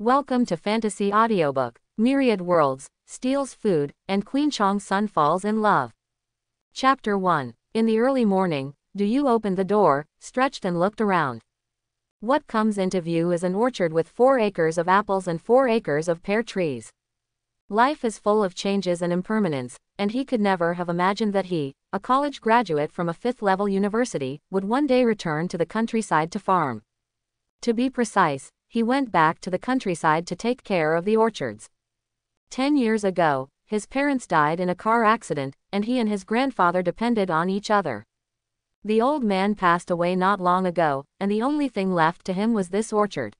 Welcome to Fantasy Audiobook, Myriad Worlds, Steals Food, and Queen Chang Sun Falls in Love. Chapter 1 In the early morning, Du Yu opened the door, stretched and looked around. What comes into view is an orchard with four acres of apples and four acres of pear trees. Life is full of changes and impermanence, and he could never have imagined that he, a college graduate from a fifth level university, would one day return to the countryside to farm. To be precise, he went back to the countryside to take care of the orchards. Ten years ago, his parents died in a car accident, and he and his grandfather depended on each other. The old man passed away not long ago, and the only thing left to him was this orchard.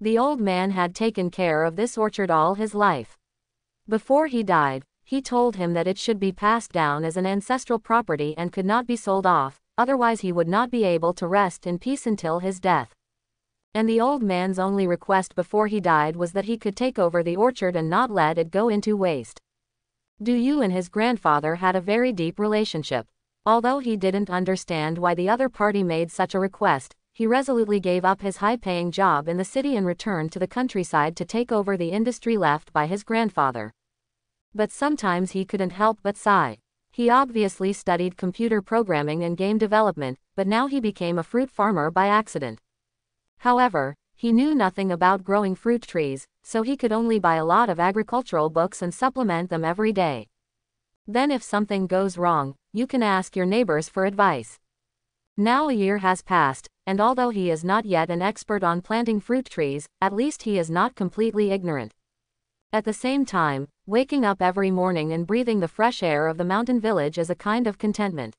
The old man had taken care of this orchard all his life. Before he died, he told him that it should be passed down as an ancestral property and could not be sold off, otherwise he would not be able to rest in peace until his death. And the old man's only request before he died was that he could take over the orchard and not let it go into waste. Du Yu and his grandfather had a very deep relationship. Although he didn't understand why the other party made such a request, he resolutely gave up his high-paying job in the city and returned to the countryside to take over the industry left by his grandfather but sometimes he couldn't help but sigh. He obviously studied computer programming and game development, but now he became a fruit farmer by accident. However, he knew nothing about growing fruit trees, so he could only buy a lot of agricultural books and supplement them every day. Then if something goes wrong, you can ask your neighbors for advice. Now a year has passed, and although he is not yet an expert on planting fruit trees, at least he is not completely ignorant. At the same time, waking up every morning and breathing the fresh air of the mountain village is a kind of contentment.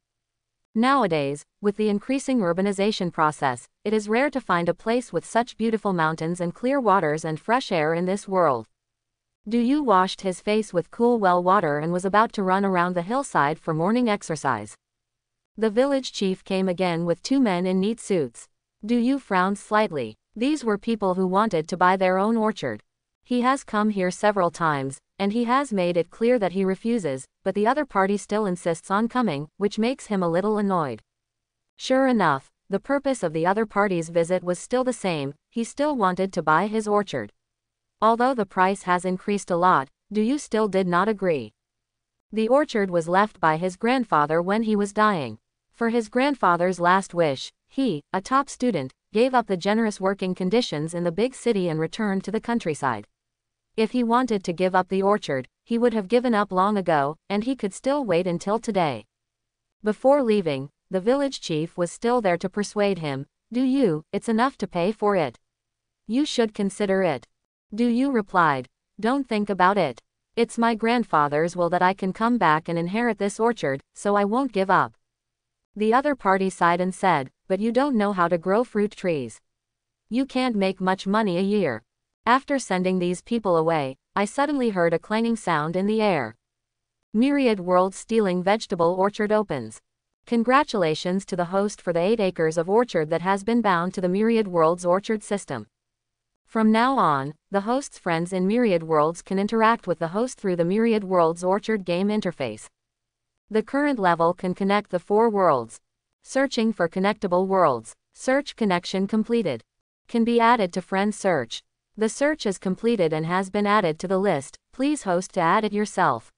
Nowadays, with the increasing urbanization process, it is rare to find a place with such beautiful mountains and clear waters and fresh air in this world. Du Yu washed his face with cool well water and was about to run around the hillside for morning exercise. The village chief came again with two men in neat suits. Du Yu frowned slightly. These were people who wanted to buy their own orchard. He has come here several times, and he has made it clear that he refuses, but the other party still insists on coming, which makes him a little annoyed. Sure enough, the purpose of the other party's visit was still the same, he still wanted to buy his orchard. Although the price has increased a lot, Du Yu still did not agree. The orchard was left by his grandfather when he was dying. For his grandfather's last wish, he, a top student, gave up the generous working conditions in the big city and returned to the countryside. If he wanted to give up the orchard, he would have given up long ago, and he could still wait until today. Before leaving, the village chief was still there to persuade him, Du Yu, it's enough to pay for it. You should consider it. Du Yu replied, don't think about it. It's my grandfather's will that I can come back and inherit this orchard, so I won't give up. The other party sighed and said, but you don't know how to grow fruit trees. You can't make much money a year. After sending these people away, I suddenly heard a clanging sound in the air. Myriad World Stealing Vegetable Orchard opens. Congratulations to the host for the 8 acres of orchard that has been bound to the Myriad Worlds orchard system. From now on, the host's friends in Myriad Worlds can interact with the host through the Myriad Worlds orchard game interface. The current level can connect the four worlds. Searching for connectable worlds. Search connection completed. Can be added to friend search. The search is completed and has been added to the list, please host to add it yourself.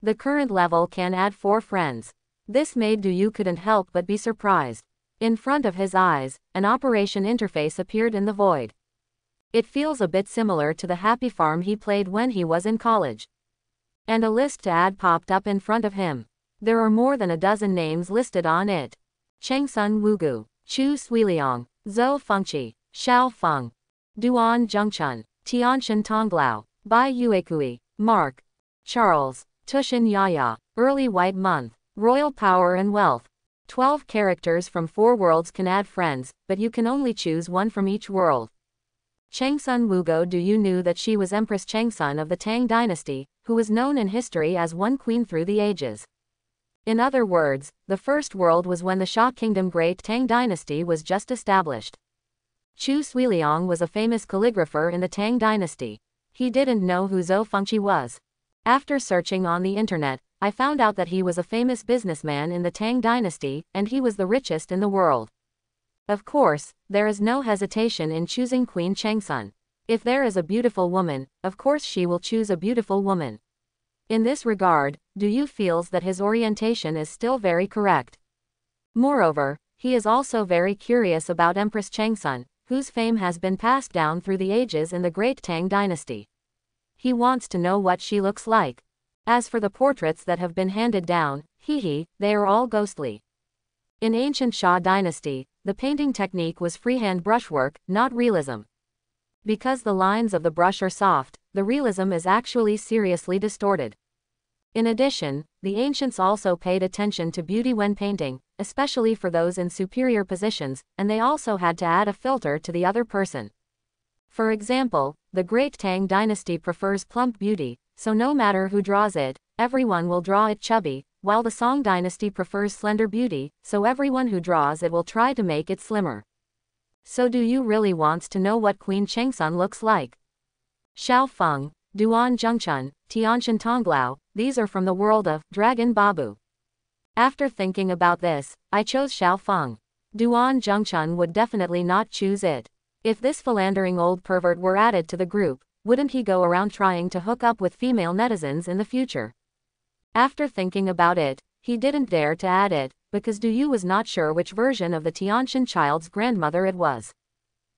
The current level can add 4 friends. This made Du Yu couldn't help but be surprised. In front of his eyes, an operation interface appeared in the void. It feels a bit similar to the Happy Farm he played when he was in college. And a list to add popped up in front of him. There are more than a dozen names listed on it. Cheng Changsun Wugu, Chu Suiliang, Zhou Fengqi, Xiao Feng, Duan Zhengchun, Tianshan Tonglao, Bai Yuekui, Mark, Charles, Tushan Yaya, Early White Month, Royal Power and Wealth. 12 characters from four worlds can add friends, but you can only choose one from each world. Changsun Wugo Du Yu knew that she was Empress Changsun of the Tang dynasty, who was known in history as one queen through the ages. In other words, the first world was when the Xia Kingdom Great Tang dynasty was just established. Chu Suiliang was a famous calligrapher in the Tang dynasty. He didn't know who Zhou Fengqi was. After searching on the internet, I found out that he was a famous businessman in the Tang dynasty, and he was the richest in the world. Of course, there is no hesitation in choosing Queen Changsun. If there is a beautiful woman, of course she will choose a beautiful woman. In this regard, Du Yu feels that his orientation is still very correct. Moreover, he is also very curious about Empress Changsun, whose fame has been passed down through the ages in the great Tang dynasty. He wants to know what she looks like. As for the portraits that have been handed down, hee hee, they are all ghostly. In ancient Xia dynasty, the painting technique was freehand brushwork, not realism. Because the lines of the brush are soft, the realism is actually seriously distorted. In addition, the ancients also paid attention to beauty when painting, especially for those in superior positions, and they also had to add a filter to the other person. For example, the Great Tang dynasty prefers plump beauty, so no matter who draws it, everyone will draw it chubby, while the Song dynasty prefers slender beauty, so everyone who draws it will try to make it slimmer. So Du Yu really wants to know what Queen Changsun looks like? Xiao Feng, Duan Zhengchun, Tianshan Tonglao, these are from the world of Dragon Babu. After thinking about this, I chose Xiao Feng. Duan Zhengchun would definitely not choose it. If this philandering old pervert were added to the group, wouldn't he go around trying to hook up with female netizens in the future? After thinking about it, he didn't dare to add it, because Du Yu was not sure which version of the Tianshan child's grandmother it was.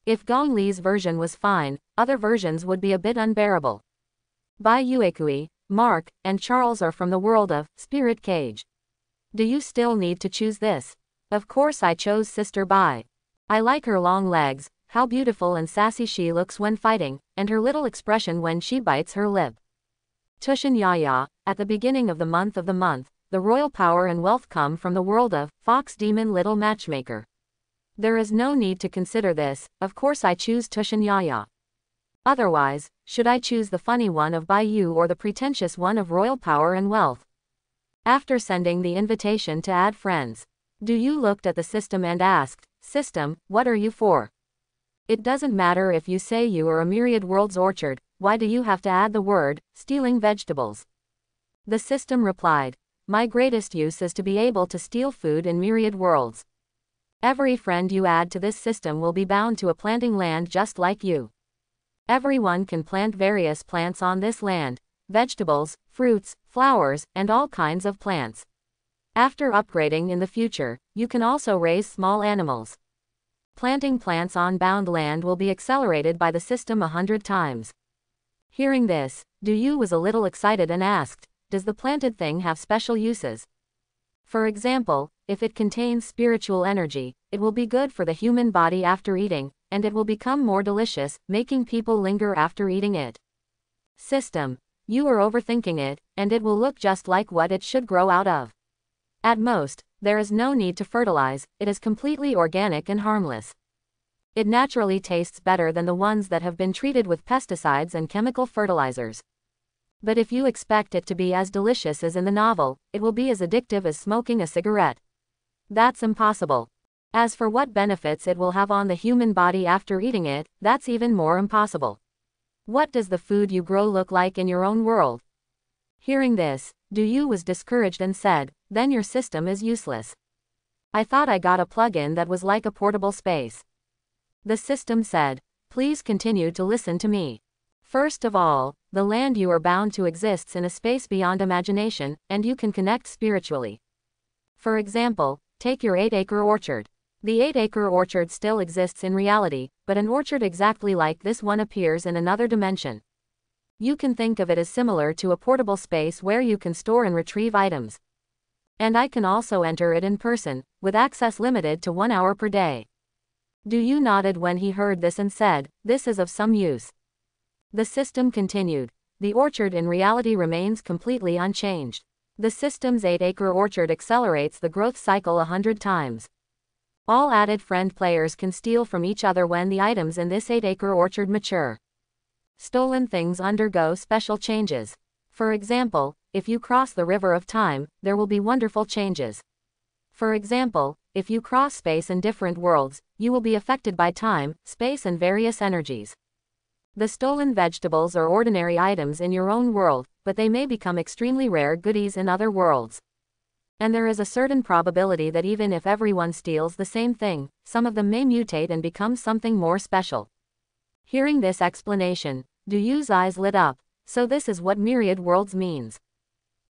If Gong Li's version was fine, other versions would be a bit unbearable. Bai Yuekui, Mark, and Charles are from the world of Spirit Cage. Do you still need to choose this? Of course I chose Sister Bai. I like her long legs, how beautiful and sassy she looks when fighting, and her little expression when she bites her lip. Tushan Yaya, at the beginning of the month of the month, the royal power and wealth come from the world of Fox Demon Little Matchmaker. There is no need to consider this, of course I choose Tushan Yaya. Otherwise, should I choose the funny one of Yu or the pretentious one of royal power and wealth? After sending the invitation to add friends, Du Yu looked at the system and asked, System, what are you for? It doesn't matter if you say you are a myriad world's orchard, why do you have to add the word, stealing vegetables? The system replied, my greatest use is to be able to steal food in myriad worlds. Every friend you add to this system will be bound to a planting land just like you. Everyone can plant various plants on this land, vegetables, fruits, flowers, and all kinds of plants. After upgrading in the future, you can also raise small animals. Planting plants on bound land will be accelerated by the system a hundred times. Hearing this, Du Yu was a little excited and asked, does the planted thing have special uses? For example, if it contains spiritual energy, it will be good for the human body after eating, and it will become more delicious, making people linger after eating it. System. You are overthinking it, and it will look just like what it should grow out of. At most, there is no need to fertilize, it is completely organic and harmless. It naturally tastes better than the ones that have been treated with pesticides and chemical fertilizers. But if you expect it to be as delicious as in the novel, it will be as addictive as smoking a cigarette. That's impossible. As for what benefits it will have on the human body after eating it, that's even more impossible. What does the food you grow look like in your own world? Hearing this, Du Yu was discouraged and said, then your system is useless. I thought I got a plug-in that was like a portable space. The system said, please continue to listen to me. First of all, the land you are bound to exists in a space beyond imagination, and you can connect spiritually. For example, take your 8-acre orchard. The 8-acre orchard still exists in reality, but an orchard exactly like this one appears in another dimension. You can think of it as similar to a portable space where you can store and retrieve items. And I can also enter it in person, with access limited to one hour per day. Du Yu nodded when he heard this and said, This is of some use. The system continued. The orchard in reality remains completely unchanged. The system's 8-acre orchard accelerates the growth cycle a hundred times. All added friend players can steal from each other when the items in this 8-acre orchard mature. Stolen things undergo special changes. For example, if you cross the river of time, there will be wonderful changes. For example, if you cross space and different worlds, you will be affected by time, space and various energies. The stolen vegetables are ordinary items in your own world, but they may become extremely rare goodies in other worlds. And there is a certain probability that even if everyone steals the same thing, some of them may mutate and become something more special. Hearing this explanation, Du Yu's eyes lit up, so this is what Myriad Worlds means.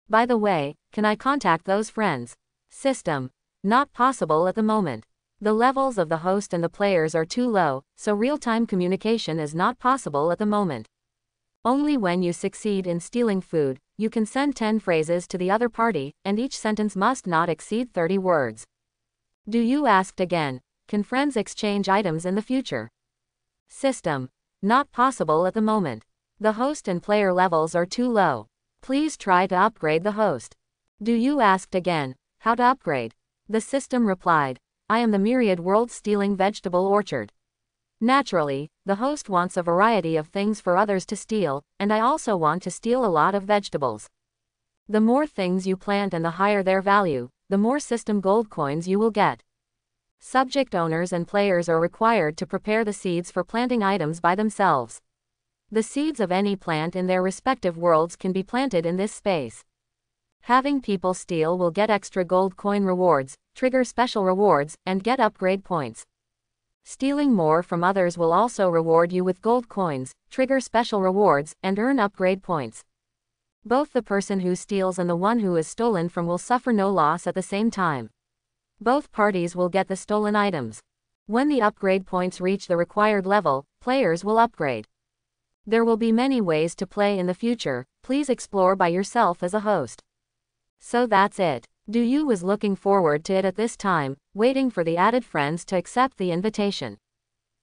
By the way, can I contact those friends? System. Not possible at the moment. The levels of the host and the players are too low, so real-time communication is not possible at the moment. Only when you succeed in stealing food, you can send 10 phrases to the other party, and each sentence must not exceed 30 words. Du Yu asked again, can friends exchange items in the future? System. Not possible at the moment. The host and player levels are too low. Please try to upgrade the host. Du Yu asked again, how to upgrade? The system replied, I am the myriad world stealing vegetable orchard. Naturally, the host wants a variety of things for others to steal, and I also want to steal a lot of vegetables. The more things you plant and the higher their value, the more system gold coins you will get. Subject owners and players are required to prepare the seeds for planting items by themselves. The seeds of any plant in their respective worlds can be planted in this space. Having people steal will get extra gold coin rewards, trigger special rewards, and get upgrade points. Stealing more from others will also reward you with gold coins, trigger special rewards, and earn upgrade points. Both the person who steals and the one who is stolen from will suffer no loss at the same time. Both parties will get the stolen items. When the upgrade points reach the required level, players will upgrade. There will be many ways to play in the future, please explore by yourself as a host. So that's it. Du Yu was looking forward to it at this time, waiting for the added friends to accept the invitation.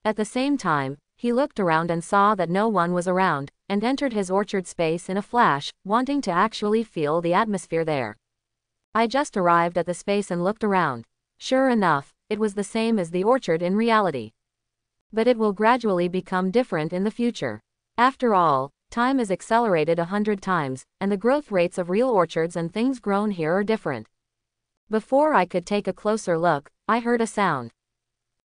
At the same time, he looked around and saw that no one was around, and entered his orchard space in a flash, wanting to actually feel the atmosphere there. I just arrived at the space and looked around. Sure enough, it was the same as the orchard in reality. But it will gradually become different in the future. After all, time is accelerated a hundred times, and the growth rates of real orchards and things grown here are different. Before I could take a closer look, I heard a sound.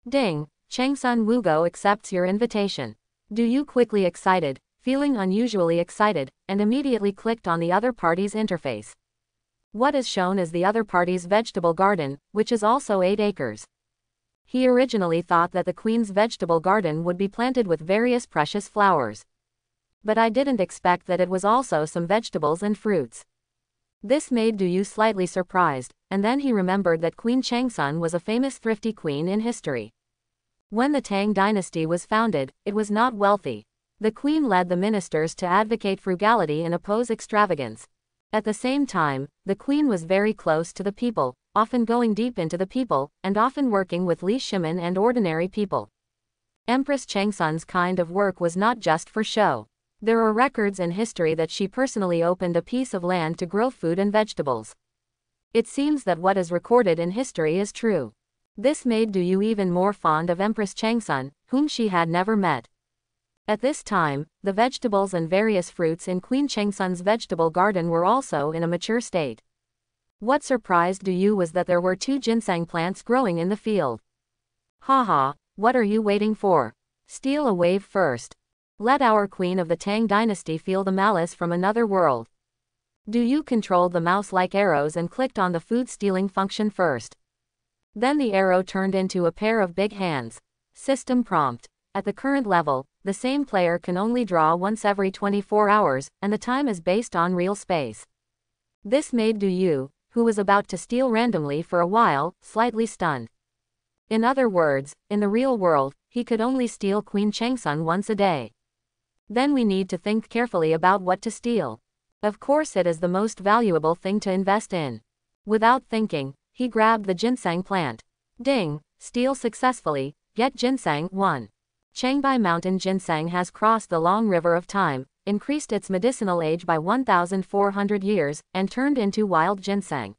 Ding, Changsun Wugo accepts your invitation. Du Yu quickly excited, feeling unusually excited, and immediately clicked on the other party's interface. What is shown is the other party's vegetable garden, which is also 8 acres. He originally thought that the queen's vegetable garden would be planted with various precious flowers. But I didn't expect that it was also some vegetables and fruits. This made Du Yu slightly surprised, and then he remembered that Queen Changsun was a famous thrifty queen in history. When the Tang dynasty was founded, it was not wealthy. The queen led the ministers to advocate frugality and oppose extravagance. At the same time, the queen was very close to the people, often going deep into the people, and often working with Li Shimin and ordinary people. Empress Changsun's kind of work was not just for show. There are records in history that she personally opened a piece of land to grow food and vegetables. It seems that what is recorded in history is true. This made Du Yu even more fond of Empress Changsun, whom she had never met. At this time, the vegetables and various fruits in Queen Changsun's vegetable garden were also in a mature state. What surprised Du Yu was that there were two ginseng plants growing in the field. Haha, what are you waiting for? Steal a wave first. Let our queen of the Tang dynasty feel the malice from another world. Du Yu controlled the mouse like arrows and clicked on the food stealing function first. Then the arrow turned into a pair of big hands. System prompt. At the current level, the same player can only draw once every 24 hours, and the time is based on real space. This made Du Yu, who was about to steal randomly for a while, slightly stunned. In other words, in the real world, he could only steal Queen Changsun once a day. Then we need to think carefully about what to steal. Of course it is the most valuable thing to invest in. Without thinking, he grabbed the ginseng plant. Ding, steal successfully, get ginseng 1. Changbai Mountain ginseng has crossed the long river of time, increased its medicinal age by 1,400 years, and turned into wild ginseng.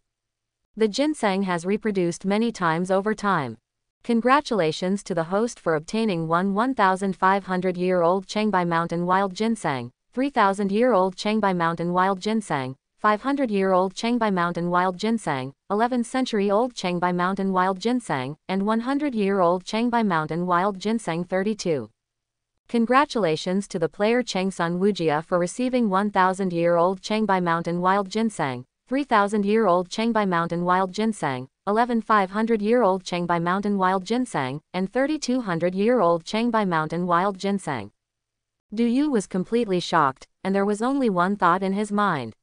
The ginseng has reproduced many times over time. Congratulations to the host for obtaining one 1,500-year-old Changbai Mountain Wild Ginseng, 3,000-year-old Changbai Mountain Wild Ginseng, 500-year-old Changbai Mountain Wild Ginseng, 11th-century-old Changbai Mountain Wild Ginseng, and 100-year-old Changbai Mountain Wild Ginseng 32. Congratulations to the player Changsun Wujia for receiving 1,000-year-old Changbai Mountain Wild Ginseng, 3,000-year-old Changbai Mountain Wild Ginseng, 11 500-year-old Changbai Mountain Wild Ginseng, and 3200-year-old Changbai Mountain Wild Ginseng. Du Yu was completely shocked, and there was only one thought in his mind.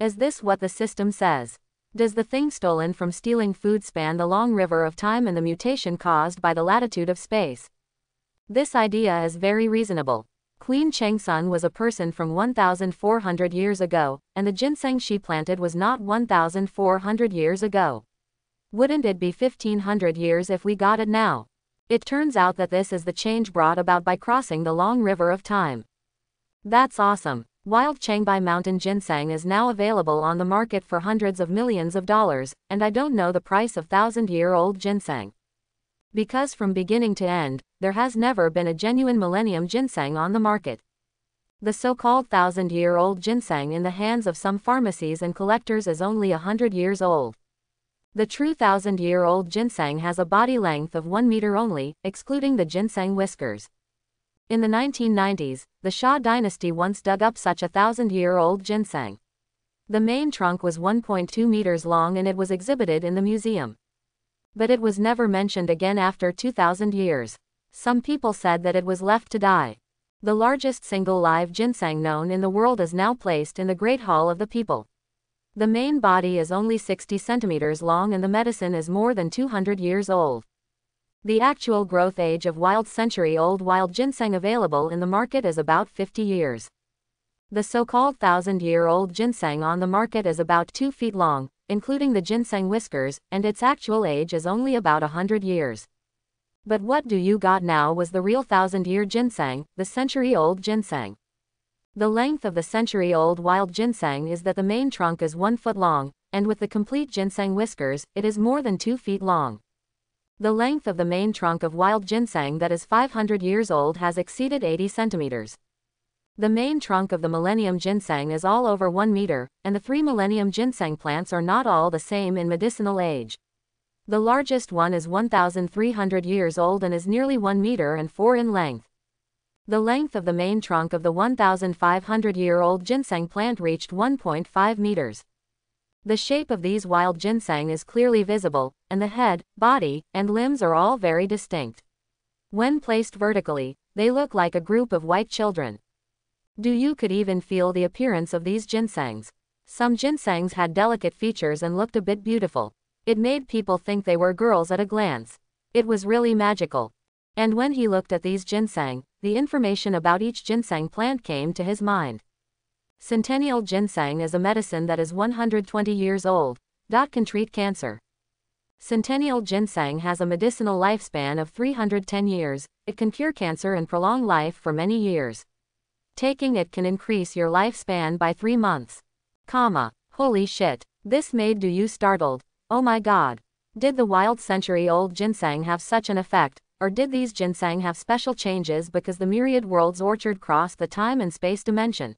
Is this what the system says? Does the thing stolen from stealing food span the long river of time and the mutation caused by the latitude of space? This idea is very reasonable. Queen Changsun was a person from 1,400 years ago, and the ginseng she planted was not 1,400 years ago. Wouldn't it be 1,500 years if we got it now? It turns out that this is the change brought about by crossing the long river of time. That's awesome. Wild Changbai Mountain ginseng is now available on the market for hundreds of millions of dollars, and I don't know the price of thousand-year-old ginseng. Because from beginning to end, there has never been a genuine millennium ginseng on the market. The so-called thousand-year-old ginseng in the hands of some pharmacies and collectors is only a hundred years old. The true thousand-year-old ginseng has a body length of 1 meter only, excluding the ginseng whiskers. In the 1990s, the Shah dynasty once dug up such a thousand-year-old ginseng. The main trunk was 1.2 meters long and it was exhibited in the museum. But it was never mentioned again after 2000 years. Some people said that it was left to die. The largest single live ginseng known in the world is now placed in the Great Hall of the People. The main body is only 60 centimeters long and the medicine is more than 200 years old. The actual growth age of wild century-old wild ginseng available in the market is about 50 years. The so-called thousand-year-old ginseng on the market is about 2 feet long, including the ginseng whiskers, and its actual age is only about a 100 years. But what Du Yu got now was the real thousand-year ginseng, the century-old ginseng. The length of the century-old wild ginseng is that the main trunk is 1 foot long, and with the complete ginseng whiskers, it is more than 2 feet long. The length of the main trunk of wild ginseng that is 500 years old has exceeded 80 centimeters. The main trunk of the millennium ginseng is all over 1 meter, and the three millennium ginseng plants are not all the same in medicinal age. The largest one is 1,300 years old and is nearly 1 meter and 4 in length. The length of the main trunk of the 1,500 year old ginseng plant reached 1.5 meters. The shape of these wild ginseng is clearly visible, and the head, body, and limbs are all very distinct. When placed vertically, they look like a group of white children. Du Yu could even feel the appearance of these ginsengs. Some ginsengs had delicate features and looked a bit beautiful. It made people think they were girls at a glance. It was really magical. And when he looked at these ginseng, the information about each ginseng plant came to his mind. Centennial ginseng is a medicine that is 120 years old, that can treat cancer. Centennial ginseng has a medicinal lifespan of 310 years, it can cure cancer and prolong life for many years. Taking it can increase your lifespan by 3 months. Comma. Holy shit. This made Du Yu startled. Oh my god. Did the wild century-old ginseng have such an effect, or did these ginseng have special changes because the myriad worlds orchard crossed the time and space dimension?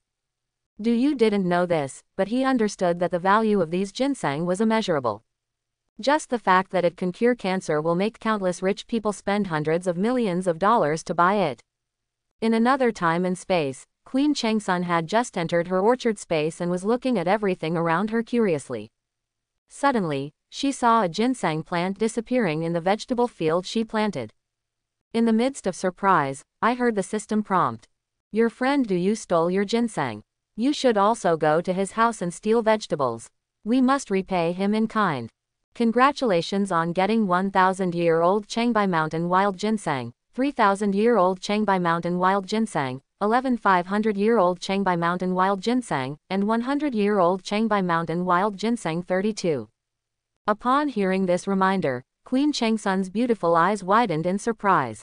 Du Yu didn't know this, but he understood that the value of these ginseng was immeasurable. Just the fact that it can cure cancer will make countless rich people spend hundreds of millions of dollars to buy it. In another time and space, Queen Changsun had just entered her orchard space and was looking at everything around her curiously. Suddenly, she saw a ginseng plant disappearing in the vegetable field she planted. In the midst of surprise, I heard the system prompt. Your friend Du Yu stole your ginseng. You should also go to his house and steal vegetables. We must repay him in kind. Congratulations on getting 1,000 year old Changbai Mountain Wild Ginseng, 3,000 year old Changbai Mountain Wild Ginseng, 11,500 year old Changbai Mountain Wild Ginseng, and 100 year old Changbai Mountain Wild Ginseng 32. Upon hearing this reminder, Queen Changsun's beautiful eyes widened in surprise.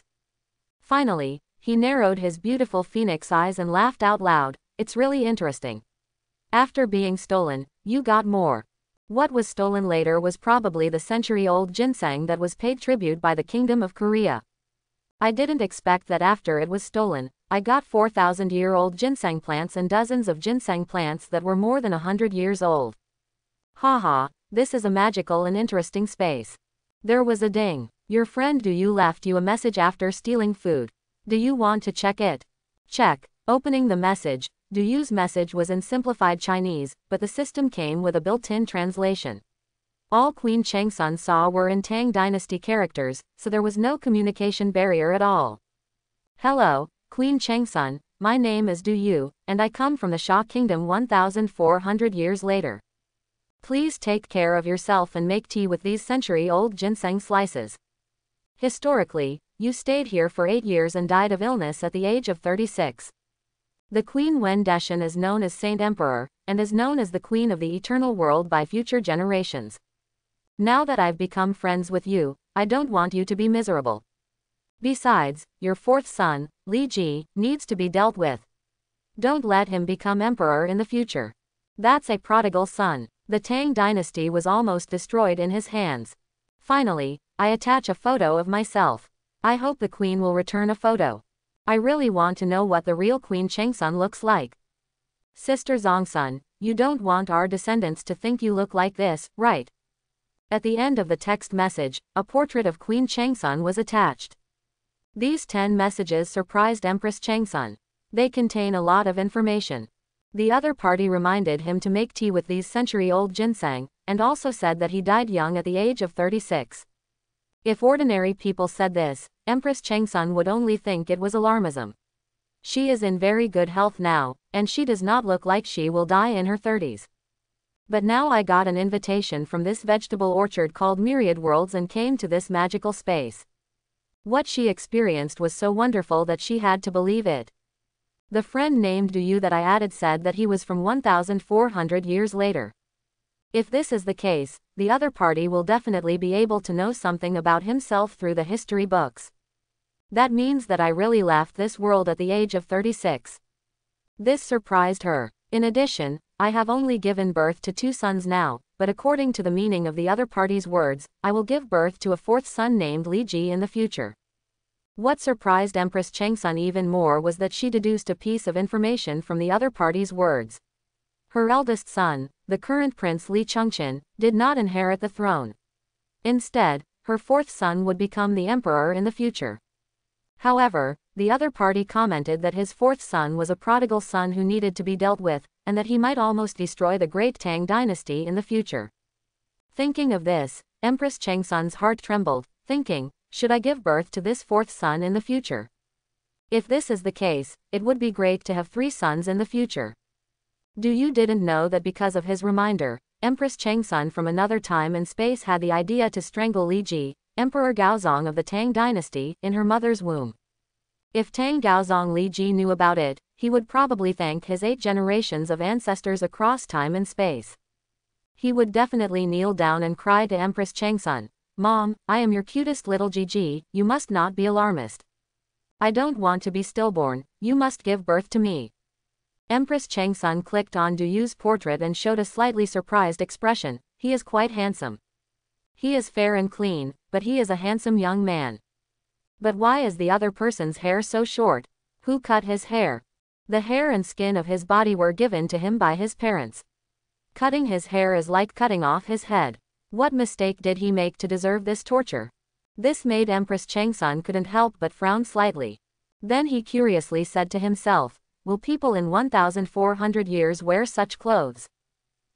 Finally, he narrowed his beautiful phoenix eyes and laughed out loud, it's really interesting. After being stolen, you got more. What was stolen later was probably the century-old ginseng that was paid tribute by the Kingdom of Korea. I didn't expect that after it was stolen, I got 4,000-year-old ginseng plants and dozens of ginseng plants that were more than 100 years old. Haha, this is a magical and interesting space. There was a ding. Your friend Du Yu left you a message after stealing food. Do you want to check it? Check. Opening the message, Du Yu's message was in simplified Chinese, but the system came with a built-in translation. All Queen Changsun saw were in Tang Dynasty characters, so there was no communication barrier at all. Hello, Queen Changsun, my name is Du Yu, and I come from the Xia Kingdom 1400 years later. Please take care of yourself and make tea with these century-old ginseng slices. Historically, you stayed here for eight years and died of illness at the age of 36. The Queen Wen Deshan is known as Saint Emperor, and is known as the Queen of the Eternal World by future generations. Now that I've become friends with you, I don't want you to be miserable. Besides, your fourth son, Li Ji, needs to be dealt with. Don't let him become emperor in the future. That's a prodigal son. The Tang dynasty was almost destroyed in his hands. Finally, I attach a photo of myself. I hope the queen will return a photo. I really want to know what the real Queen Changsun looks like. Sister Zongsun, you don't want our descendants to think you look like this, right? At the end of the text message, a portrait of Queen Changsun was attached. These 10 messages surprised Empress Changsun. They contain a lot of information. The other party reminded him to make tea with these century-old ginseng, and also said that he died young at the age of 36. If ordinary people said this, Empress Changsun would only think it was alarmism. She is in very good health now, and she does not look like she will die in her 30s. But now I got an invitation from this vegetable orchard called Myriad Worlds and came to this magical space. What she experienced was so wonderful that she had to believe it. The friend named Du Yu that I added said that he was from 1400 years later. If this is the case, the other party will definitely be able to know something about himself through the history books. That means that I really left this world at the age of 36. This surprised her. In addition, I have only given birth to two sons now, but according to the meaning of the other party's words, I will give birth to a fourth son named Li Ji in the future. What surprised Empress Changsun even more was that she deduced a piece of information from the other party's words. Her eldest son, the current prince Li Chengqian, did not inherit the throne. Instead, her fourth son would become the emperor in the future. However, the other party commented that his fourth son was a prodigal son who needed to be dealt with, and that he might almost destroy the great Tang dynasty in the future. Thinking of this, Empress Changsun's heart trembled, thinking, should I give birth to this fourth son in the future? If this is the case, it would be great to have three sons in the future. Du Yu didn't know that because of his reminder, Empress Changsun from another time and space had the idea to strangle Li Ji, Emperor Gaozong of the Tang dynasty, in her mother's womb. If Tang Gaozong Li Ji knew about it, he would probably thank his eight generations of ancestors across time and space. He would definitely kneel down and cry to Empress Changsun, Mom, I am your cutest little Gigi, you must not be alarmist. I don't want to be stillborn, you must give birth to me. Empress Changsun clicked on Du Yu's portrait and showed a slightly surprised expression, he is quite handsome. He is fair and clean, but he is a handsome young man. But why is the other person's hair so short? Who cut his hair? The hair and skin of his body were given to him by his parents. Cutting his hair is like cutting off his head. What mistake did he make to deserve this torture? This made Empress Changsun couldn't help but frown slightly. Then he curiously said to himself, Will people in 1400 years wear such clothes?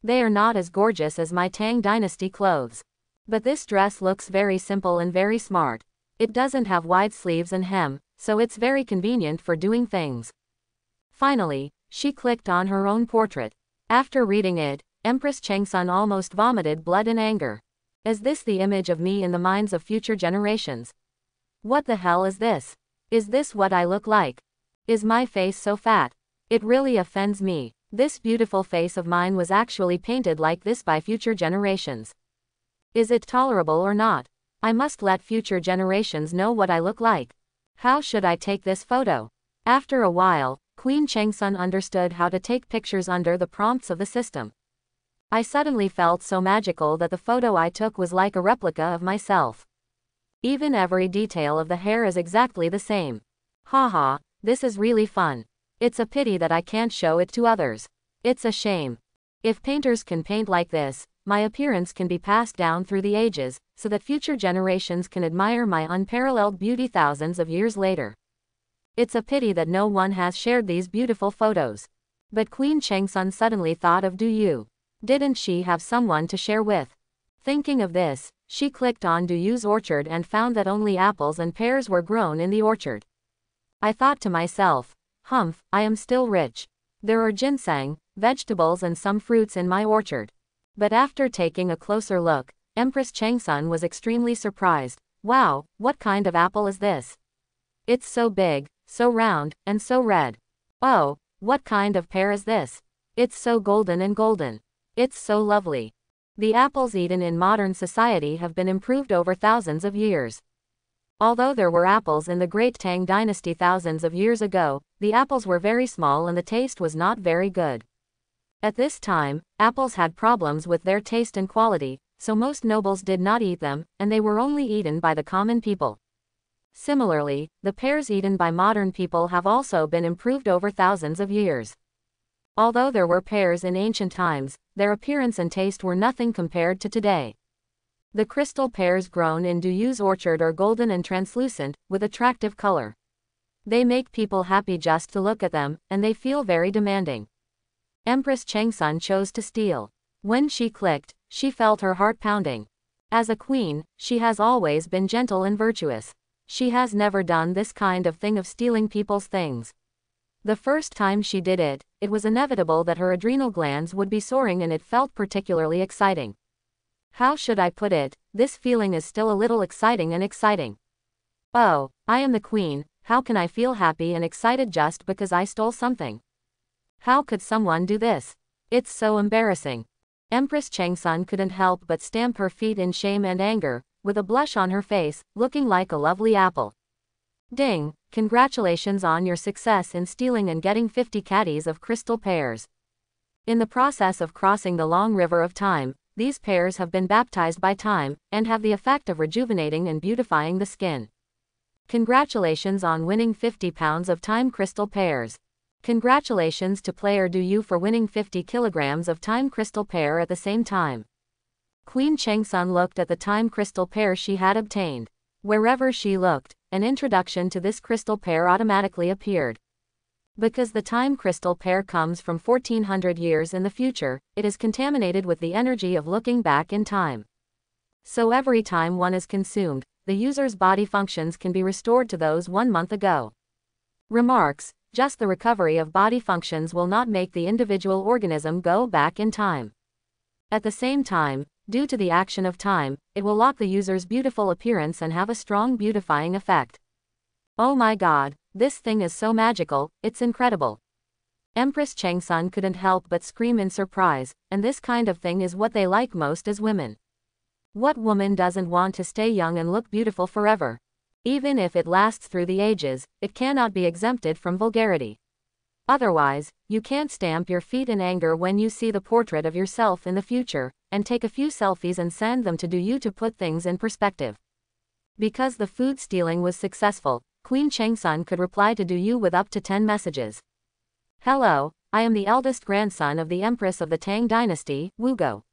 They are not as gorgeous as my Tang dynasty clothes. But this dress looks very simple and very smart. It doesn't have wide sleeves and hem, so it's very convenient for doing things. Finally, she clicked on her own portrait. After reading it, Empress Changsun almost vomited blood in anger. Is this the image of me in the minds of future generations? What the hell is this? Is this what I look like? Is my face so fat? It really offends me. This beautiful face of mine was actually painted like this by future generations. Is it tolerable or not? I must let future generations know what I look like. How should I take this photo? After a while, Queen Changsun understood how to take pictures under the prompts of the system. I suddenly felt so magical that the photo I took was like a replica of myself. Even every detail of the hair is exactly the same. Haha, this is really fun. It's a pity that I can't show it to others. It's a shame. If painters can paint like this, my appearance can be passed down through the ages, so that future generations can admire my unparalleled beauty thousands of years later. It's a pity that no one has shared these beautiful photos. But Queen Changsun suddenly thought of Du Yu. Didn't she have someone to share with? Thinking of this, she clicked on Du Yu's orchard and found that only apples and pears were grown in the orchard. I thought to myself, Humph, I am still rich. There are ginseng, vegetables and some fruits in my orchard. But after taking a closer look, Empress Changsun was extremely surprised. Wow, what kind of apple is this? It's so big, so round, and so red. Oh, what kind of pear is this? It's so golden and golden. It's so lovely. The apples eaten in modern society have been improved over thousands of years. Although there were apples in the Great Tang dynasty thousands of years ago, the apples were very small and the taste was not very good. At this time, apples had problems with their taste and quality, so most nobles did not eat them, and they were only eaten by the common people. Similarly, the pears eaten by modern people have also been improved over thousands of years. Although there were pears in ancient times, their appearance and taste were nothing compared to today. The crystal pears grown in Duyu's orchard are golden and translucent, with attractive color. They make people happy just to look at them, and they feel very demanding. Empress Changsun chose to steal. When she clicked, she felt her heart pounding. As a queen, she has always been gentle and virtuous. She has never done this kind of thing of stealing people's things. The first time she did it, it was inevitable that her adrenal glands would be soaring and it felt particularly exciting. How should I put it, this feeling is still a little exciting and exciting. Oh, I am the queen, how can I feel happy and excited just because I stole something? How could someone do this? It's so embarrassing. Empress Changsun couldn't help but stamp her feet in shame and anger, with a blush on her face, looking like a lovely apple. Ding, congratulations on your success in stealing and getting 50 catties of crystal pears. In the process of crossing the long river of time, these pears have been baptized by time, and have the effect of rejuvenating and beautifying the skin. Congratulations on winning 50 pounds of time crystal pears. Congratulations to player Duyu for winning 50 kilograms of time crystal pair at the same time. Queen Changsun looked at the time crystal pair she had obtained. Wherever she looked, an introduction to this crystal pair automatically appeared. Because the time crystal pair comes from 1400 years in the future, it is contaminated with the energy of looking back in time. So every time one is consumed, the user's body functions can be restored to those one month ago. Remarks Just the recovery of body functions will not make the individual organism go back in time. At the same time, due to the action of time, it will lock the user's beautiful appearance and have a strong beautifying effect. Oh my god, this thing is so magical, it's incredible. Empress Changsun couldn't help but scream in surprise, and this kind of thing is what they like most as women. What woman doesn't want to stay young and look beautiful forever? Even if it lasts through the ages, it cannot be exempted from vulgarity. Otherwise, you can't stamp your feet in anger when you see the portrait of yourself in the future, and take a few selfies and send them to Duyu to put things in perspective. Because the food stealing was successful, Queen Changsun could reply to Duyu with up to 10 messages. Hello, I am the eldest grandson of the Empress of the Tang Dynasty, Wugo.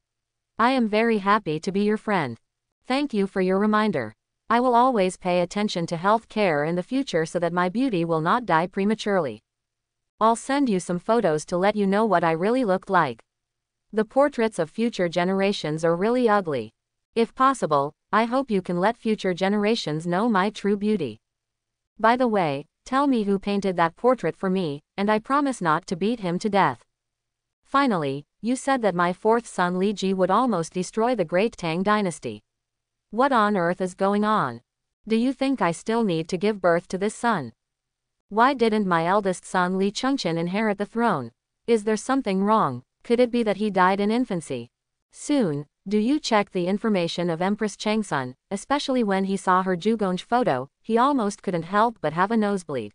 I am very happy to be your friend. Thank you for your reminder. I will always pay attention to health care in the future so that my beauty will not die prematurely. I'll send you some photos to let you know what I really looked like. The portraits of future generations are really ugly. If possible, I hope you can let future generations know my true beauty. By the way, tell me who painted that portrait for me, and I promise not to beat him to death. Finally, you said that my fourth son Li Ji would almost destroy the great Tang dynasty. What on earth is going on? Do you think I still need to give birth to this son? Why didn't my eldest son Li Chengqian inherit the throne? Is there something wrong? Could it be that he died in infancy? Soon, Du Yu check the information of Empress Changsun, especially when he saw her Zhugonj photo, he almost couldn't help but have a nosebleed.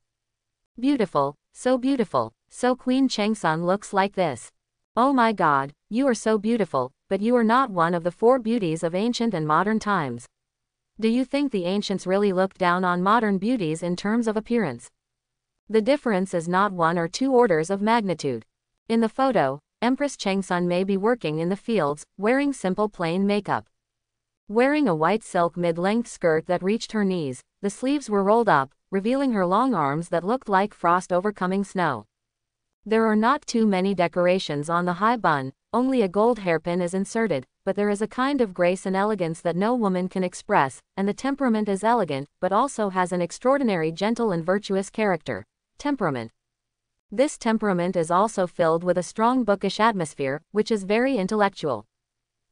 Beautiful, so beautiful, so Queen Changsun looks like this. Oh my god, you are so beautiful, but you are not one of the four beauties of ancient and modern times. Do you think the ancients really looked down on modern beauties in terms of appearance? The difference is not one or two orders of magnitude. In the photo, Empress Changsun may be working in the fields, wearing simple plain makeup. Wearing a white silk mid-length skirt that reached her knees, the sleeves were rolled up, revealing her long arms that looked like frost overcoming snow. There are not too many decorations on the high bun, only a gold hairpin is inserted, but there is a kind of grace and elegance that no woman can express, and the temperament is elegant, but also has an extraordinary gentle and virtuous character. Temperament. This temperament is also filled with a strong bookish atmosphere, which is very intellectual.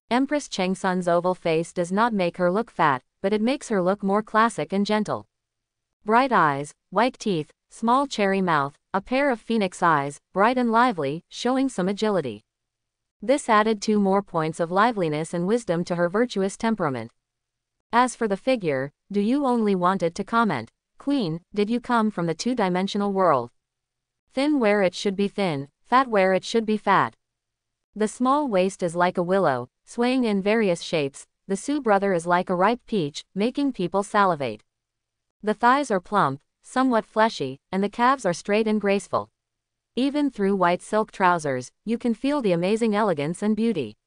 Empress Changsun's oval face does not make her look fat, but it makes her look more classic and gentle. Bright eyes, white teeth, small cherry mouth, a pair of phoenix eyes, bright and lively, showing some agility. This added two more points of liveliness and wisdom to her virtuous temperament. As for the figure, Du Yu only wanted to comment? Queen, did you come from the two-dimensional world? Thin where it should be thin, fat where it should be fat. The small waist is like a willow, swaying in various shapes, the Su brother is like a ripe peach, making people salivate. The thighs are plump, somewhat fleshy, and the calves are straight and graceful. Even through white silk trousers, you can feel the amazing elegance and beauty.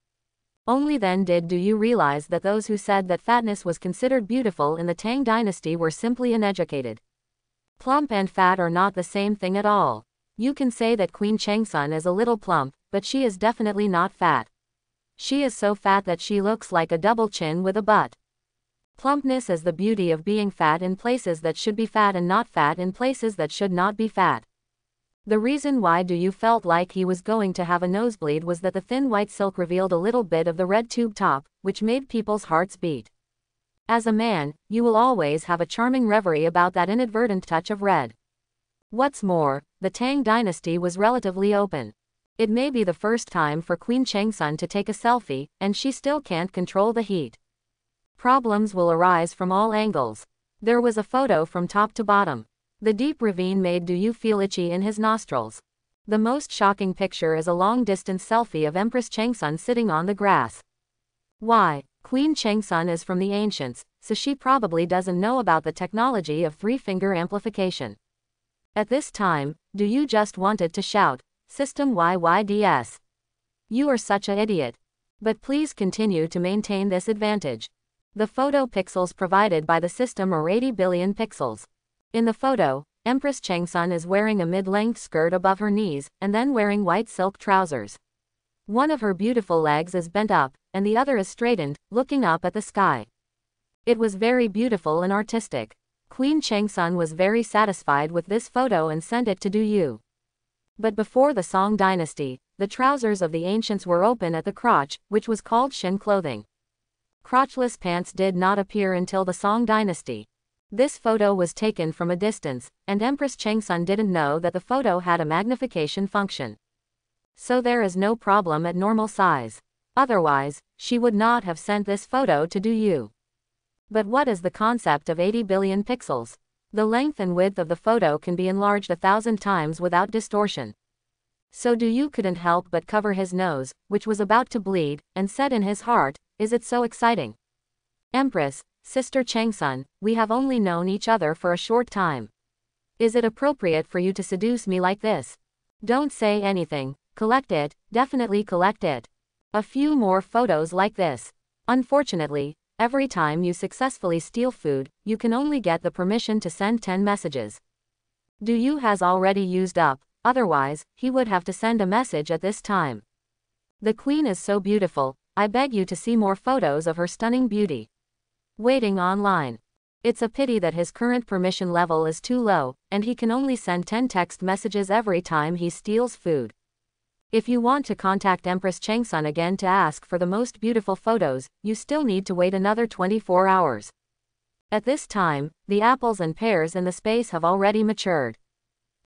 Only then did Du Yu realize that those who said that fatness was considered beautiful in the Tang dynasty were simply uneducated. Plump and fat are not the same thing at all. You can say that Queen Changsun is a little plump, but she is definitely not fat. She is so fat that she looks like a double chin with a butt. Plumpness is the beauty of being fat in places that should be fat and not fat in places that should not be fat. The reason why Du Yu felt like he was going to have a nosebleed was that the thin white silk revealed a little bit of the red tube top, which made people's hearts beat. As a man, you will always have a charming reverie about that inadvertent touch of red. What's more, the Tang dynasty was relatively open. It may be the first time for Queen Changsun to take a selfie, and she still can't control the heat. Problems will arise from all angles. There was a photo from top to bottom. The deep ravine made Du Yu feel itchy in his nostrils. The most shocking picture is a long-distance selfie of Empress Changsun sitting on the grass. Why? Queen Changsun is from the ancients, so she probably doesn't know about the technology of three-finger amplification. At this time, Du Yu just wanted to shout, System YYDS? You are such a idiot. But please continue to maintain this advantage. The photo pixels provided by the system are 80 billion pixels. In the photo, Empress Changsun is wearing a mid-length skirt above her knees, and then wearing white silk trousers. One of her beautiful legs is bent up, and the other is straightened, looking up at the sky. It was very beautiful and artistic. Queen Changsun was very satisfied with this photo and sent it to Du Yu. But before the Song dynasty, the trousers of the ancients were open at the crotch, which was called Shin clothing crotchless pants did not appear until the Song dynasty. This photo was taken from a distance, and Empress Changsun didn't know that the photo had a magnification function. So there is no problem at normal size. Otherwise, she would not have sent this photo to Du Yu. But what is the concept of 80 billion pixels? The length and width of the photo can be enlarged a thousand times without distortion. So Du Yu couldn't help but cover his nose, which was about to bleed, and said in his heart, is it so exciting? Empress, Sister Changsun, we have only known each other for a short time. Is it appropriate for you to seduce me like this? Don't say anything, collect it, definitely collect it. A few more photos like this. Unfortunately, every time you successfully steal food, you can only get the permission to send 10 messages. Du Yu has already used up, otherwise, he would have to send a message at this time. The queen is so beautiful, I beg you to see more photos of her stunning beauty. Waiting online. It's a pity that his current permission level is too low, and he can only send 10 text messages every time he steals food. If you want to contact Empress Changsun again to ask for the most beautiful photos, you still need to wait another 24 hours. At this time, the apples and pears in the space have already matured.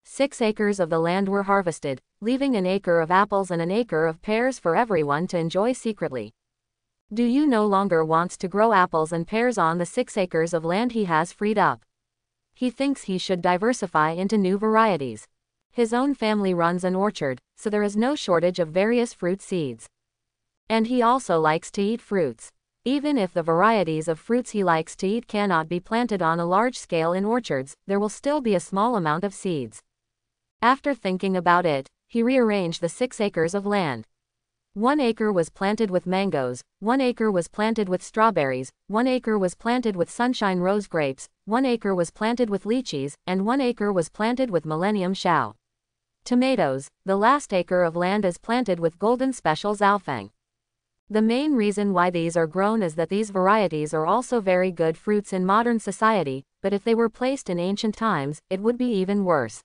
Six acres of the land were harvested, leaving an acre of apples and an acre of pears for everyone to enjoy secretly. Du Yu no longer wants to grow apples and pears on the six acres of land he has freed up. He thinks he should diversify into new varieties. His own family runs an orchard, so there is no shortage of various fruit seeds. And he also likes to eat fruits. Even if the varieties of fruits he likes to eat cannot be planted on a large scale in orchards, there will still be a small amount of seeds. After thinking about it, he rearranged the six acres of land. One acre was planted with mangoes, one acre was planted with strawberries, one acre was planted with sunshine rose grapes, one acre was planted with lychees, and one acre was planted with millennium shao. Tomatoes, the last acre of land is planted with golden special zaofeng. The main reason why these are grown is that these varieties are also very good fruits in modern society, but if they were placed in ancient times, it would be even worse.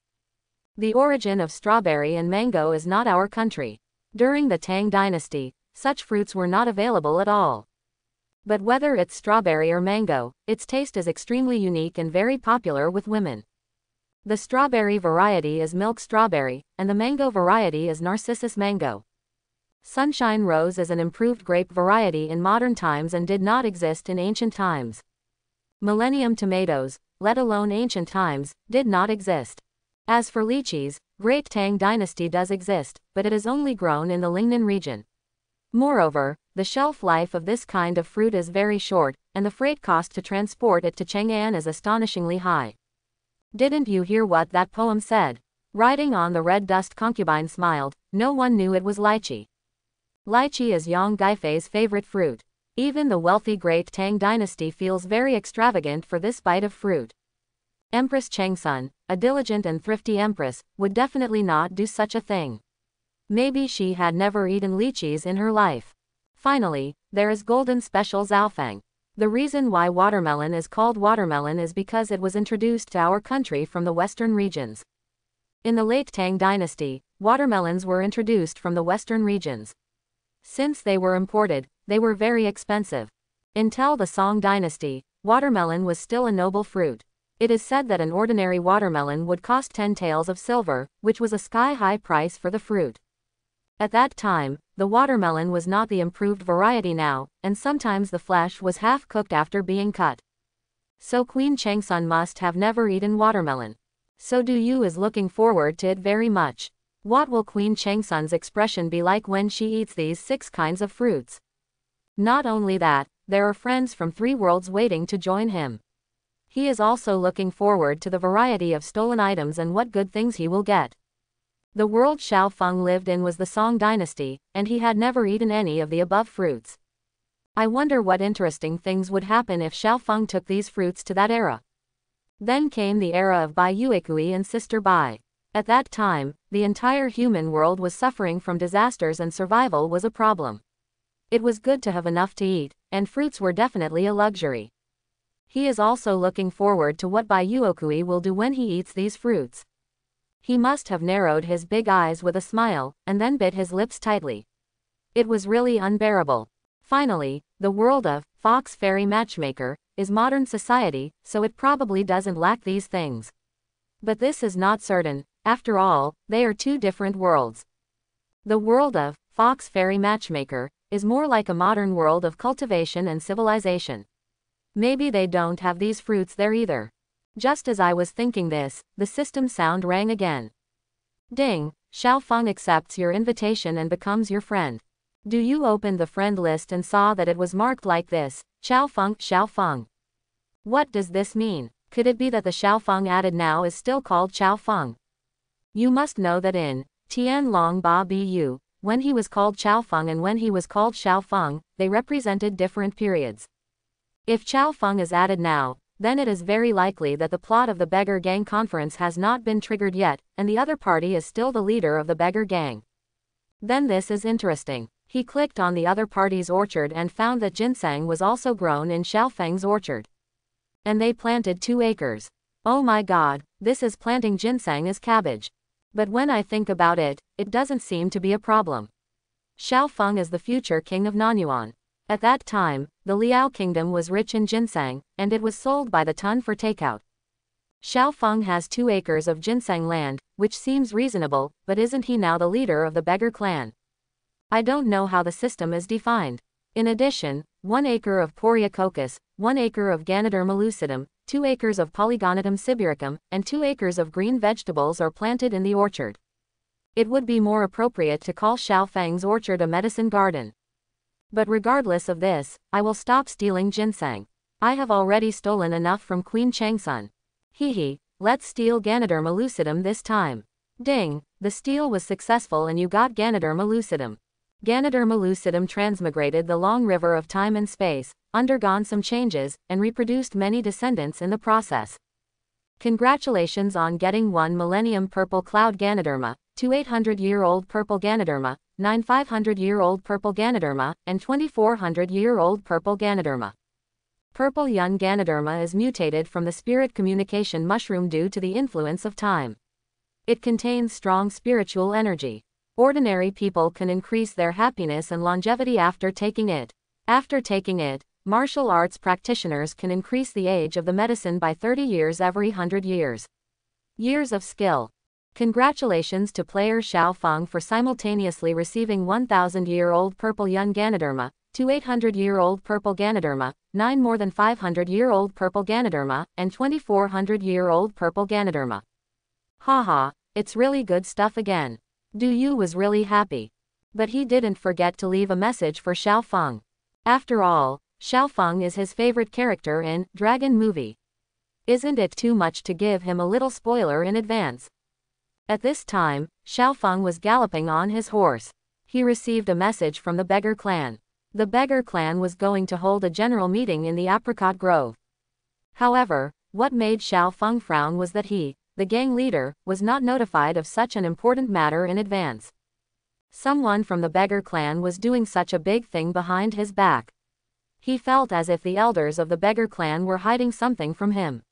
The origin of strawberry and mango is not our country. During the Tang dynasty, such fruits were not available at all. But whether it's strawberry or mango, its taste is extremely unique and very popular with women. The strawberry variety is milk strawberry, and the mango variety is narcissus mango. Sunshine rose is an improved grape variety in modern times and did not exist in ancient times. Millennium tomatoes, let alone ancient times, did not exist. As for lychees, Great Tang dynasty does exist, but it is only grown in the Lingnan region. Moreover, the shelf life of this kind of fruit is very short, and the freight cost to transport it to Chang'an is astonishingly high. Didn't you hear what that poem said? Riding on the red dust concubine smiled, no one knew it was lychee. Lychee is Yang Guifei's favorite fruit. Even the wealthy Great Tang dynasty feels very extravagant for this bite of fruit. Empress Changsun, a diligent and thrifty empress, would definitely not do such a thing. Maybe she had never eaten lychees in her life. Finally, there is golden special Zaofang. The reason why watermelon is called watermelon is because it was introduced to our country from the western regions. In the late Tang dynasty, watermelons were introduced from the western regions. Since they were imported, they were very expensive. Until the Song dynasty, watermelon was still a noble fruit. It is said that an ordinary watermelon would cost 10 taels of silver, which was a sky-high price for the fruit. At that time, the watermelon was not the improved variety now, and sometimes the flesh was half cooked after being cut. So Queen Changsun must have never eaten watermelon. So Du Yu is looking forward to it very much. What will Queen Changsun's expression be like when she eats these six kinds of fruits? Not only that, there are friends from three worlds waiting to join him. He is also looking forward to the variety of stolen items and what good things he will get. The world Xiao Feng lived in was the Song dynasty, and he had never eaten any of the above fruits. I wonder what interesting things would happen if Xiao Feng took these fruits to that era. Then came the era of Bai Yuekui and Sister Bai. At that time, the entire human world was suffering from disasters and survival was a problem. It was good to have enough to eat, and fruits were definitely a luxury. He is also looking forward to what Bai Yuekui will do when he eats these fruits. He must have narrowed his big eyes with a smile, and then bit his lips tightly. It was really unbearable. Finally, the world of Fox Fairy Matchmaker is modern society, so it probably doesn't lack these things. But this is not certain, after all, they are two different worlds. The world of Fox Fairy Matchmaker is more like a modern world of cultivation and civilization. Maybe they don't have these fruits there either. Just as I was thinking this, the system sound rang again. Ding, Xiao Feng accepts your invitation and becomes your friend. Du Yu open the friend list and saw that it was marked like this, Xiao Feng, Xiao Feng. What does this mean? Could it be that the Xiao Feng added now is still called Xiao Feng? You must know that in Tian Long Ba Bu, when he was called Chao Feng and when he was called Xiao Feng, they represented different periods. If Chao Feng is added now, then it is very likely that the plot of the Beggar Gang conference has not been triggered yet, and the other party is still the leader of the Beggar Gang. Then this is interesting. He clicked on the other party's orchard and found that ginseng was also grown in Xiao Feng's orchard. And they planted two acres. Oh my god, this is planting ginseng as cabbage. But when I think about it, it doesn't seem to be a problem. Xiao Feng is the future king of Nanyuan. At that time, the Liao kingdom was rich in ginseng, and it was sold by the ton for takeout. Xiao Feng has two acres of ginseng land, which seems reasonable, but isn't he now the leader of the beggar clan? I don't know how the system is defined. In addition, one acre of Poria cocos, one acre of Ganoderma lucidum, 2 acres of Polygonatum sibiricum, and 2 acres of green vegetables are planted in the orchard. It would be more appropriate to call Xiao Feng's orchard a medicine garden. But regardless of this, I will stop stealing ginseng. I have already stolen enough from Queen Changsun. Hehe, let's steal Ganoderma lucidum this time. Ding, the steal was successful and you got Ganoderma lucidum. Ganoderma lucidum transmigrated the long river of time and space, undergone some changes, and reproduced many descendants in the process. Congratulations on getting 1 millennium purple cloud Ganoderma, 2 800-year-old purple Ganoderma, 9 500-year-old purple Ganoderma, and 2400-year-old purple Ganoderma. Purple Yun Ganoderma is mutated from the spirit communication mushroom due to the influence of time. It contains strong spiritual energy. Ordinary people can increase their happiness and longevity after taking it. After taking it, martial arts practitioners can increase the age of the medicine by 30 years every 100 years. Years of skill. Congratulations to player Xiao Feng for simultaneously receiving 1000 year old purple Yun Ganoderma, two 800 year old purple Ganoderma, 9 more than 500 year old purple Ganoderma, and 2400 year old purple Ganoderma. Haha, it's really good stuff again. Du Yu was really happy. But he didn't forget to leave a message for Xiao Feng. After all, Xiao Feng is his favorite character in Dragon movie. Isn't it too much to give him a little spoiler in advance? At this time, Xiao Feng was galloping on his horse. He received a message from the beggar clan. The beggar clan was going to hold a general meeting in the apricot grove. However, what made Xiao Feng frown was that he, the gang leader, was not notified of such an important matter in advance. Someone from the beggar clan was doing such a big thing behind his back. He felt as if the elders of the beggar clan were hiding something from him.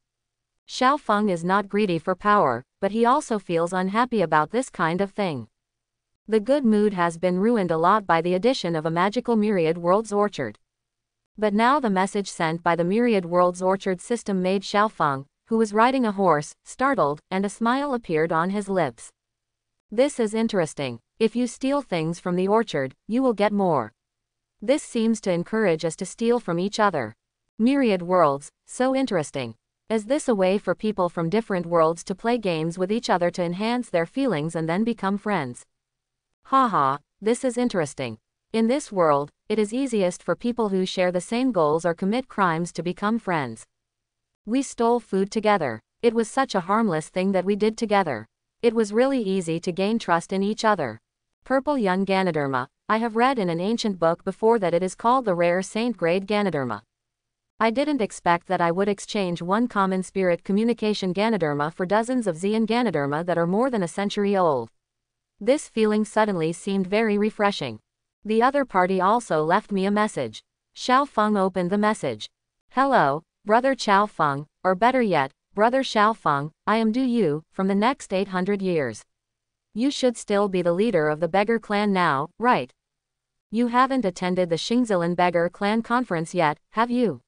Xiao Feng is not greedy for power, but he also feels unhappy about this kind of thing. The good mood has been ruined a lot by the addition of a magical Myriad Worlds Orchard. But now the message sent by the Myriad Worlds Orchard system made Xiao Feng, who was riding a horse, startled, and a smile appeared on his lips. This is interesting. If you steal things from the orchard, you will get more. This seems to encourage us to steal from each other. Myriad worlds, so interesting. Is this a way for people from different worlds to play games with each other to enhance their feelings and then become friends? Haha, this is interesting. In this world, it is easiest for people who share the same goals or commit crimes to become friends. We stole food together. It was such a harmless thing that we did together. It was really easy to gain trust in each other. Purple Yun Ganoderma. I have read in an ancient book before that it is called the rare Saint Grade Ganoderma. I didn't expect that I would exchange one common spirit communication Ganoderma for dozens of Xian Ganoderma that are more than a century old. This feeling suddenly seemed very refreshing. The other party also left me a message. Xiao Feng opened the message. Hello, Brother Xiao Feng, or better yet, Brother Xiao Feng, I am Du Yu, from the next 800 years. You should still be the leader of the beggar clan now, right? You haven't attended the Xingzilin beggar clan conference yet, have you?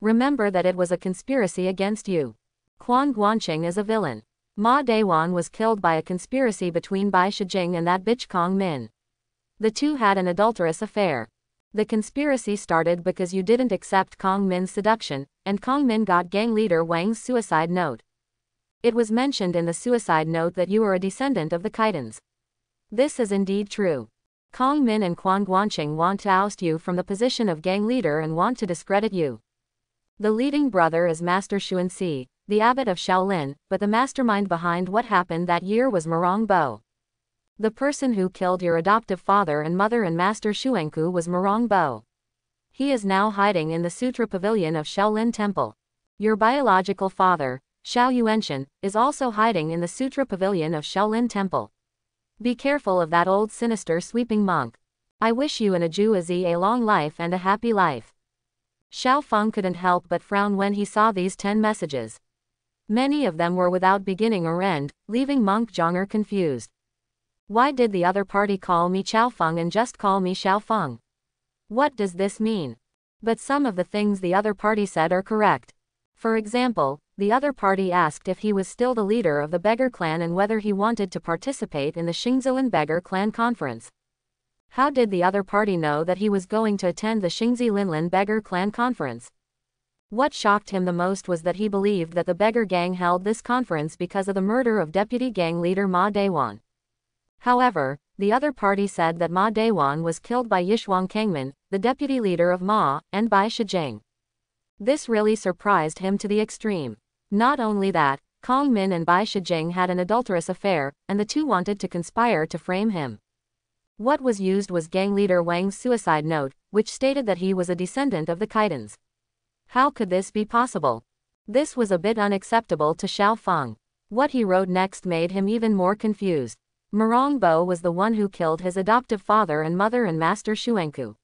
Remember that it was a conspiracy against you. Quan Guanqing is a villain. Ma Dayuan was killed by a conspiracy between Bai Shijing and that bitch Kong Min. The two had an adulterous affair. The conspiracy started because you didn't accept Kong Min's seduction, and Kong Min got gang leader Wang's suicide note. It was mentioned in the suicide note that you are a descendant of the Khitans. This is indeed true. Kong Min and Quan Guanqing want to oust you from the position of gang leader and want to discredit you. The leading brother is Master Xuanxi, the abbot of Shaolin, but the mastermind behind what happened that year was Murong Bo. The person who killed your adoptive father and mother and Master Xuanku was Murong Bo. He is now hiding in the Sutra Pavilion of Shaolin Temple. Your biological father, Xiao Yuanshan, is also hiding in the Sutra Pavilion of Shaolin Temple. Be careful of that old sinister sweeping monk. I wish you and Ajuazi a long life and a happy life. Xiao Feng couldn't help but frown when he saw these ten messages. Many of them were without beginning or end, leaving Monk Jonger confused. Why did the other party call me Chao Feng and just call me Xiao Feng? What does this mean? But some of the things the other party said are correct. For example, the other party asked if he was still the leader of the beggar clan and whether he wanted to participate in the Xingzilin beggar clan conference. How did the other party know that he was going to attend the Xingzi Linlin beggar clan conference? What shocked him the most was that he believed that the beggar gang held this conference because of the murder of deputy gang leader Ma Dayuan. However, the other party said that Ma Dayuan was killed by Yishuang Kangmin, the deputy leader of Ma, and by Shijing. This really surprised him to the extreme. Not only that, Kong Min and Bai Shijing had an adulterous affair, and the two wanted to conspire to frame him. What was used was gang leader Wang's suicide note, which stated that he was a descendant of the Khitans. How could this be possible? This was a bit unacceptable to Xiao Feng. What he wrote next made him even more confused. Murong Bo was the one who killed his adoptive father and mother and Master Xuanku.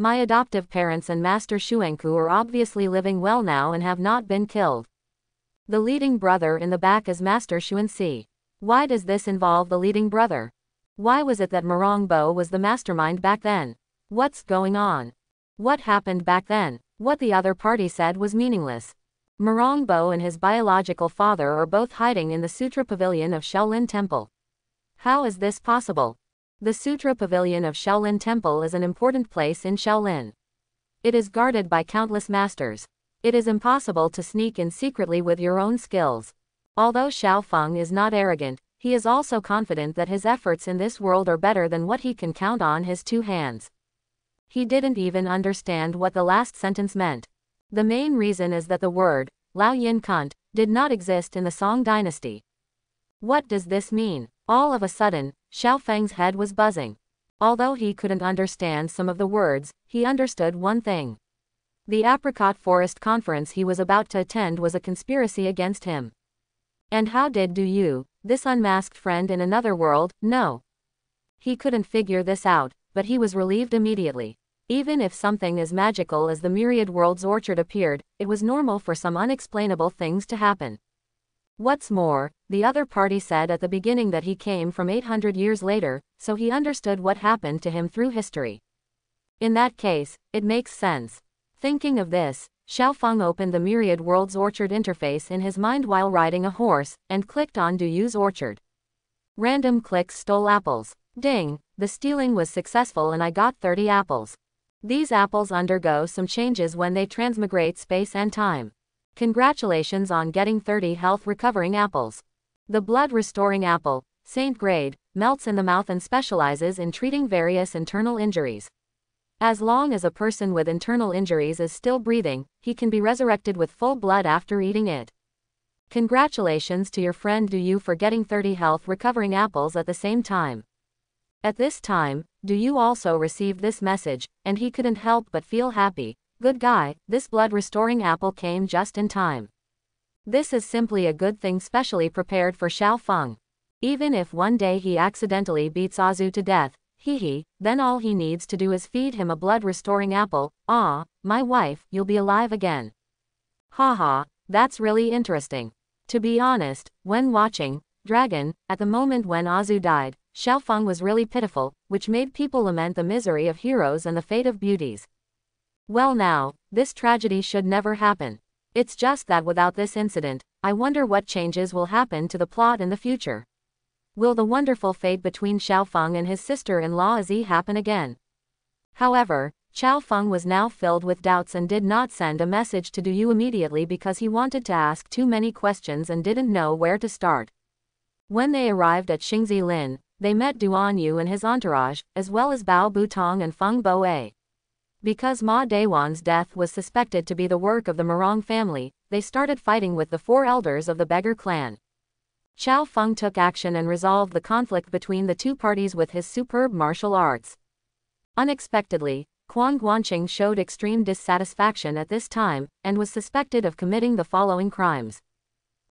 My adoptive parents and Master Xuanku are obviously living well now and have not been killed. The leading brother in the back is Master Xuanxi. Why does this involve the leading brother? Why was it that Murong Bo was the mastermind back then? What's going on? What happened back then? What the other party said was meaningless. Murong Bo and his biological father are both hiding in the Sutra Pavilion of Shaolin Temple. How is this possible? The Sutra Pavilion of Shaolin Temple is an important place in Shaolin. It is guarded by countless masters. It is impossible to sneak in secretly with your own skills. Although Xiao Feng is not arrogant, he is also confident that his efforts in this world are better than what he can count on his two hands. He didn't even understand what the last sentence meant. The main reason is that the word, Lao Yin Kunt, did not exist in the Song dynasty. What does this mean? All of a sudden, Xiao Feng's head was buzzing. Although he couldn't understand some of the words, he understood one thing. The Apricot Forest conference he was about to attend was a conspiracy against him. And how did Du Yu, this unmasked friend in another world, know? He couldn't figure this out, but he was relieved immediately. Even if something as magical as the Myriad Worlds Orchard appeared, it was normal for some unexplainable things to happen. What's more, the other party said at the beginning that he came from 800 years later, so he understood what happened to him through history. In that case, it makes sense. Thinking of this, Xiao Feng opened the Myriad Worlds Orchard interface in his mind while riding a horse, and clicked on Du Yu's orchard. Random clicks stole apples. Ding, the stealing was successful and I got 30 apples. These apples undergo some changes when they transmigrate space and time. Congratulations on getting 30 health recovering apples. The blood restoring apple, Saint Grade, melts in the mouth and specializes in treating various internal injuries. As long as a person with internal injuries is still breathing, he can be resurrected with full blood after eating it. Congratulations to your friend Du Yu for getting 30 health recovering apples at the same time. At this time, Du Yu also received this message, and he couldn't help but feel happy. Good guy, this blood restoring apple came just in time. This is simply a good thing specially prepared for Xiao Feng. Even if one day he accidentally beats Azu to death, hee hee, then all he needs to do is feed him a blood restoring apple. Ah, my wife, you'll be alive again. Ha ha, that's really interesting. To be honest, when watching Dragon, at the moment when Azu died, Xiao Feng was really pitiful, which made people lament the misery of heroes and the fate of beauties. Well now, this tragedy should never happen. It's just that without this incident, I wonder what changes will happen to the plot in the future. Will the wonderful fate between Xiao Feng and his sister-in-law Zi happen again? However, Xiao Feng was now filled with doubts and did not send a message to Du Yu immediately because he wanted to ask too many questions and didn't know where to start. When they arrived at Xingzi Lin, they met Duan Yu and his entourage, as well as Bao Butong and Feng Boe. Because Ma Dayuan's death was suspected to be the work of the Murong family, they started fighting with the four elders of the beggar clan. Chao Feng took action and resolved the conflict between the two parties with his superb martial arts. Unexpectedly, Quan Guanqing showed extreme dissatisfaction at this time, and was suspected of committing the following crimes.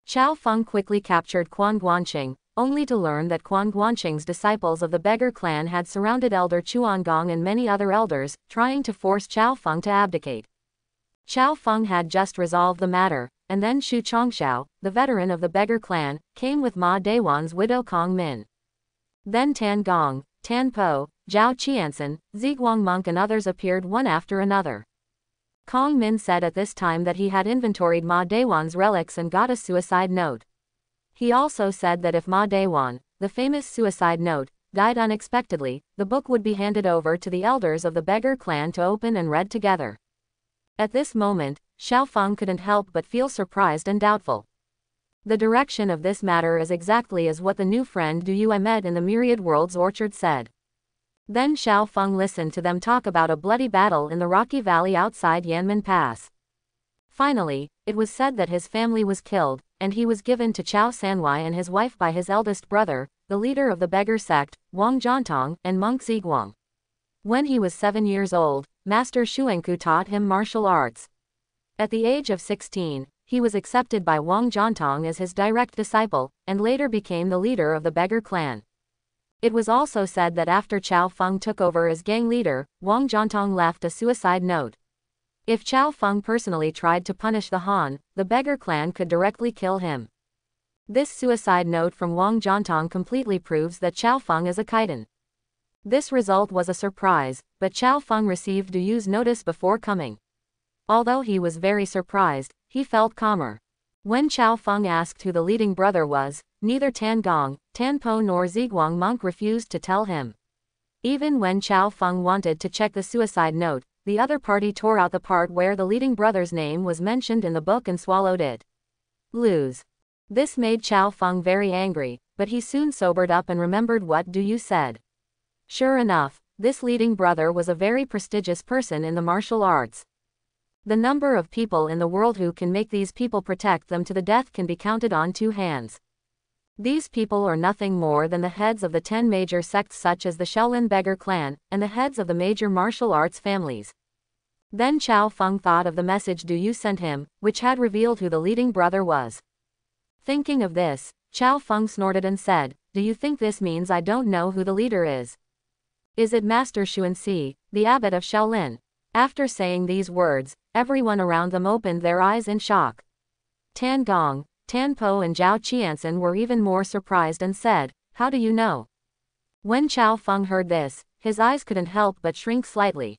Chao Feng quickly captured Quan Guanqing, only to learn that Quan Guanqing's disciples of the beggar clan had surrounded Elder Chuangong and many other elders, trying to force Chao Feng to abdicate. Chao Feng had just resolved the matter, and then Xu Chongxiao, the veteran of the beggar clan, came with Ma Dayuan's widow Kong Min. Then Tan Gong, Tan Po, Zhao Qiansen, Ziguang Monk and others appeared one after another. Kong Min said at this time that he had inventoried Ma Dayuan's relics and got a suicide note. He also said that if Ma Dayuan, the famous suicide note, died unexpectedly, the book would be handed over to the elders of the beggar clan to open and read together. At this moment, Xiao Feng couldn't help but feel surprised and doubtful. The direction of this matter is exactly as what the new friend Du I met in the Myriad Worlds Orchard said. Then Xiao Feng listened to them talk about a bloody battle in the rocky valley outside Yanmen Pass. Finally, it was said that his family was killed, and he was given to Chao Sanwai and his wife by his eldest brother, the leader of the beggar sect, Wang Jiantong, and monk Ziguang. When he was seven years old, Master Xuanku taught him martial arts. At the age of 16, he was accepted by Wang Jiantong as his direct disciple, and later became the leader of the beggar clan. It was also said that after Chao Feng took over as gang leader, Wang Jiantong left a suicide note. If Chao Feng personally tried to punish the Han, the beggar clan could directly kill him. This suicide note from Wang Jiantong completely proves that Chao Feng is a Khitan. This result was a surprise, but Chao Feng received Du Yu's notice before coming. Although he was very surprised, he felt calmer. When Chao Feng asked who the leading brother was, neither Tan Gong, Tan Po nor Ziguang Monk refused to tell him. Even when Chao Feng wanted to check the suicide note, the other party tore out the part where the leading brother's name was mentioned in the book and swallowed it. Lose. This made Chao Feng very angry, but he soon sobered up and remembered what Du Yu said. Sure enough, this leading brother was a very prestigious person in the martial arts. The number of people in the world who can make these people protect them to the death can be counted on two hands. These people are nothing more than the heads of the ten major sects such as the Shaolin Beggar clan, and the heads of the major martial arts families. Then Chao Feng thought of the message Du Yu sent him, which had revealed who the leading brother was. Thinking of this, Chao Feng snorted and said, Do you think this means I don't know who the leader is? Is it Master Xuanxi, the abbot of Shaolin? After saying these words, everyone around them opened their eyes in shock. Tan Gong, Tan Po and Zhao Qianxin were even more surprised and said, How Du Yu know? When Chao Feng heard this, his eyes couldn't help but shrink slightly.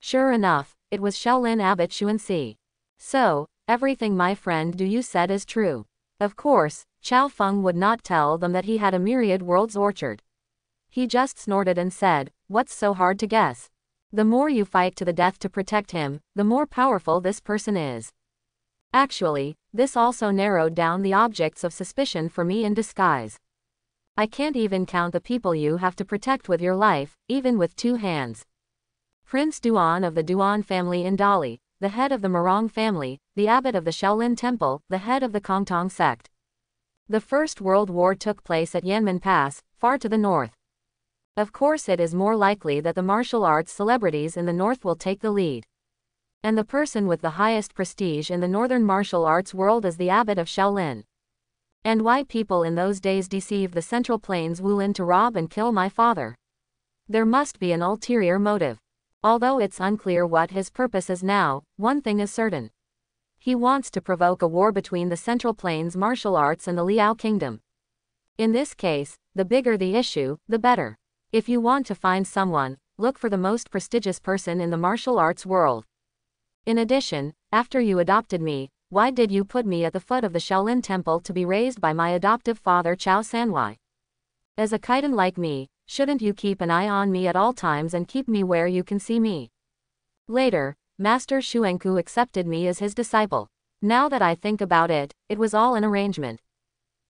Sure enough, it was Shaolin Abbot Xuanxi. So, everything my friend do you said is true. Of course, Chao Feng would not tell them that he had a myriad world's orchard. He just snorted and said, What's so hard to guess? The more you fight to the death to protect him, the more powerful this person is. Actually, this also narrowed down the objects of suspicion for me in disguise. I can't even count the people you have to protect with your life, even with two hands. Prince Duan of the Duan family in Dali, the head of the Murong family, the abbot of the Shaolin Temple, the head of the Kongtong sect. The First World War took place at Yanmen Pass, far to the north. Of course it is more likely that the martial arts celebrities in the north will take the lead. And the person with the highest prestige in the northern martial arts world is the abbot of Shaolin. And why people in those days deceived the Central Plains Wulin to rob and kill my father. There must be an ulterior motive. Although it's unclear what his purpose is now, one thing is certain. He wants to provoke a war between the Central Plains martial arts and the Liao Kingdom. In this case, the bigger the issue, the better. If you want to find someone, look for the most prestigious person in the martial arts world. In addition, after you adopted me, why did you put me at the foot of the Shaolin Temple to be raised by my adoptive father Chao Sanwai? As a Khitan like me, Shouldn't you keep an eye on me at all times and keep me where you can see me? Later, Master Xuanku accepted me as his disciple. Now that I think about it, it was all an arrangement.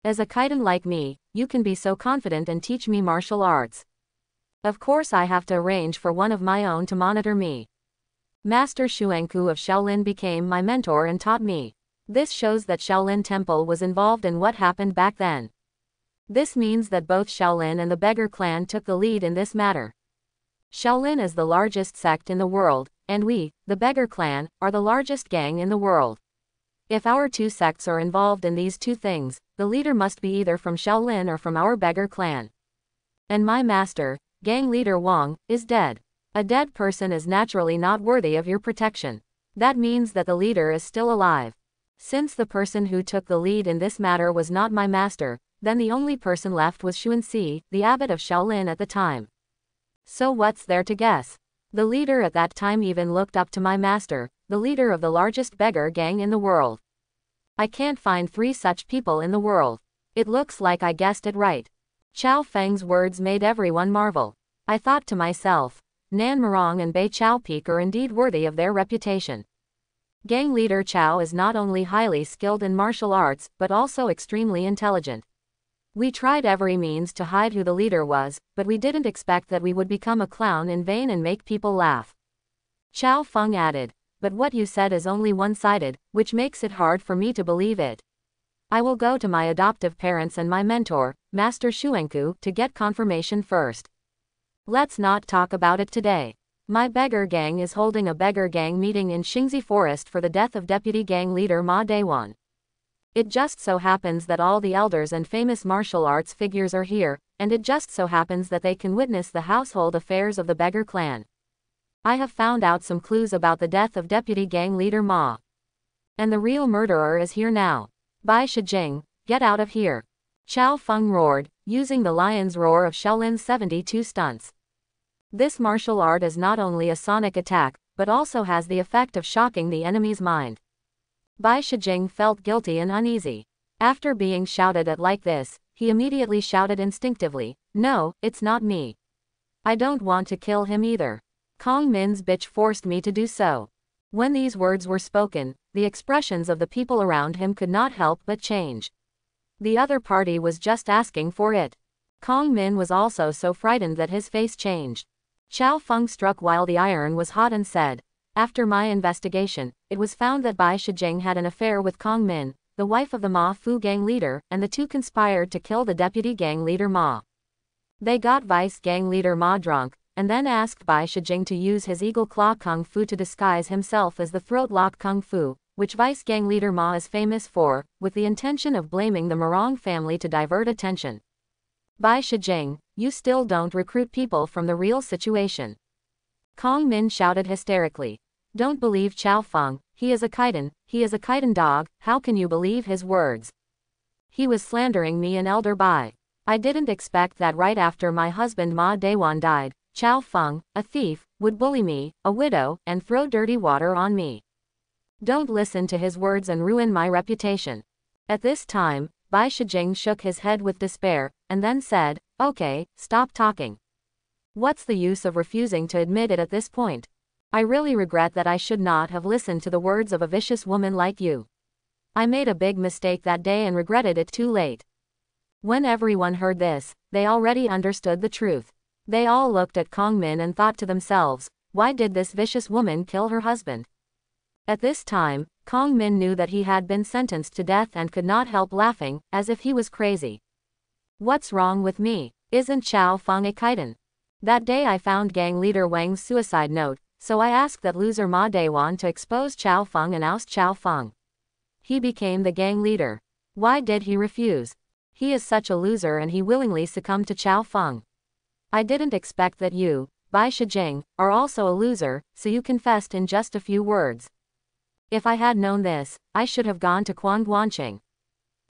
As a Khitan like me, you can be so confident and teach me martial arts. Of course I have to arrange for one of my own to monitor me. Master Xuanku of Shaolin became my mentor and taught me. This shows that Shaolin Temple was involved in what happened back then. This means that both Shaolin and the Beggar clan took the lead in this matter. Shaolin is the largest sect in the world, and we, the Beggar clan, are the largest gang in the world. If our two sects are involved in these two things, the leader must be either from Shaolin or from our Beggar clan. And my master, gang leader Wang, is dead. A dead person is naturally not worthy of your protection. That means that the leader is still alive. Since the person who took the lead in this matter was not my master, then the only person left was Xuanxi, the abbot of Shaolin at the time. So what's there to guess? The leader at that time even looked up to my master, the leader of the largest beggar gang in the world. I can't find three such people in the world. It looks like I guessed it right. Chao Feng's words made everyone marvel. I thought to myself, Nan Murong and Bei Chao Peak are indeed worthy of their reputation. Gang leader Chao is not only highly skilled in martial arts, but also extremely intelligent. We tried every means to hide who the leader was, but we didn't expect that we would become a clown in vain and make people laugh. Chao Feng added, but what you said is only one-sided, which makes it hard for me to believe it. I will go to my adoptive parents and my mentor, Master Xuanku, to get confirmation first. Let's not talk about it today. My beggar gang is holding a beggar gang meeting in Xingzi Forest for the death of deputy gang leader Ma Dayuan. It just so happens that all the elders and famous martial arts figures are here, and it just so happens that they can witness the household affairs of the beggar clan. I have found out some clues about the death of deputy gang leader Ma. And the real murderer is here now. Bai Shijing, get out of here. Chao Feng roared, using the lion's roar of Shaolin's 72 stunts. This martial art is not only a sonic attack, but also has the effect of shocking the enemy's mind. Bai Shijing felt guilty and uneasy. After being shouted at like this, he immediately shouted instinctively, No, it's not me. I don't want to kill him either. Kong Min's bitch forced me to do so. When these words were spoken, the expressions of the people around him could not help but change. The other party was just asking for it. Kong Min was also so frightened that his face changed. Chao Feng struck while the iron was hot and said, After my investigation, it was found that Bai Shijing had an affair with Kong Min, the wife of the Ma Fu gang leader, and the two conspired to kill the deputy gang leader Ma. They got vice gang leader Ma drunk, and then asked Bai Shijing to use his eagle claw kung fu to disguise himself as the throat lock kung fu, which vice gang leader Ma is famous for, with the intention of blaming the Murong family to divert attention. Bai Shijing, you still don't recruit people from the real situation. Kong Min shouted hysterically. Don't believe Chao Feng, he is a Kaidan, he is a Kaidan dog, how can you believe his words? He was slandering me and Elder Bai. I didn't expect that right after my husband Ma Dayuan died, Chao Feng, a thief, would bully me, a widow, and throw dirty water on me. Don't listen to his words and ruin my reputation. At this time, Bai Shijing shook his head with despair, and then said, Okay, stop talking. What's the use of refusing to admit it at this point? I really regret that I should not have listened to the words of a vicious woman like you. I made a big mistake that day and regretted it too late. When everyone heard this, they already understood the truth. They all looked at Kong Min and thought to themselves, why did this vicious woman kill her husband? At this time, Kong Min knew that he had been sentenced to death and could not help laughing, as if he was crazy. What's wrong with me? Isn't Chao Feng a Kaidan? That day I found gang leader Wang's suicide note, so I asked that loser Ma Dayuan to expose Chao Feng and oust Chao Feng. He became the gang leader. Why did he refuse? He is such a loser and he willingly succumbed to Chao Feng. I didn't expect that you, Bai Shijing, are also a loser, so you confessed in just a few words. If I had known this, I should have gone to Quan Guanqing.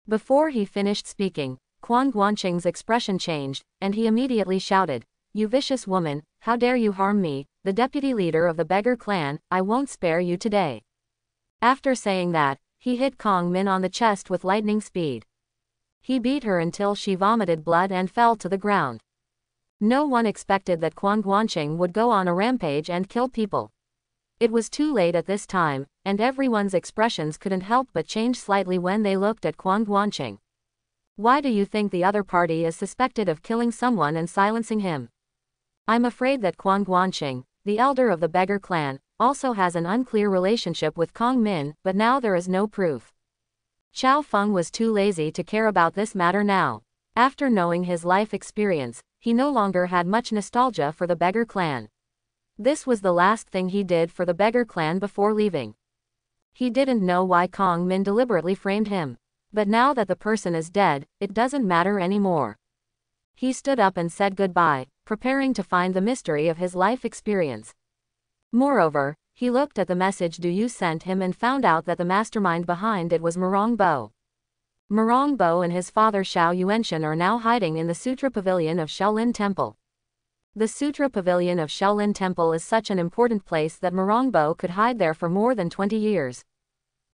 Before he finished speaking, Quan Guanqing's expression changed, and he immediately shouted, You vicious woman, how dare you harm me, the deputy leader of the beggar clan, I won't spare you today. After saying that, he hit Kong Min on the chest with lightning speed. He beat her until she vomited blood and fell to the ground. No one expected that Quan Guanqing would go on a rampage and kill people. It was too late at this time, and everyone's expressions couldn't help but change slightly when they looked at Quan Guanqing. Why do you think the other party is suspected of killing someone and silencing him? I'm afraid that Quan Guanqing, the elder of the beggar clan, also has an unclear relationship with Kong Min, but now there is no proof. Chao Feng was too lazy to care about this matter now. After knowing his life experience, he no longer had much nostalgia for the beggar clan. This was the last thing he did for the beggar clan before leaving. He didn't know why Kong Min deliberately framed him. But now that the person is dead, it doesn't matter anymore. He stood up and said goodbye, preparing to find the mystery of his life experience. Moreover, he looked at the message Du Yu sent him and found out that the mastermind behind it was Murong Bo. Murong Bo and his father Xiao Yuanshan are now hiding in the Sutra Pavilion of Shaolin Temple. The Sutra Pavilion of Shaolin Temple is such an important place that Murong Bo could hide there for more than 20 years.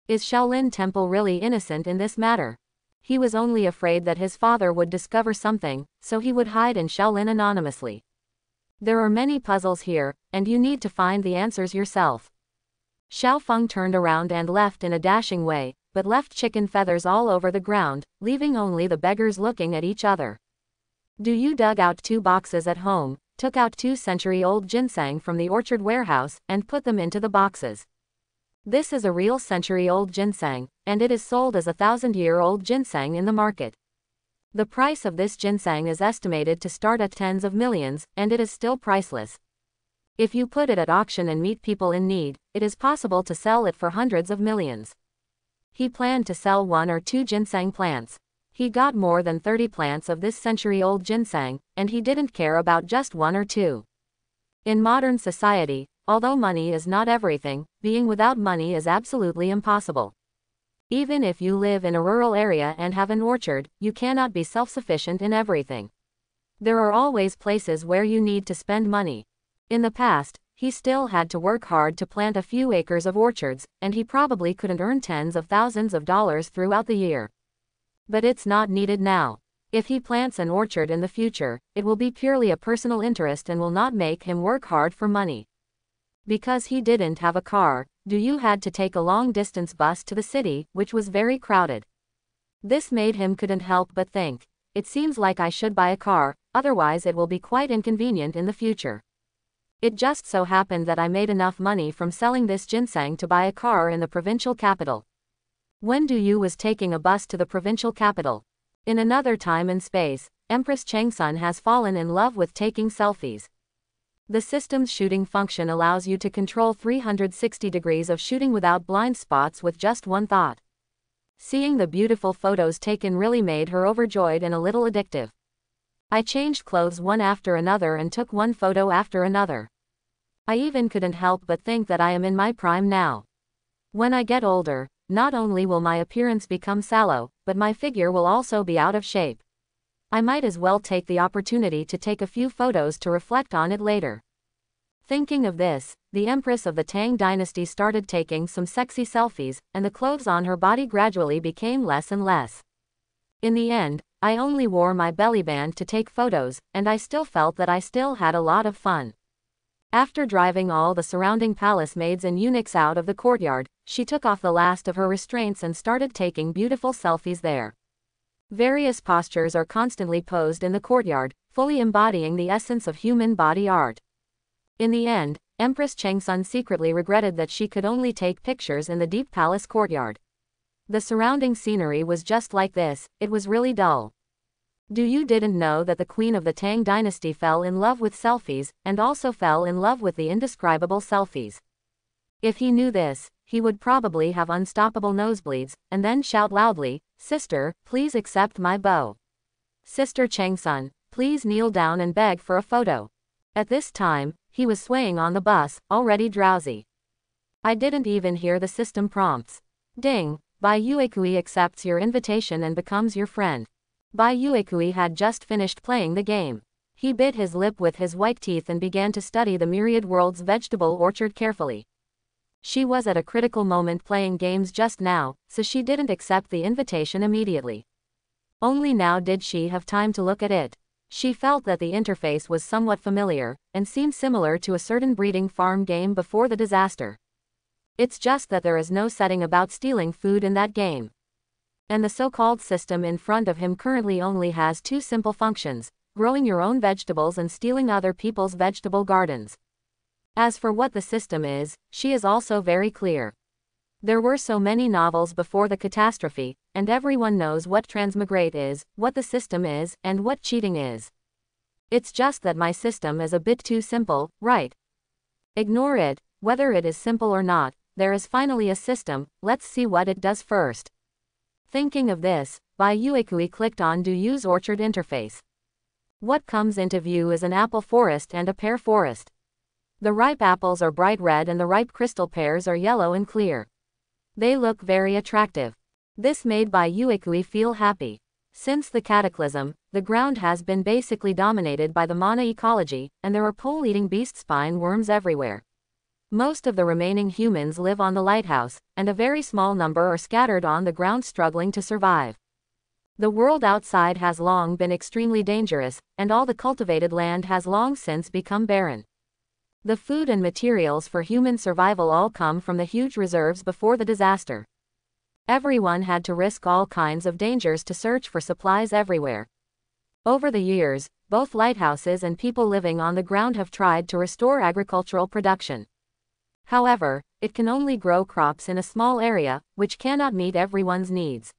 Is Shaolin Temple really innocent in this matter? He was only afraid that his father would discover something, so he would hide in Shaolin anonymously. There are many puzzles here, and you need to find the answers yourself. Xiao Feng turned around and left in a dashing way, but left chicken feathers all over the ground, leaving only the beggars looking at each other. Du Yu dug out two boxes at home, took out two century-old ginseng from the orchard warehouse, and put them into the boxes. This is a real century-old ginseng, and it is sold as a thousand-year-old ginseng in the market. The price of this ginseng is estimated to start at tens of millions, and it is still priceless. If you put it at auction and meet people in need, it is possible to sell it for hundreds of millions. He planned to sell one or two ginseng plants. He got more than 30 plants of this century-old ginseng, and he didn't care about just one or two. In modern society, although money is not everything, being without money is absolutely impossible. Even if you live in a rural area and have an orchard, you cannot be self-sufficient in everything. There are always places where you need to spend money. In the past, he still had to work hard to plant a few acres of orchards, and he probably couldn't earn tens of thousands of dollars throughout the year. But it's not needed now. If he plants an orchard in the future, it will be purely a personal interest and will not make him work hard for money. Because he didn't have a car, Du Yu had to take a long-distance bus to the city, which was very crowded. This made him couldn't help but think, it seems like I should buy a car, otherwise it will be quite inconvenient in the future. It just so happened that I made enough money from selling this ginseng to buy a car in the provincial capital. When Du Yu was taking a bus to the provincial capital. In another time and space, Empress Changsun has fallen in love with taking selfies. The system's shooting function allows you to control 360 degrees of shooting without blind spots with just one thought. Seeing the beautiful photos taken really made her overjoyed and a little addictive. I changed clothes one after another and took one photo after another. I even couldn't help but think that I am in my prime now. When I get older, not only will my appearance become sallow, but my figure will also be out of shape. I might as well take the opportunity to take a few photos to reflect on it later. Thinking of this, the empress of the Tang dynasty started taking some sexy selfies, and the clothes on her body gradually became less and less. In the end, I only wore my belly band to take photos, and I still felt that I still had a lot of fun. After driving all the surrounding palace maids and eunuchs out of the courtyard, she took off the last of her restraints and started taking beautiful selfies there. Various postures are constantly posed in the courtyard, fully embodying the essence of human body art. In the end, Empress Changsun secretly regretted that she could only take pictures in the deep palace courtyard. The surrounding scenery was just like this, it was really dull. Du Yu didn't know that the queen of the Tang dynasty fell in love with selfies, and also fell in love with the indescribable selfies. If he knew this, he would probably have unstoppable nosebleeds, and then shout loudly, Sister, please accept my bow. Sister Changsun, please kneel down and beg for a photo. At this time, he was swaying on the bus, already drowsy. I didn't even hear the system prompts. Ding, Bai Yuekui accepts your invitation and becomes your friend. Bai Yuekui had just finished playing the game. He bit his lip with his white teeth and began to study the myriad world's vegetable orchard carefully. She was at a critical moment playing games just now, so she didn't accept the invitation immediately. Only now did she have time to look at it. She felt that the interface was somewhat familiar, and seemed similar to a certain breeding farm game before the disaster. It's just that there is no setting about stealing food in that game. And the so-called system in front of him currently only has two simple functions, growing your own vegetables and stealing other people's vegetable gardens. As for what the system is, she is also very clear. There were so many novels before the catastrophe, and everyone knows what transmigrate is, what the system is, and what cheating is. It's just that my system is a bit too simple, right? Ignore it, whether it is simple or not, there is finally a system, let's see what it does first. Thinking of this, Bai Yuekui clicked on Du Yu's orchard interface. What comes into view is an apple forest and a pear forest. The ripe apples are bright red and the ripe crystal pears are yellow and clear. They look very attractive. This made Bai Yuekui feel happy. Since the cataclysm, the ground has been basically dominated by the mana ecology, and there are pole-eating beast spine worms everywhere. Most of the remaining humans live on the lighthouse, and a very small number are scattered on the ground struggling to survive. The world outside has long been extremely dangerous, and all the cultivated land has long since become barren. The food and materials for human survival all come from the huge reserves before the disaster. Everyone had to risk all kinds of dangers to search for supplies everywhere. Over the years, both lighthouses and people living on the ground have tried to restore agricultural production. However, it can only grow crops in a small area, which cannot meet everyone's needs.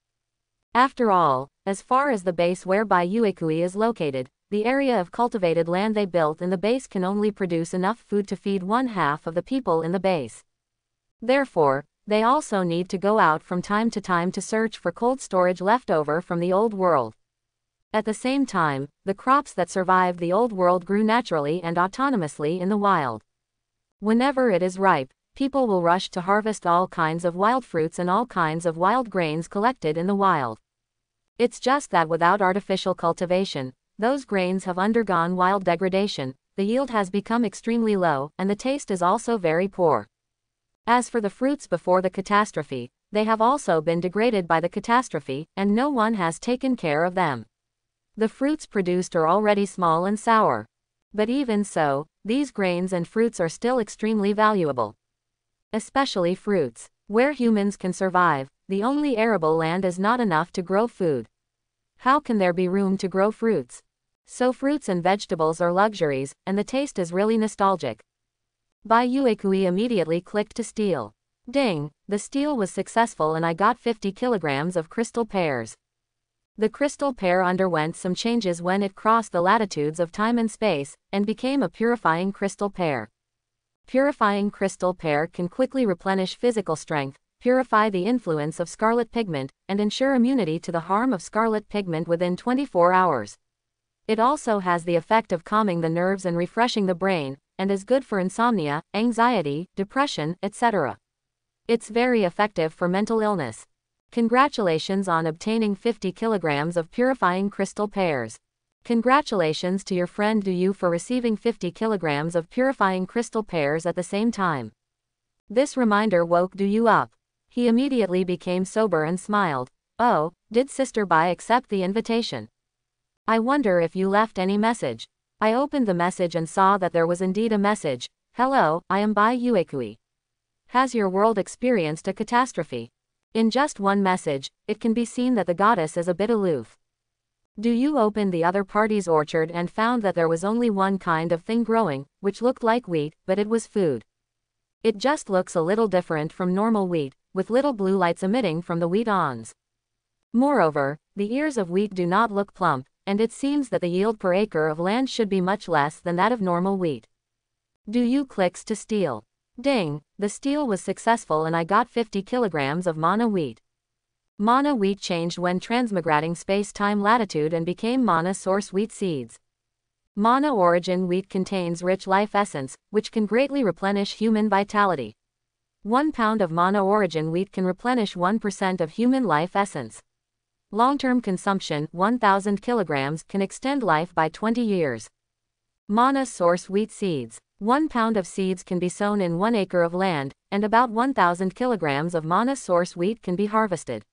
After all, as far as the base where Bai Yuekui is located, the area of cultivated land they built in the base can only produce enough food to feed one half of the people in the base. Therefore, they also need to go out from time to time to search for cold storage left over from the old world. At the same time, the crops that survived the old world grew naturally and autonomously in the wild. Whenever it is ripe, people will rush to harvest all kinds of wild fruits and all kinds of wild grains collected in the wild. It's just that without artificial cultivation, those grains have undergone wild degradation, the yield has become extremely low, and the taste is also very poor. As for the fruits before the catastrophe, they have also been degraded by the catastrophe, and no one has taken care of them. The fruits produced are already small and sour. But even so, these grains and fruits are still extremely valuable. Especially fruits. Where humans can survive, the only arable land is not enough to grow food. How can there be room to grow fruits? So fruits and vegetables are luxuries, and the taste is really nostalgic. Bai Yuekui immediately clicked to steal. Ding, the steal was successful and I got 50 kilograms of crystal pears. The crystal pair underwent some changes when it crossed the latitudes of time and space, and became a purifying crystal pair. Purifying crystal pair can quickly replenish physical strength, purify the influence of scarlet pigment, and ensure immunity to the harm of scarlet pigment within 24 hours. It also has the effect of calming the nerves and refreshing the brain, and is good for insomnia, anxiety, depression, etc. It's very effective for mental illness. Congratulations on obtaining 50 kilograms of purifying crystal pears. Congratulations to your friend Du Yu for receiving 50 kilograms of purifying crystal pears at the same time. This reminder woke Du Yu up. He immediately became sober and smiled. Oh, did Sister Bai accept the invitation? I wonder if you left any message. I opened the message and saw that there was indeed a message. Hello, I am Bai Yuekui. Has your world experienced a catastrophe? In just one message, it can be seen that the goddess is a bit aloof. Du Yu open the other party's orchard and found that there was only one kind of thing growing, which looked like wheat, but it was food. It just looks a little different from normal wheat, with little blue lights emitting from the wheat awns. Moreover, the ears of wheat do not look plump, and it seems that the yield per acre of land should be much less than that of normal wheat. Du Yu clicks to steal. Ding, the steal was successful and I got 50 kilograms of mana wheat. Mana wheat changed when transmigrating space-time latitude and became mana source wheat seeds. Mana origin wheat contains rich life essence, which can greatly replenish human vitality. One pound of mana origin wheat can replenish 1% of human life essence. Long-term consumption, 1000 kilograms, can extend life by 20 years. Mana source wheat seeds. One pound of seeds can be sown in one acre of land, and about 1000 kilograms of mana source wheat can be harvested.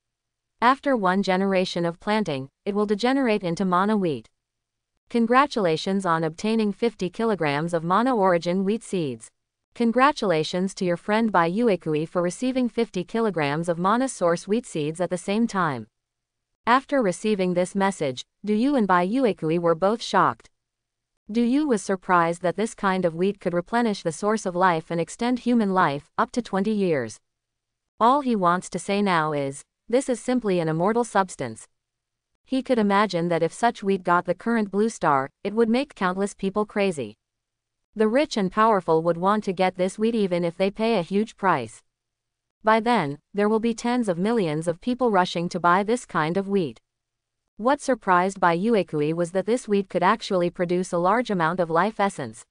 After one generation of planting, it will degenerate into mana wheat. Congratulations on obtaining 50 kilograms of mana origin wheat seeds. Congratulations to your friend Bai Yuekui for receiving 50 kilograms of Mana Source wheat seeds at the same time. After receiving this message, Du Yu and Bai Yuekui were both shocked. Du Yu was surprised that this kind of wheat could replenish the source of life and extend human life up to 20 years. All he wants to say now is, this is simply an immortal substance. He could imagine that if such wheat got the current blue star, it would make countless people crazy. The rich and powerful would want to get this wheat even if they pay a huge price. By then, there will be tens of millions of people rushing to buy this kind of wheat. What surprised Bai Yuekui was that this wheat could actually produce a large amount of life essence.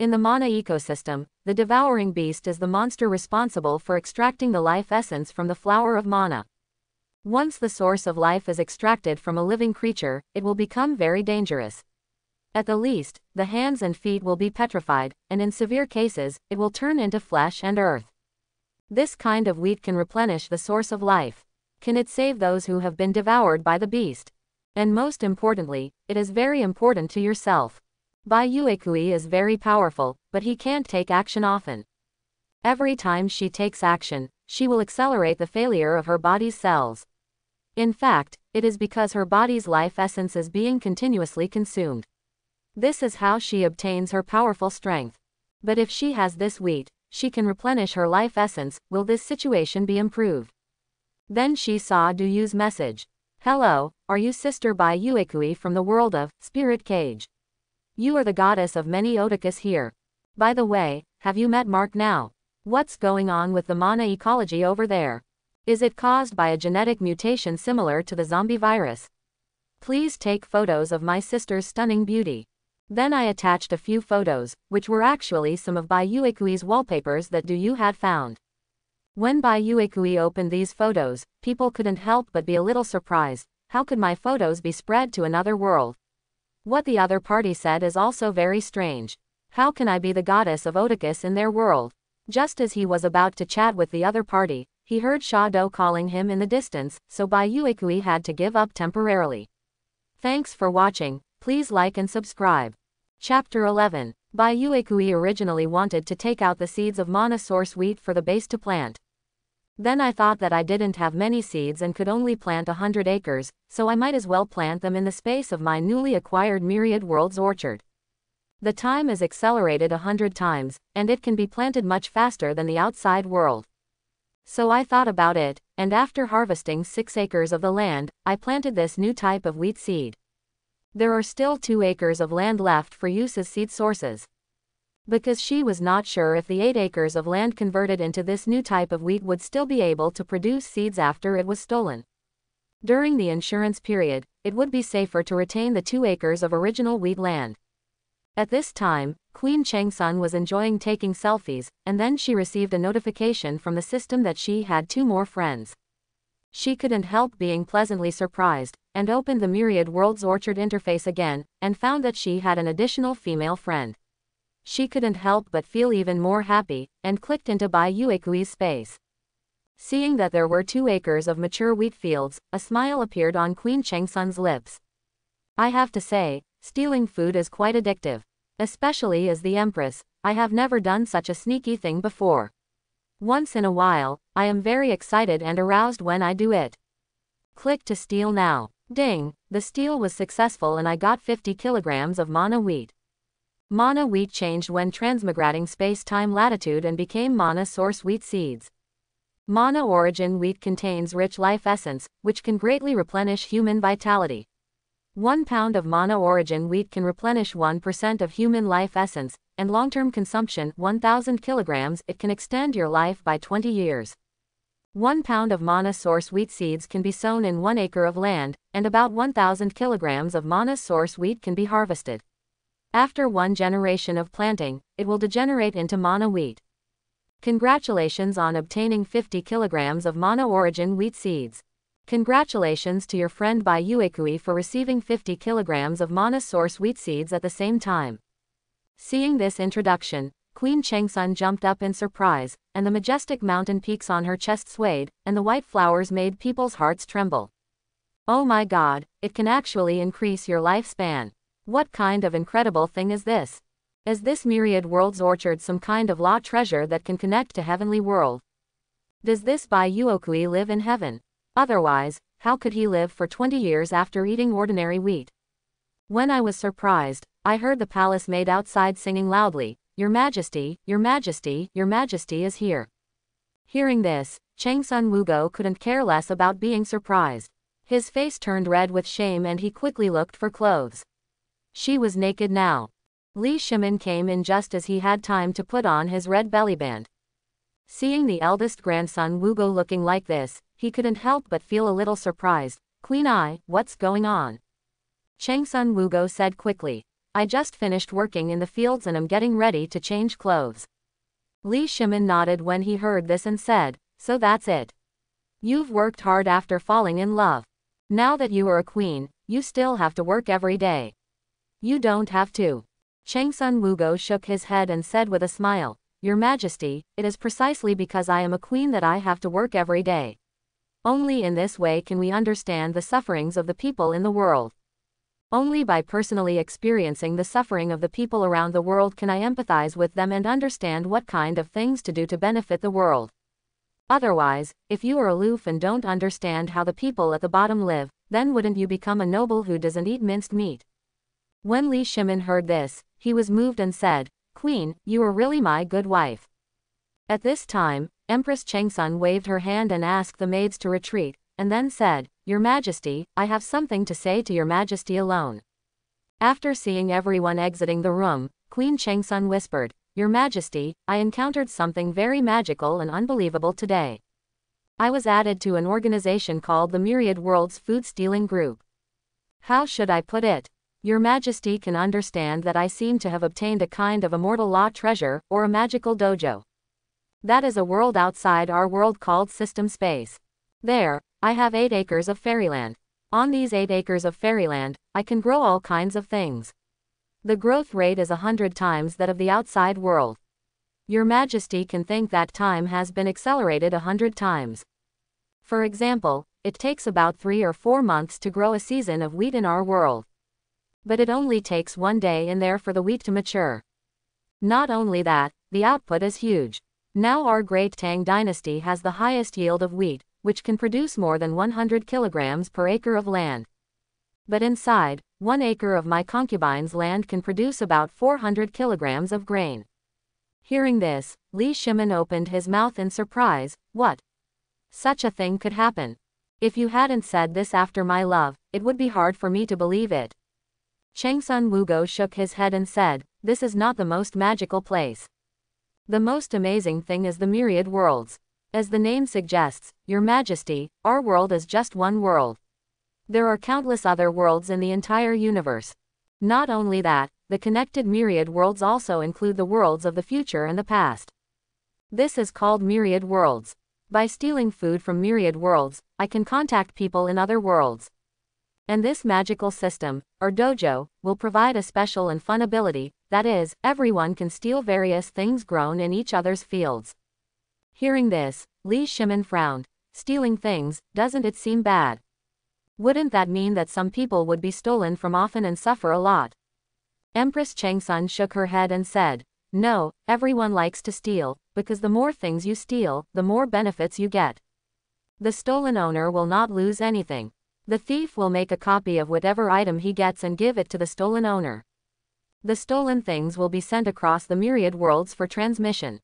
In the mana ecosystem, the devouring beast is the monster responsible for extracting the life essence from the flower of mana. Once the source of life is extracted from a living creature, it will become very dangerous. At the least, the hands and feet will be petrified, and in severe cases, it will turn into flesh and earth. This kind of wheat can replenish the source of life. Can it save those who have been devoured by the beast? And most importantly, it is very important to yourself. Bai Yuekui is very powerful, but he can't take action often. Every time she takes action, she will accelerate the failure of her body's cells. In fact, it is because her body's life essence is being continuously consumed. This is how she obtains her powerful strength. But if she has this wheat, she can replenish her life essence, will this situation be improved? Then she saw Du Yu's message. Hello, are you Sister Bai Yuekui from the world of Spirit Cage? You are the goddess of many Otakus here. By the way, have you met Mark now? What's going on with the mana ecology over there? Is it caused by a genetic mutation similar to the zombie virus? Please take photos of my sister's stunning beauty. Then I attached a few photos, which were actually some of Bai Yuekui's wallpapers that Du Yu had found. When Bai Yuekui opened these photos, people couldn't help but be a little surprised. How could my photos be spread to another world? What the other party said is also very strange. How can I be the goddess of Oedipus in their world? Just as he was about to chat with the other party, he heard Sha Do calling him in the distance, so Bai Yuekui had to give up temporarily. Thanks for watching, please like and subscribe. Chapter 11 Bai Yuekui originally wanted to take out the seeds of mana source wheat for the base to plant. Then I thought that I didn't have many seeds and could only plant a hundred acres, so I might as well plant them in the space of my newly acquired Myriad Worlds orchard. The time is accelerated a hundred times, and it can be planted much faster than the outside world. So I thought about it, and after harvesting six acres of the land, I planted this new type of wheat seed. There are still two acres of land left for use as seed sources because she was not sure if the 8 acres of land converted into this new type of wheat would still be able to produce seeds after it was stolen. During the insurance period, it would be safer to retain the 2 acres of original wheat land. At this time, Queen Changsun was enjoying taking selfies, and then she received a notification from the system that she had two more friends. She couldn't help being pleasantly surprised, and opened the Myriad Worlds Orchard interface again, and found that she had an additional female friend she couldn't help but feel even more happy, and clicked into Bai Yuekui's space. Seeing that there were two acres of mature wheat fields, a smile appeared on Queen Changsun's lips. I have to say, stealing food is quite addictive. Especially as the Empress, I have never done such a sneaky thing before. Once in a while, I am very excited and aroused when I do it. Click to steal now. Ding, the steal was successful and I got 50 kilograms of mana wheat. Mana wheat changed when transmigrating space-time latitude and became mana source wheat seeds. Mana origin wheat contains rich life essence, which can greatly replenish human vitality. One pound of mana origin wheat can replenish 1% of human life essence, and long-term consumption 1000 kilograms it can extend your life by 20 years. One pound of mana source wheat seeds can be sown in one acre of land, and about 1000 kilograms of mana source wheat can be harvested. After one generation of planting, it will degenerate into mana wheat. Congratulations on obtaining 50 kilograms of mana origin wheat seeds. Congratulations to your friend Bai Yuekui for receiving 50 kilograms of mana source wheat seeds at the same time. Seeing this introduction, Queen Changsun jumped up in surprise, and the majestic mountain peaks on her chest swayed, and the white flowers made people's hearts tremble. Oh my god, it can actually increase your lifespan. What kind of incredible thing is this? Is this myriad world's orchard some kind of law treasure that can connect to heavenly world? Does this Bai Yuekui live in heaven? Otherwise, how could he live for 20 years after eating ordinary wheat? When I was surprised, I heard the palace maid outside singing loudly, Your Majesty, Your Majesty, Your Majesty is here. Hearing this, Changsun Wugo couldn't care less about being surprised. His face turned red with shame and he quickly looked for clothes. She was naked now. Li Shimin came in just as he had time to put on his red bellyband. Seeing the eldest grandson Wugo looking like this, he couldn't help but feel a little surprised. Queen Ai, what's going on? Changsun Wugo said quickly. I just finished working in the fields and am getting ready to change clothes. Li Shimin nodded when he heard this and said, So that's it. You've worked hard after falling in love. Now that you are a queen, you still have to work every day. You don't have to. Changsun Wugo shook his head and said with a smile, Your Majesty, it is precisely because I am a queen that I have to work every day. Only in this way can we understand the sufferings of the people in the world. Only by personally experiencing the suffering of the people around the world can I empathize with them and understand what kind of things to do to benefit the world. Otherwise, if you are aloof and don't understand how the people at the bottom live, then wouldn't you become a noble who doesn't eat minced meat? When Li Shimin heard this, he was moved and said, Queen, you are really my good wife. At this time, Empress Changsun waved her hand and asked the maids to retreat, and then said, Your Majesty, I have something to say to Your Majesty alone. After seeing everyone exiting the room, Queen Changsun whispered, Your Majesty, I encountered something very magical and unbelievable today. I was added to an organization called the Myriad Worlds Food Stealing Group. How should I put it? Your Majesty can understand that I seem to have obtained a kind of immortal law treasure, or a magical dojo. That is a world outside our world called System Space. There, I have 8 acres of fairyland. On these 8 acres of fairyland, I can grow all kinds of things. The growth rate is a hundred times that of the outside world. Your Majesty can think that time has been accelerated a hundred times. For example, it takes about three or four months to grow a season of wheat in our world. But it only takes one day in there for the wheat to mature. Not only that, the output is huge. Now our great Tang dynasty has the highest yield of wheat, which can produce more than 100 kilograms per acre of land. But inside, one acre of my concubine's land can produce about 400 kilograms of grain. Hearing this, Li Shimin opened his mouth in surprise. What? Such a thing could happen. If you hadn't said this after my love, it would be hard for me to believe it. Changsun Wugo shook his head and said, This is not the most magical place. The most amazing thing is the myriad worlds. As the name suggests, Your Majesty, our world is just one world. There are countless other worlds in the entire universe. Not only that, the connected myriad worlds also include the worlds of the future and the past. This is called myriad worlds. By stealing food from myriad worlds, I can contact people in other worlds. And this magical system, or dojo, will provide a special and fun ability, that is, everyone can steal various things grown in each other's fields. Hearing this, Li Shimin frowned. Stealing things, doesn't it seem bad? Wouldn't that mean that some people would be stolen from often and suffer a lot? Empress Changsun shook her head and said, No, everyone likes to steal, because the more things you steal, the more benefits you get. The stolen owner will not lose anything. The thief will make a copy of whatever item he gets and give it to the stolen owner. The stolen things will be sent across the myriad worlds for transmission.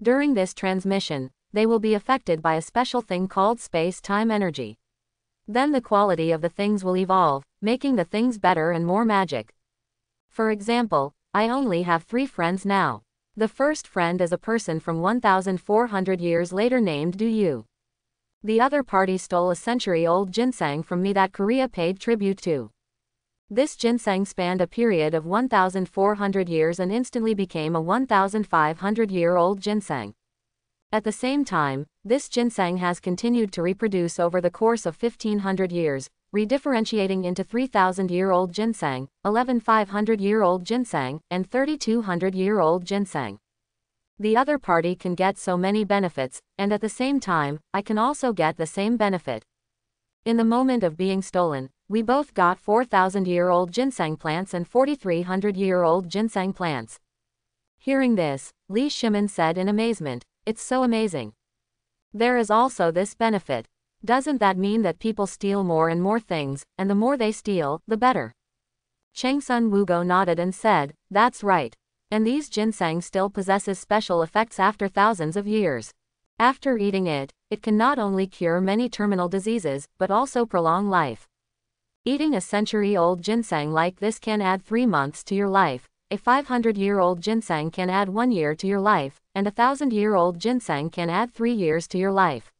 During this transmission, they will be affected by a special thing called space-time energy. Then the quality of the things will evolve, making the things better and more magic. For example, I only have three friends now. The first friend is a person from 1400 years later named Du Yu. The other party stole a century-old ginseng from me that Korea paid tribute to. This ginseng spanned a period of 1,400 years and instantly became a 1,500-year-old ginseng. At the same time, this ginseng has continued to reproduce over the course of 1500 years, redifferentiating into 3,000-year-old ginseng, 11,500-year-old ginseng, and 3,200-year-old ginseng. The other party can get so many benefits, and at the same time, I can also get the same benefit. In the moment of being stolen, we both got 4,000-year-old ginseng plants and 4,300-year-old ginseng plants. Hearing this, Li Shimin said in amazement, it's so amazing. There is also this benefit. Doesn't that mean that people steal more and more things, and the more they steal, the better? Changsun Wugo nodded and said, That's right. And these ginseng still possesses special effects after thousands of years. After eating it, it can not only cure many terminal diseases, but also prolong life. Eating a century-old ginseng like this can add three months to your life, a 500-year-old ginseng can add one year to your life, and a thousand-year-old ginseng can add three years to your life.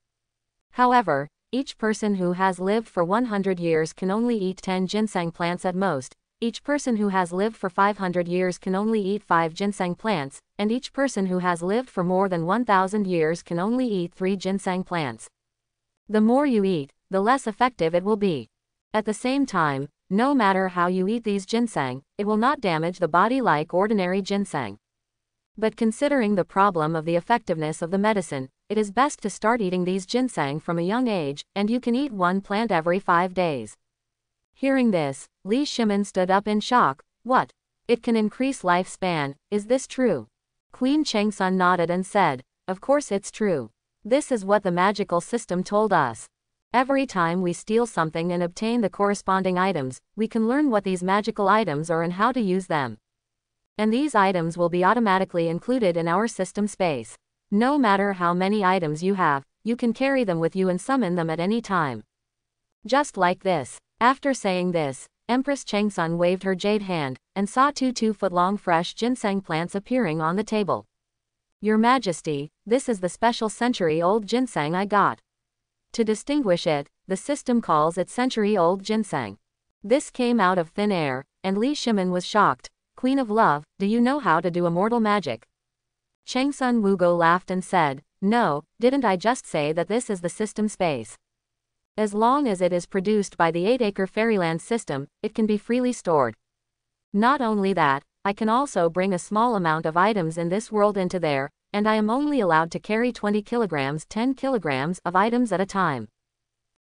However, each person who has lived for 100 years can only eat 10 ginseng plants at most, each person who has lived for 500 years can only eat 5 ginseng plants, and each person who has lived for more than 1000 years can only eat 3 ginseng plants. The more you eat, the less effective it will be. At the same time, no matter how you eat these ginseng, it will not damage the body like ordinary ginseng. But considering the problem of the effectiveness of the medicine, it is best to start eating these ginseng from a young age, and you can eat one plant every five days. Hearing this, Li Shimin stood up in shock. What? It can increase lifespan, is this true? Queen Changsun nodded and said, Of course it's true. This is what the magical system told us. Every time we steal something and obtain the corresponding items, we can learn what these magical items are and how to use them. And these items will be automatically included in our system space. No matter how many items you have, you can carry them with you and summon them at any time. Just like this. After saying this, Empress Changsun waved her jade hand, and saw two two-foot-long fresh ginseng plants appearing on the table. Your Majesty, this is the special century-old ginseng I got. To distinguish it, the system calls it century-old ginseng. This came out of thin air, and Li Shimin was shocked. Queen of Love, do you know how to do immortal magic? Changsun Wugo laughed and said, No, didn't I just say that this is the system space? As long as it is produced by the 8-acre fairyland system, it can be freely stored. Not only that, I can also bring a small amount of items in this world into there, and I am only allowed to carry 20 kilograms 10 kilograms of items at a time.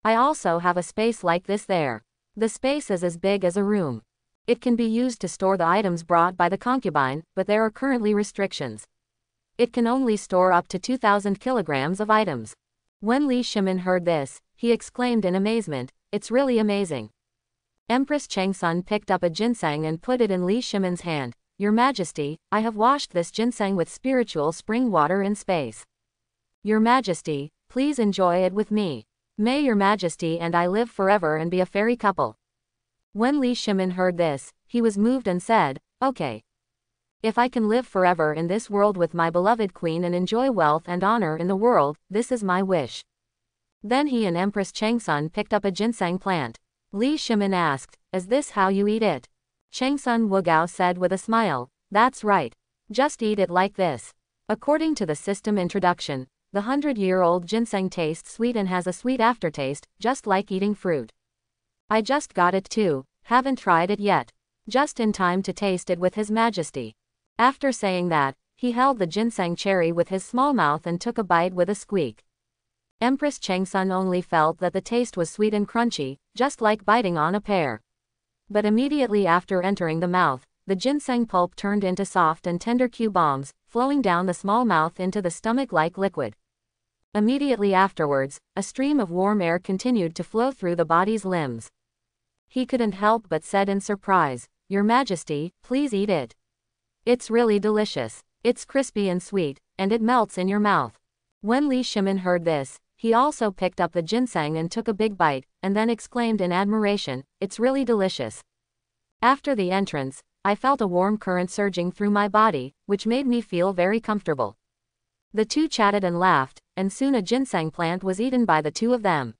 I also have a space like this there. The space is as big as a room. It can be used to store the items brought by the concubine, but there are currently restrictions. It can only store up to 2,000 kilograms of items. When Li Shimin heard this, he exclaimed in amazement, It's really amazing. Empress Changsun picked up a ginseng and put it in Li Shimin's hand. Your Majesty, I have washed this ginseng with spiritual spring water in space. Your Majesty, please enjoy it with me. May Your Majesty and I live forever and be a fairy couple. When Li Shimin heard this, he was moved and said, Okay, if I can live forever in this world with my beloved queen and enjoy wealth and honor in the world, this is my wish. Then he and Empress Changsun picked up a ginseng plant. Li Shimin asked, Is this how you eat it? Changsun Wugao said with a smile, That's right. Just eat it like this. According to the system introduction, the hundred-year-old ginseng tastes sweet and has a sweet aftertaste, just like eating fruit. I just got it too, haven't tried it yet. Just in time to taste it with His Majesty. After saying that, he held the ginseng cherry with his small mouth and took a bite with a squeak. Empress Changsun only felt that the taste was sweet and crunchy, just like biting on a pear. But immediately after entering the mouth, the ginseng pulp turned into soft and tender Q bombs, flowing down the small mouth into the stomach like liquid. Immediately afterwards, a stream of warm air continued to flow through the body's limbs. He couldn't help but said in surprise, Your Majesty, please eat it. It's really delicious. It's crispy and sweet, and it melts in your mouth. When Li Shimin heard this, he also picked up the ginseng and took a big bite, and then exclaimed in admiration, It's really delicious. After the entrance, I felt a warm current surging through my body, which made me feel very comfortable. The two chatted and laughed, and soon a ginseng plant was eaten by the two of them.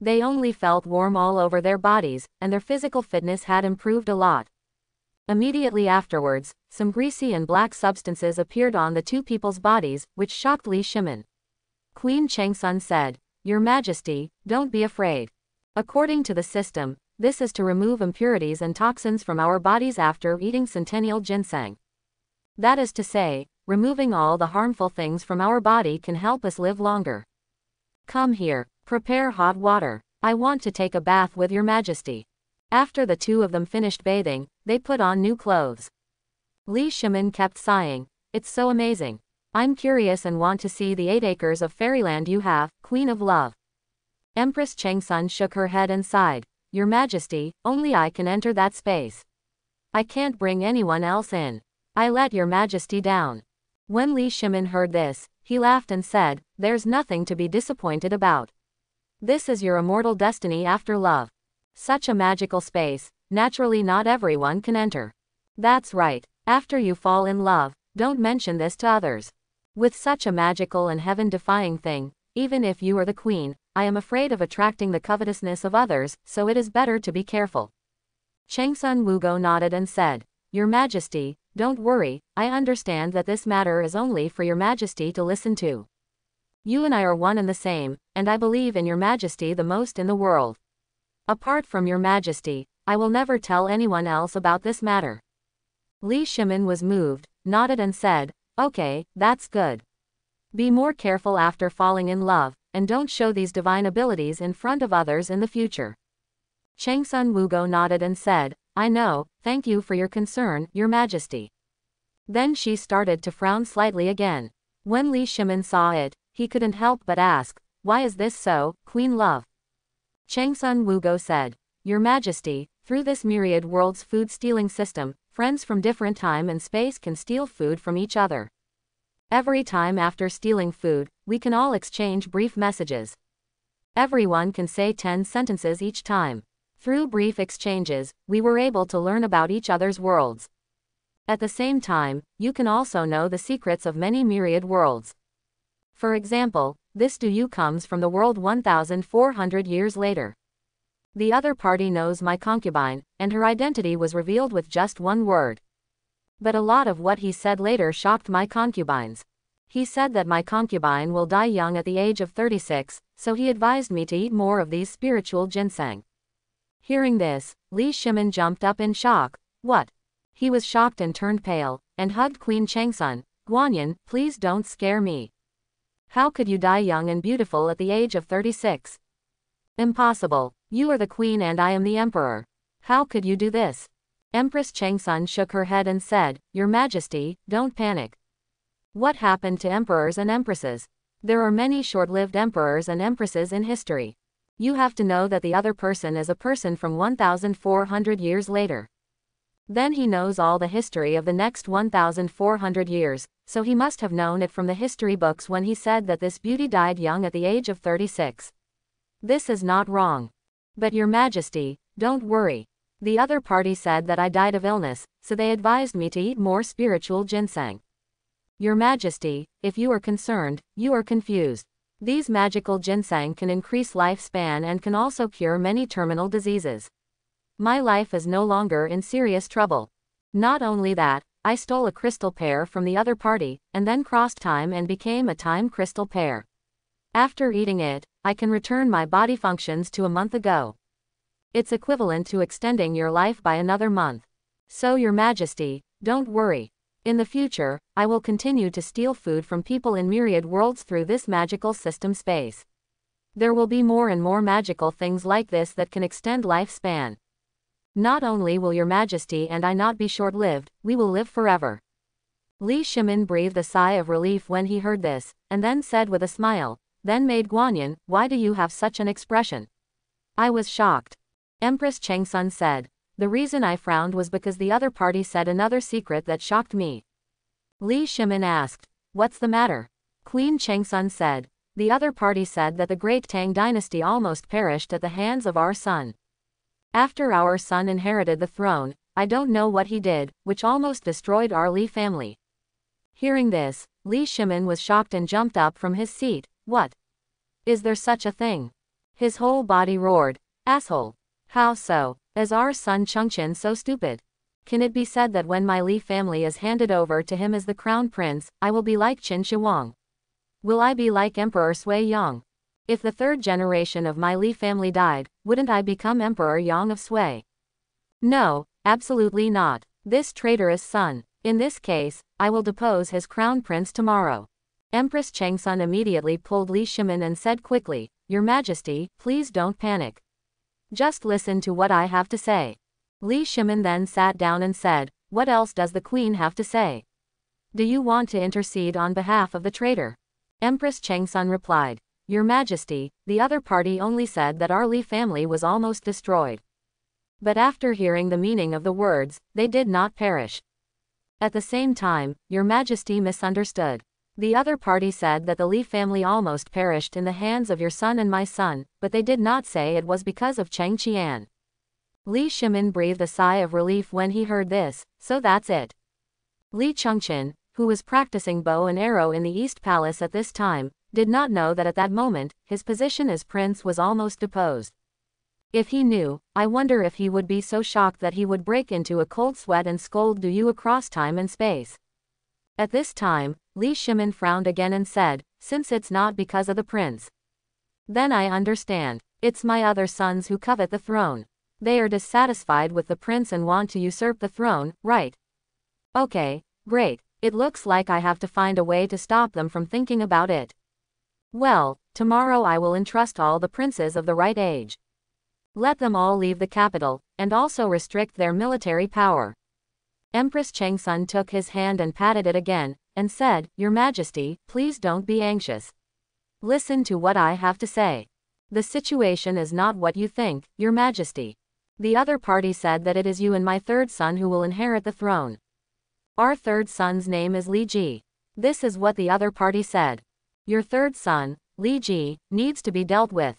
They only felt warm all over their bodies, and their physical fitness had improved a lot. Immediately afterwards, some greasy and black substances appeared on the two people's bodies, which shocked Li Shimin. Queen Changsun said, Your Majesty, don't be afraid. According to the system, this is to remove impurities and toxins from our bodies after eating centennial ginseng. That is to say, removing all the harmful things from our body can help us live longer. Come here, prepare hot water. I want to take a bath with your majesty. After the two of them finished bathing, they put on new clothes. Li Shimin kept sighing, It's so amazing. I'm curious and want to see the eight acres of fairyland you have, Queen of Love. Empress Changsun shook her head and sighed, Your Majesty, only I can enter that space. I can't bring anyone else in. I let Your Majesty down. When Li Shimin heard this, he laughed and said, There's nothing to be disappointed about. This is your immortal destiny after love. Such a magical space, naturally not everyone can enter. That's right, after you fall in love, don't mention this to others. With such a magical and heaven-defying thing, even if you are the queen, I am afraid of attracting the covetousness of others, so it is better to be careful. Changsun Wugo nodded and said, Your Majesty, don't worry, I understand that this matter is only for your Majesty to listen to. You and I are one and the same, and I believe in your Majesty the most in the world. Apart from your majesty, I will never tell anyone else about this matter. Li Shimin was moved, nodded and said, Okay, that's good. Be more careful after falling in love, and don't show these divine abilities in front of others in the future. Changsun Wugo nodded and said, I know, thank you for your concern, your majesty. Then she started to frown slightly again. When Li Shimin saw it, he couldn't help but ask, Why is this so, Queen Love? Changsun Wugo said, Your Majesty, through this myriad world's food stealing system, friends from different time and space can steal food from each other. Every time after stealing food, we can all exchange brief messages. Everyone can say 10 sentences each time. Through brief exchanges, we were able to learn about each other's worlds. At the same time, you can also know the secrets of many myriad worlds. For example, this Du Yu comes from the world 1400 years later. The other party knows my concubine, and her identity was revealed with just one word. But a lot of what he said later shocked my concubines. He said that my concubine will die young at the age of 36, so he advised me to eat more of these spiritual ginseng. Hearing this, Li Shimin jumped up in shock. What? He was shocked and turned pale, and hugged Queen Changsun. Guanyin, please don't scare me. How could you die young and beautiful at the age of 36? Impossible. You are the queen and I am the emperor. How could you do this? Empress Changsun shook her head and said, Your Majesty, don't panic. What happened to emperors and empresses? There are many short-lived emperors and empresses in history. You have to know that the other person is a person from 1400 years later. Then he knows all the history of the next 1400 years, so he must have known it from the history books when he said that this beauty died young at the age of 36. This is not wrong. But your majesty, don't worry. The other party said that I died of illness, so they advised me to eat more spiritual ginseng. Your majesty, if you are concerned, you are confused. These magical ginseng can increase lifespan and can also cure many terminal diseases. My life is no longer in serious trouble. Not only that, I stole a crystal pear from the other party, and then crossed time and became a time crystal pear. After eating it, I can return my body functions to a month ago. It's equivalent to extending your life by another month. So your majesty, don't worry. In the future, I will continue to steal food from people in myriad worlds through this magical system space. There will be more and more magical things like this that can extend lifespan. Not only will your majesty and I not be short-lived, we will live forever. Li Shimin breathed a sigh of relief when he heard this, and then said with a smile, then made Guanyin, why do you have such an expression? I was shocked. Empress Changsun said, the reason I frowned was because the other party said another secret that shocked me. Li Shimin asked, what's the matter? Queen Changsun said, the other party said that the great Tang dynasty almost perished at the hands of our son. After our son inherited the throne, I don't know what he did, which almost destroyed our Li family. Hearing this, Li Shimin was shocked and jumped up from his seat. What? Is there such a thing? His whole body roared. Asshole. How so? Is our son Chengqian so stupid? Can it be said that when my Li family is handed over to him as the crown prince, I will be like Qin Shi Huang? Will I be like Emperor Sui Yang? If the third generation of my Li family died, wouldn't I become Emperor Yang of Sui? No, absolutely not. This traitorous son. In this case, I will depose his crown prince tomorrow. Empress Changsun immediately pulled Li Shimin and said quickly, Your Majesty, please don't panic. Just listen to what I have to say. Li Shimin then sat down and said, What else does the queen have to say? Do you want to intercede on behalf of the traitor? Empress Changsun replied, your Majesty, the other party only said that our Li family was almost destroyed. But after hearing the meaning of the words, they did not perish. At the same time, Your Majesty misunderstood. The other party said that the Li family almost perished in the hands of your son and my son, but they did not say it was because of Cheng Qian. Li Shimin breathed a sigh of relief when he heard this, so that's it. Li Chengqian, who was practicing bow and arrow in the East Palace at this time, did not know that at that moment, his position as prince was almost deposed. If he knew, I wonder if he would be so shocked that he would break into a cold sweat and scold Du Yu across time and space. At this time, Li Shimin frowned again and said, since it's not because of the prince. Then I understand. It's my other sons who covet the throne. They are dissatisfied with the prince and want to usurp the throne, right? Okay, great. It looks like I have to find a way to stop them from thinking about it. Well, tomorrow I will entrust all the princes of the right age. Let them all leave the capital, and also restrict their military power. Empress Changsun took his hand and patted it again, and said, Your Majesty, please don't be anxious. Listen to what I have to say. The situation is not what you think, Your Majesty. The other party said that it is you and my third son who will inherit the throne. Our third son's name is Li Ji. This is what the other party said. Your third son, Li Ji, needs to be dealt with.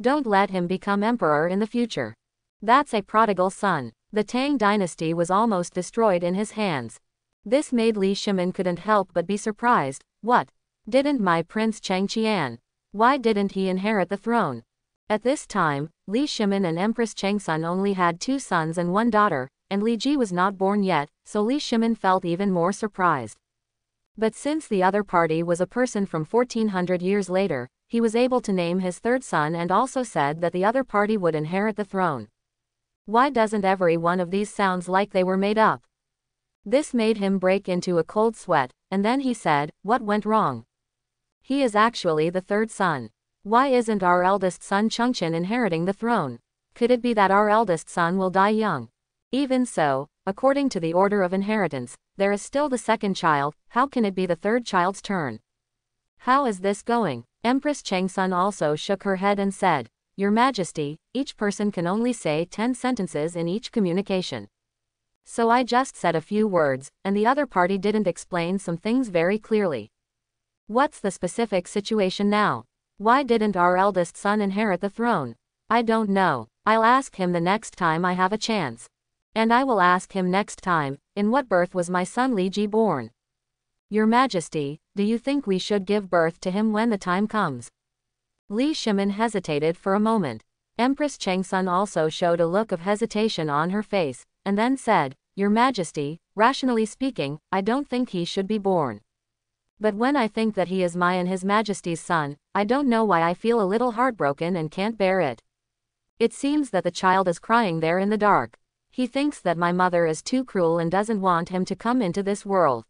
Don't let him become emperor in the future. That's a prodigal son. The Tang dynasty was almost destroyed in his hands. This made Li Shimin couldn't help but be surprised. What? Didn't my prince Cheng Qian? Why didn't he inherit the throne? At this time, Li Shimin and Empress Changsun only had two sons and one daughter, and Li Ji was not born yet, so Li Shimin felt even more surprised. But since the other party was a person from 1400 years later, he was able to name his third son and also said that the other party would inherit the throne. Why doesn't every one of these sounds like they were made up? This made him break into a cold sweat, and then he said, What went wrong? He is actually the third son. Why isn't our eldest son Chengqian inheriting the throne? Could it be that our eldest son will die young? Even so, according to the order of inheritance, there is still the second child, how can it be the third child's turn? How is this going? Empress Changsun also shook her head and said, Your Majesty, each person can only say 10 sentences in each communication. So I just said a few words, and the other party didn't explain some things very clearly. What's the specific situation now? Why didn't our eldest son inherit the throne? I don't know. I'll ask him the next time I have a chance. And I will ask him next time, in what birth was my son Li Ji born? Your Majesty, do you think we should give birth to him when the time comes? Li Shimin hesitated for a moment. Empress Changsun also showed a look of hesitation on her face, and then said, Your Majesty, rationally speaking, I don't think he should be born. But when I think that he is my and His Majesty's son, I don't know why I feel a little heartbroken and can't bear it. It seems that the child is crying there in the dark. He thinks that my mother is too cruel and doesn't want him to come into this world.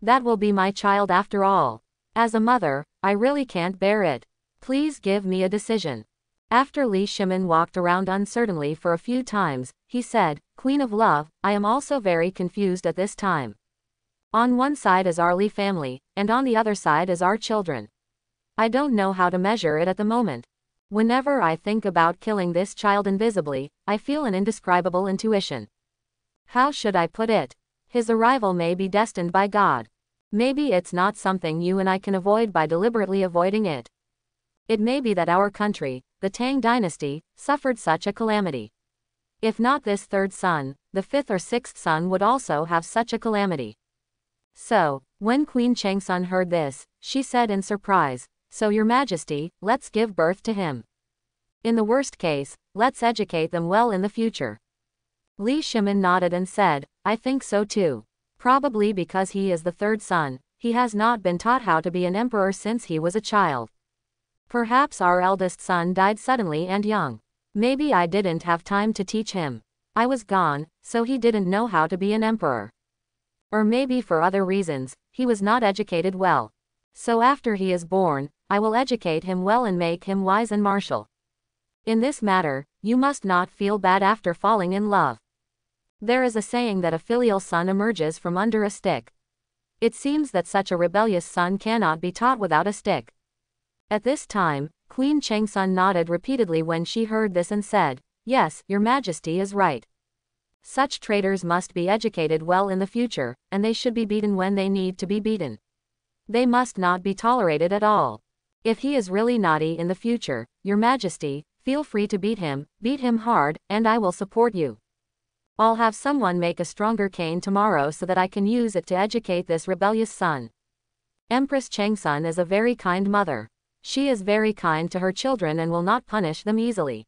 That will be my child after all. As a mother, I really can't bear it. Please give me a decision. After Li Shimin walked around uncertainly for a few times, he said, Queen of Love, I am also very confused at this time. On one side is our Li family, and on the other side is our children. I don't know how to measure it at the moment. Whenever I think about killing this child invisibly, I feel an indescribable intuition. How should I put it? His arrival may be destined by God. Maybe it's not something you and I can avoid by deliberately avoiding it. It may be that our country, the Tang dynasty, suffered such a calamity. If not this third son, the fifth or sixth son would also have such a calamity. So, when Queen Changsun heard this, she said in surprise, So your majesty, let's give birth to him. In the worst case, let's educate them well in the future. Li Shimin nodded and said, I think so too. Probably because he is the third son, he has not been taught how to be an emperor since he was a child. Perhaps our eldest son died suddenly and young. Maybe I didn't have time to teach him. I was gone, so he didn't know how to be an emperor. Or maybe for other reasons, he was not educated well. So after he is born, I will educate him well and make him wise and martial. In this matter, you must not feel bad after falling in love. There is a saying that a filial son emerges from under a stick. It seems that such a rebellious son cannot be taught without a stick. At this time, Queen Changsun nodded repeatedly when she heard this and said, Yes, your majesty is right. Such traitors must be educated well in the future, and they should be beaten when they need to be beaten. They must not be tolerated at all. If he is really naughty in the future, your majesty, feel free to beat him, beat him hard, and I will support you. I'll have someone make a stronger cane tomorrow so that I can use it to educate this rebellious son. Empress Changsun is a very kind mother. She is very kind to her children and will not punish them easily.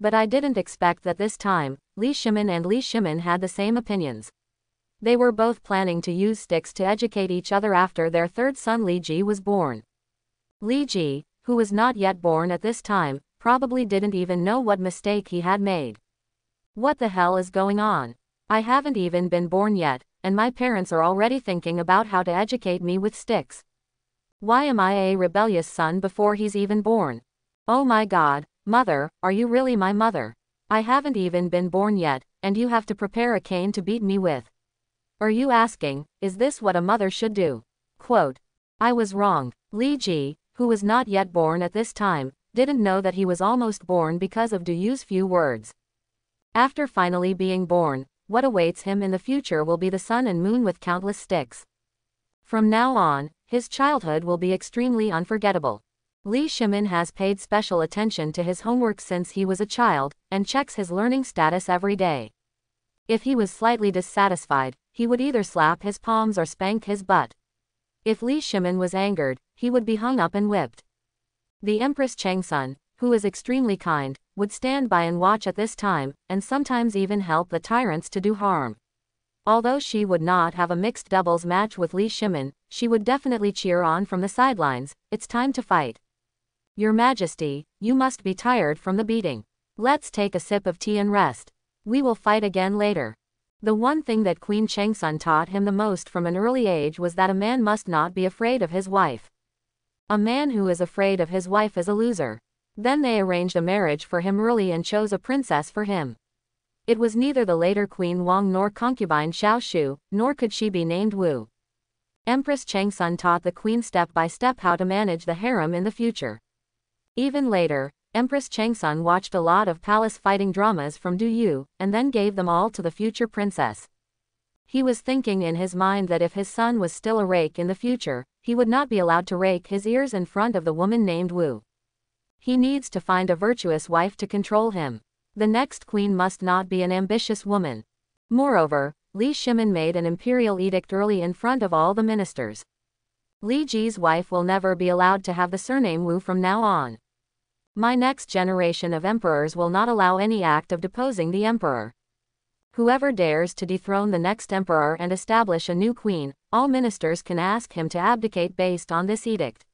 But I didn't expect that this time, Li Shimin and Li Shimin had the same opinions. They were both planning to use sticks to educate each other after their third son Li Ji was born. Li Ji, who was not yet born at this time, probably didn't even know what mistake he had made. What the hell is going on? I haven't even been born yet, and my parents are already thinking about how to educate me with sticks. Why am I a rebellious son before he's even born? Oh my god, mother, are you really my mother? I haven't even been born yet, and you have to prepare a cane to beat me with. Are you asking, is this what a mother should do? Quote. I was wrong. Li Ji, who was not yet born at this time, didn't know that he was almost born because of Du Yu's few words. After finally being born, what awaits him in the future will be the sun and moon with countless sticks. From now on, his childhood will be extremely unforgettable. Li Shimin has paid special attention to his homework since he was a child, and checks his learning status every day. If he was slightly dissatisfied, he would either slap his palms or spank his butt. If Li Shimin was angered, he would be hung up and whipped. The Empress Changsun, who is extremely kind, would stand by and watch at this time, and sometimes even help the tyrants to do harm. Although she would not have a mixed doubles match with Li Shimin, she would definitely cheer on from the sidelines, it's time to fight. Your Majesty, you must be tired from the beating. Let's take a sip of tea and rest. We will fight again later. The one thing that Queen Changsun taught him the most from an early age was that a man must not be afraid of his wife. A man who is afraid of his wife is a loser. Then they arranged a marriage for him early and chose a princess for him. It was neither the later Queen Wang nor concubine Xiao Shu, nor could she be named Wu. Empress Changsun taught the queen step by step how to manage the harem in the future. Even later, Empress Changsun watched a lot of palace fighting dramas from Du Yu, and then gave them all to the future princess. He was thinking in his mind that if his son was still a rake in the future, he would not be allowed to rake his ears in front of the woman named Wu. He needs to find a virtuous wife to control him. The next queen must not be an ambitious woman. Moreover, Li Shimin made an imperial edict early in front of all the ministers. Li Ji's wife will never be allowed to have the surname Wu from now on. My next generation of emperors will not allow any act of deposing the emperor. Whoever dares to dethrone the next emperor and establish a new queen, all ministers can ask him to abdicate based on this edict.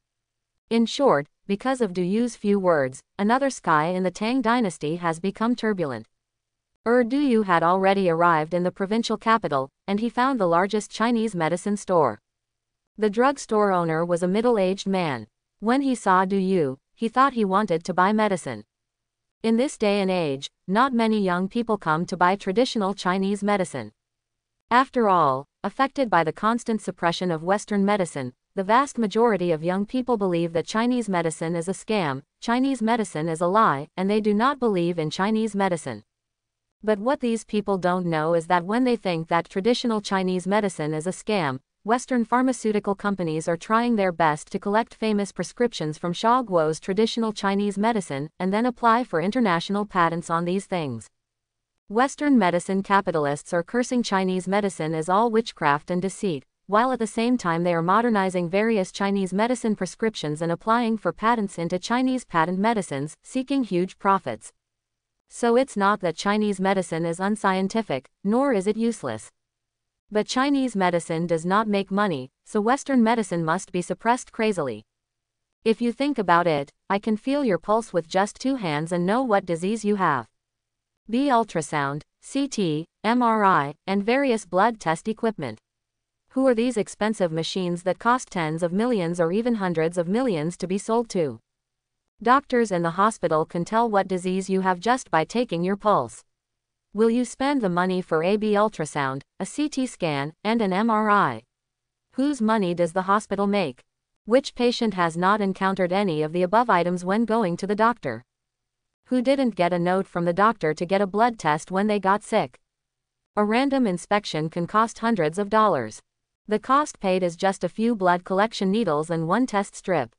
In short, because of Du Yu's few words, another sky in the Tang dynasty has become turbulent. Er Du Yu had already arrived in the provincial capital, and he found the largest Chinese medicine store. The drugstore owner was a middle-aged man. When he saw Du Yu, he thought he wanted to buy medicine. In this day and age, not many young people come to buy traditional Chinese medicine. After all, affected by the constant suppression of Western medicine, the vast majority of young people believe that Chinese medicine is a scam, Chinese medicine is a lie, and they do not believe in Chinese medicine. But what these people don't know is that when they think that traditional Chinese medicine is a scam, Western pharmaceutical companies are trying their best to collect famous prescriptions from Sha Guo's traditional Chinese medicine and then apply for international patents on these things. Western medicine capitalists are cursing Chinese medicine as all witchcraft and deceit, while at the same time they are modernizing various Chinese medicine prescriptions and applying for patents into Chinese patent medicines, seeking huge profits. So it's not that Chinese medicine is unscientific, nor is it useless. But Chinese medicine does not make money, so Western medicine must be suppressed crazily. If you think about it, I can feel your pulse with just two hands and know what disease you have. B ultrasound, CT, MRI, and various blood test equipment. Who are these expensive machines that cost tens of millions or even hundreds of millions to be sold to? Doctors in the hospital can tell what disease you have just by taking your pulse. Will you spend the money for AB ultrasound, a CT scan, and an MRI? Whose money does the hospital make? Which patient has not encountered any of the above items when going to the doctor? Who didn't get a note from the doctor to get a blood test when they got sick? A random inspection can cost hundreds of dollars. The cost paid is just a few blood collection needles and one test strip.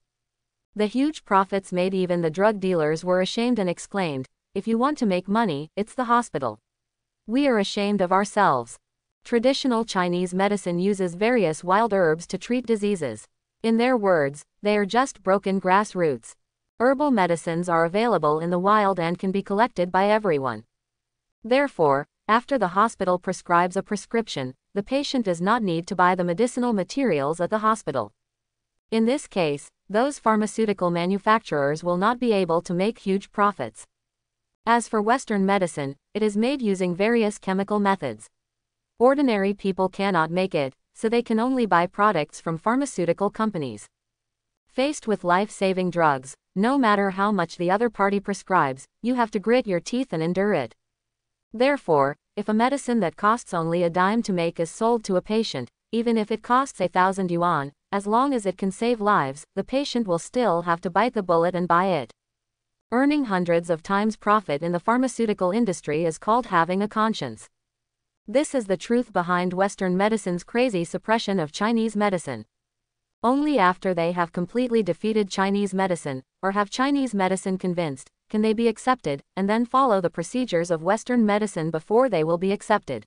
The huge profits made even the drug dealers were ashamed and exclaimed, if you want to make money, it's the hospital. We are ashamed of ourselves. Traditional Chinese medicine uses various wild herbs to treat diseases. In their words, they are just broken grass roots. Herbal medicines are available in the wild and can be collected by everyone. Therefore, after the hospital prescribes a prescription, the patient does not need to buy the medicinal materials at the hospital. In this case, those pharmaceutical manufacturers will not be able to make huge profits. As for Western medicine, it is made using various chemical methods. Ordinary people cannot make it, so they can only buy products from pharmaceutical companies. Faced with life saving drugs, no matter how much the other party prescribes, you have to grit your teeth and endure it. Therefore, if a medicine that costs only a dime to make is sold to a patient, even if it costs a thousand yuan, as long as it can save lives, the patient will still have to bite the bullet and buy it. Earning hundreds of times profit in the pharmaceutical industry is called having a conscience. This is the truth behind Western medicine's crazy suppression of Chinese medicine. Only after they have completely defeated Chinese medicine, or have Chinese medicine convinced, can they be accepted, and then follow the procedures of Western medicine before they will be accepted.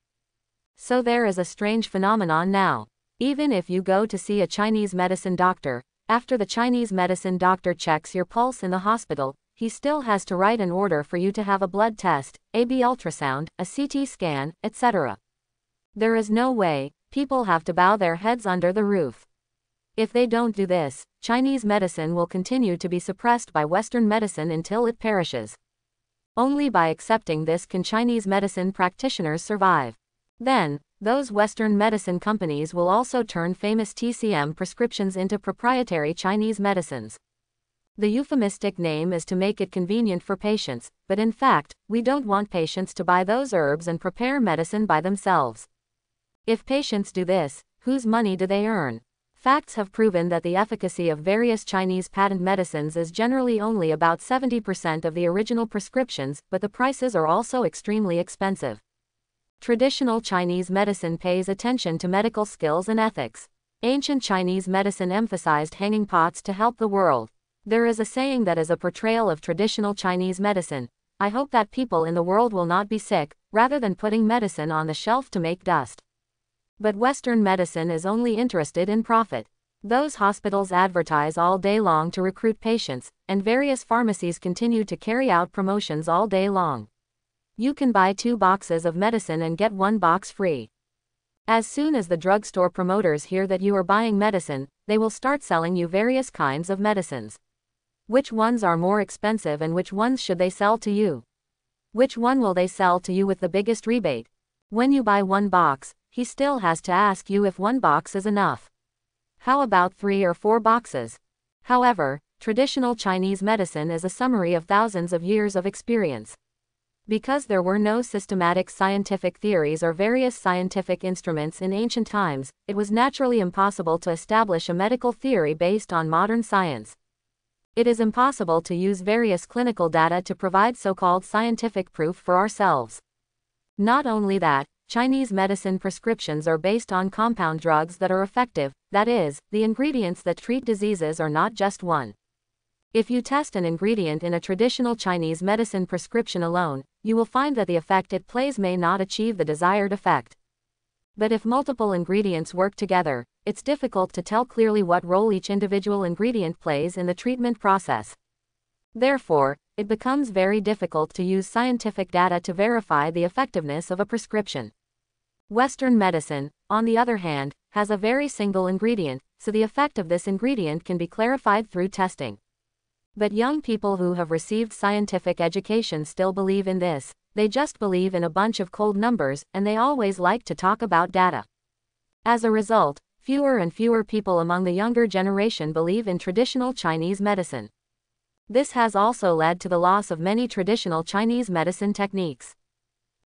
So there is a strange phenomenon now. Even if you go to see a Chinese medicine doctor, after the Chinese medicine doctor checks your pulse in the hospital, he still has to write an order for you to have a blood test, AB ultrasound, a CT scan, etc. There is no way, people have to bow their heads under the roof. If they don't do this, Chinese medicine will continue to be suppressed by Western medicine until it perishes. Only by accepting this can Chinese medicine practitioners survive. Then, those Western medicine companies will also turn famous TCM prescriptions into proprietary Chinese medicines. The euphemistic name is to make it convenient for patients, but in fact, we don't want patients to buy those herbs and prepare medicine by themselves. If patients do this, whose money do they earn? Facts have proven that the efficacy of various Chinese patent medicines is generally only about 70% of the original prescriptions, but the prices are also extremely expensive. Traditional Chinese medicine pays attention to medical skills and ethics. Ancient Chinese medicine emphasized hanging pots to help the world. There is a saying that is a portrayal of traditional Chinese medicine. I hope that people in the world will not be sick, rather than putting medicine on the shelf to make dust. But Western medicine is only interested in profit. Those hospitals advertise all day long to recruit patients, and various pharmacies continue to carry out promotions all day long. You can buy two boxes of medicine and get one box free. As soon as the drugstore promoters hear that you are buying medicine, they will start selling you various kinds of medicines. Which ones are more expensive and which ones should they sell to you? Which one will they sell to you with the biggest rebate? When you buy one box, he still has to ask you if one box is enough. How about three or four boxes? However, traditional Chinese medicine is a summary of thousands of years of experience. Because there were no systematic scientific theories or various scientific instruments in ancient times, it was naturally impossible to establish a medical theory based on modern science. It is impossible to use various clinical data to provide so called scientific proof for ourselves. Not only that, Chinese medicine prescriptions are based on compound drugs that are effective, that is, the ingredients that treat diseases are not just one. If you test an ingredient in a traditional Chinese medicine prescription alone, you will find that the effect it plays may not achieve the desired effect. But if multiple ingredients work together, it's difficult to tell clearly what role each individual ingredient plays in the treatment process. Therefore, it becomes very difficult to use scientific data to verify the effectiveness of a prescription. Western medicine, on the other hand, has a very single ingredient, so the effect of this ingredient can be clarified through testing. But young people who have received scientific education still believe in this, they just believe in a bunch of cold numbers, and they always like to talk about data. As a result, fewer and fewer people among the younger generation believe in traditional Chinese medicine. This has also led to the loss of many traditional Chinese medicine techniques.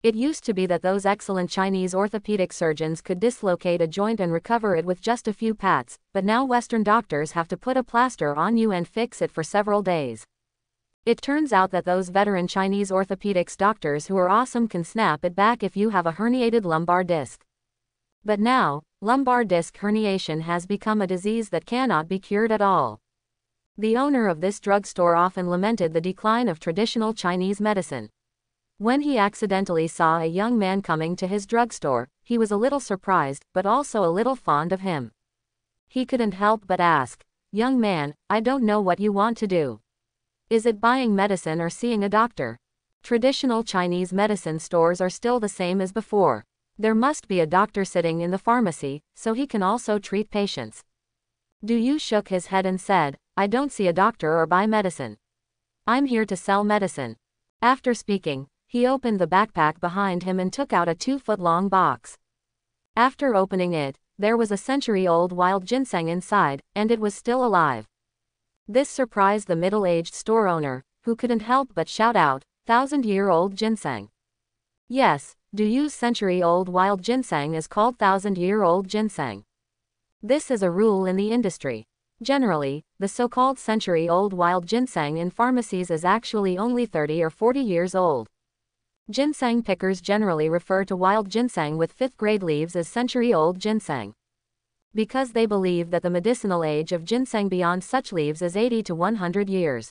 It used to be that those excellent Chinese orthopedic surgeons could dislocate a joint and recover it with just a few pats, but now Western doctors have to put a plaster on you and fix it for several days. It turns out that those veteran Chinese orthopedics doctors who are awesome can snap it back if you have a herniated lumbar disc. But now, lumbar disc herniation has become a disease that cannot be cured at all. The owner of this drugstore often lamented the decline of traditional Chinese medicine. When he accidentally saw a young man coming to his drugstore, he was a little surprised, but also a little fond of him. He couldn't help but ask, Young man, I don't know what you want to do. Is it buying medicine or seeing a doctor? Traditional Chinese medicine stores are still the same as before. There must be a doctor sitting in the pharmacy, so he can also treat patients. Du Yu shook his head and said, I don't see a doctor or buy medicine. I'm here to sell medicine. After speaking, he opened the backpack behind him and took out a two-foot-long box. After opening it, there was a century-old wild ginseng inside, and it was still alive. This surprised the middle-aged store owner, who couldn't help but shout out, thousand-year-old ginseng. Yes, Du Yu's century-old wild ginseng is called thousand-year-old ginseng. This is a rule in the industry. Generally, the so-called century-old wild ginseng in pharmacies is actually only 30 or 40 years old. Ginseng pickers generally refer to wild ginseng with fifth grade leaves as century old ginseng. Because they believe that the medicinal age of ginseng beyond such leaves is 80 to 100 years.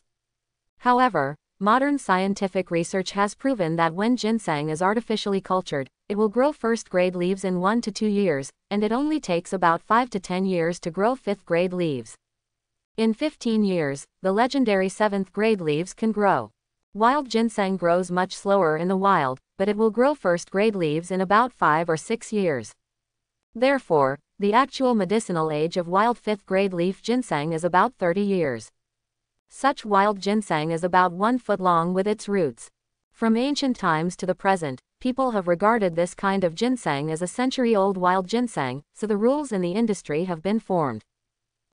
However, modern scientific research has proven that when ginseng is artificially cultured, it will grow first grade leaves in 1 to 2 years, and it only takes about 5 to 10 years to grow fifth grade leaves. In 15 years, the legendary 7th grade leaves can grow. Wild ginseng grows much slower in the wild, but it will grow first grade leaves in about 5 or 6 years. Therefore, the actual medicinal age of wild 5th grade leaf ginseng is about 30 years. Such wild ginseng is about 1 foot long with its roots. From ancient times to the present, people have regarded this kind of ginseng as a century old wild ginseng, so the rules in the industry have been formed.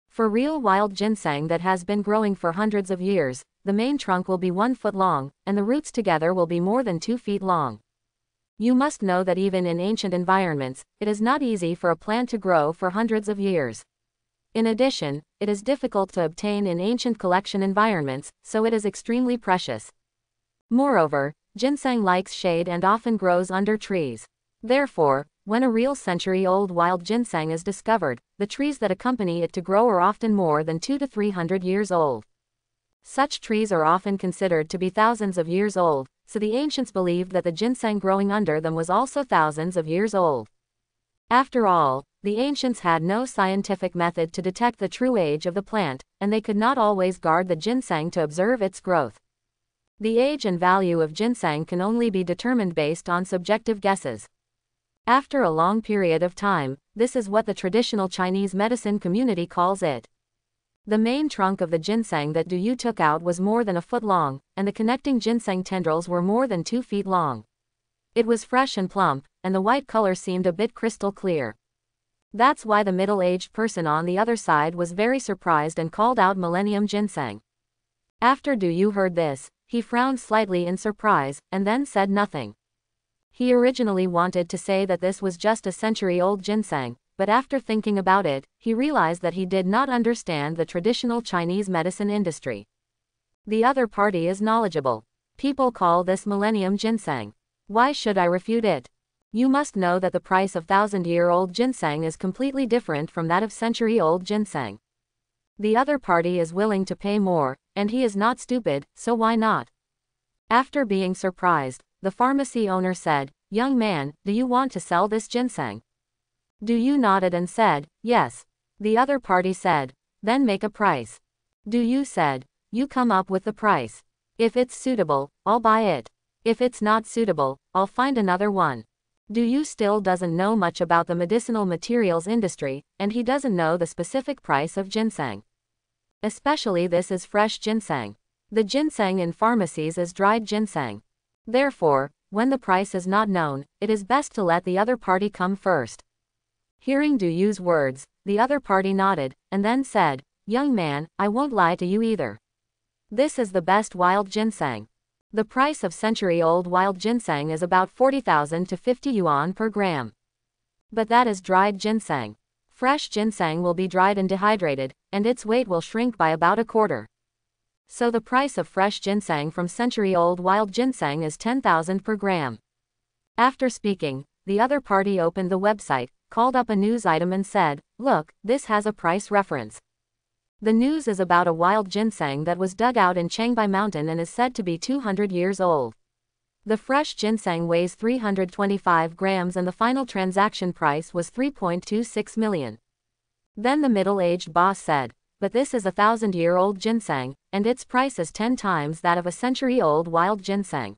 For real wild ginseng that has been growing for hundreds of years, the main trunk will be one foot long, and the roots together will be more than two feet long. You must know that even in ancient environments, it is not easy for a plant to grow for hundreds of years. In addition, it is difficult to obtain in ancient collection environments, so it is extremely precious. Moreover, ginseng likes shade and often grows under trees. Therefore, when a real century-old wild ginseng is discovered, the trees that accompany it to grow are often more than 2 to 300 years old. Such trees are often considered to be thousands of years old, so the ancients believed that the ginseng growing under them was also thousands of years old. After all, the ancients had no scientific method to detect the true age of the plant, and they could not always guard the ginseng to observe its growth. The age and value of ginseng can only be determined based on subjective guesses. After a long period of time, this is what the traditional Chinese medicine community calls it. The main trunk of the ginseng that Du Yu took out was more than a foot long, and the connecting ginseng tendrils were more than two feet long. It was fresh and plump, and the white color seemed a bit crystal clear. That's why the middle-aged person on the other side was very surprised and called out Millennium Ginseng. After Du Yu heard this, he frowned slightly in surprise, and then said nothing. He originally wanted to say that this was just a century-old ginseng, but after thinking about it, he realized that he did not understand the traditional Chinese medicine industry. The other party is knowledgeable. People call this millennium ginseng. Why should I refute it? You must know that the price of thousand-year-old ginseng is completely different from that of century-old ginseng. The other party is willing to pay more, and he is not stupid, so why not? After being surprised, the pharmacy owner said, Young man, do you want to sell this ginseng? Du Yu nodded and said, Yes. The other party said, Then make a price. Du Yu said, You come up with the price. If it's suitable, I'll buy it. If it's not suitable, I'll find another one. Du Yu still doesn't know much about the medicinal materials industry, and he doesn't know the specific price of ginseng. Especially this is fresh ginseng. The ginseng in pharmacies is dried ginseng. Therefore, when the price is not known, it is best to let the other party come first. Hearing Du Yu's words, the other party nodded, and then said, Young man, I won't lie to you either. This is the best wild ginseng. The price of century-old wild ginseng is about 40,000 to 50 yuan per gram. But that is dried ginseng. Fresh ginseng will be dried and dehydrated, and its weight will shrink by about a quarter. So the price of fresh ginseng from century-old wild ginseng is 10,000 per gram. After speaking, the other party opened the website, called up a news item and said, look, this has a price reference. The news is about a wild ginseng that was dug out in Changbai Mountain and is said to be 200 years old. The fresh ginseng weighs 325 grams and the final transaction price was 3.26 million. Then the middle-aged boss said, but this is a thousand-year-old ginseng, and its price is 10 times that of a century-old wild ginseng.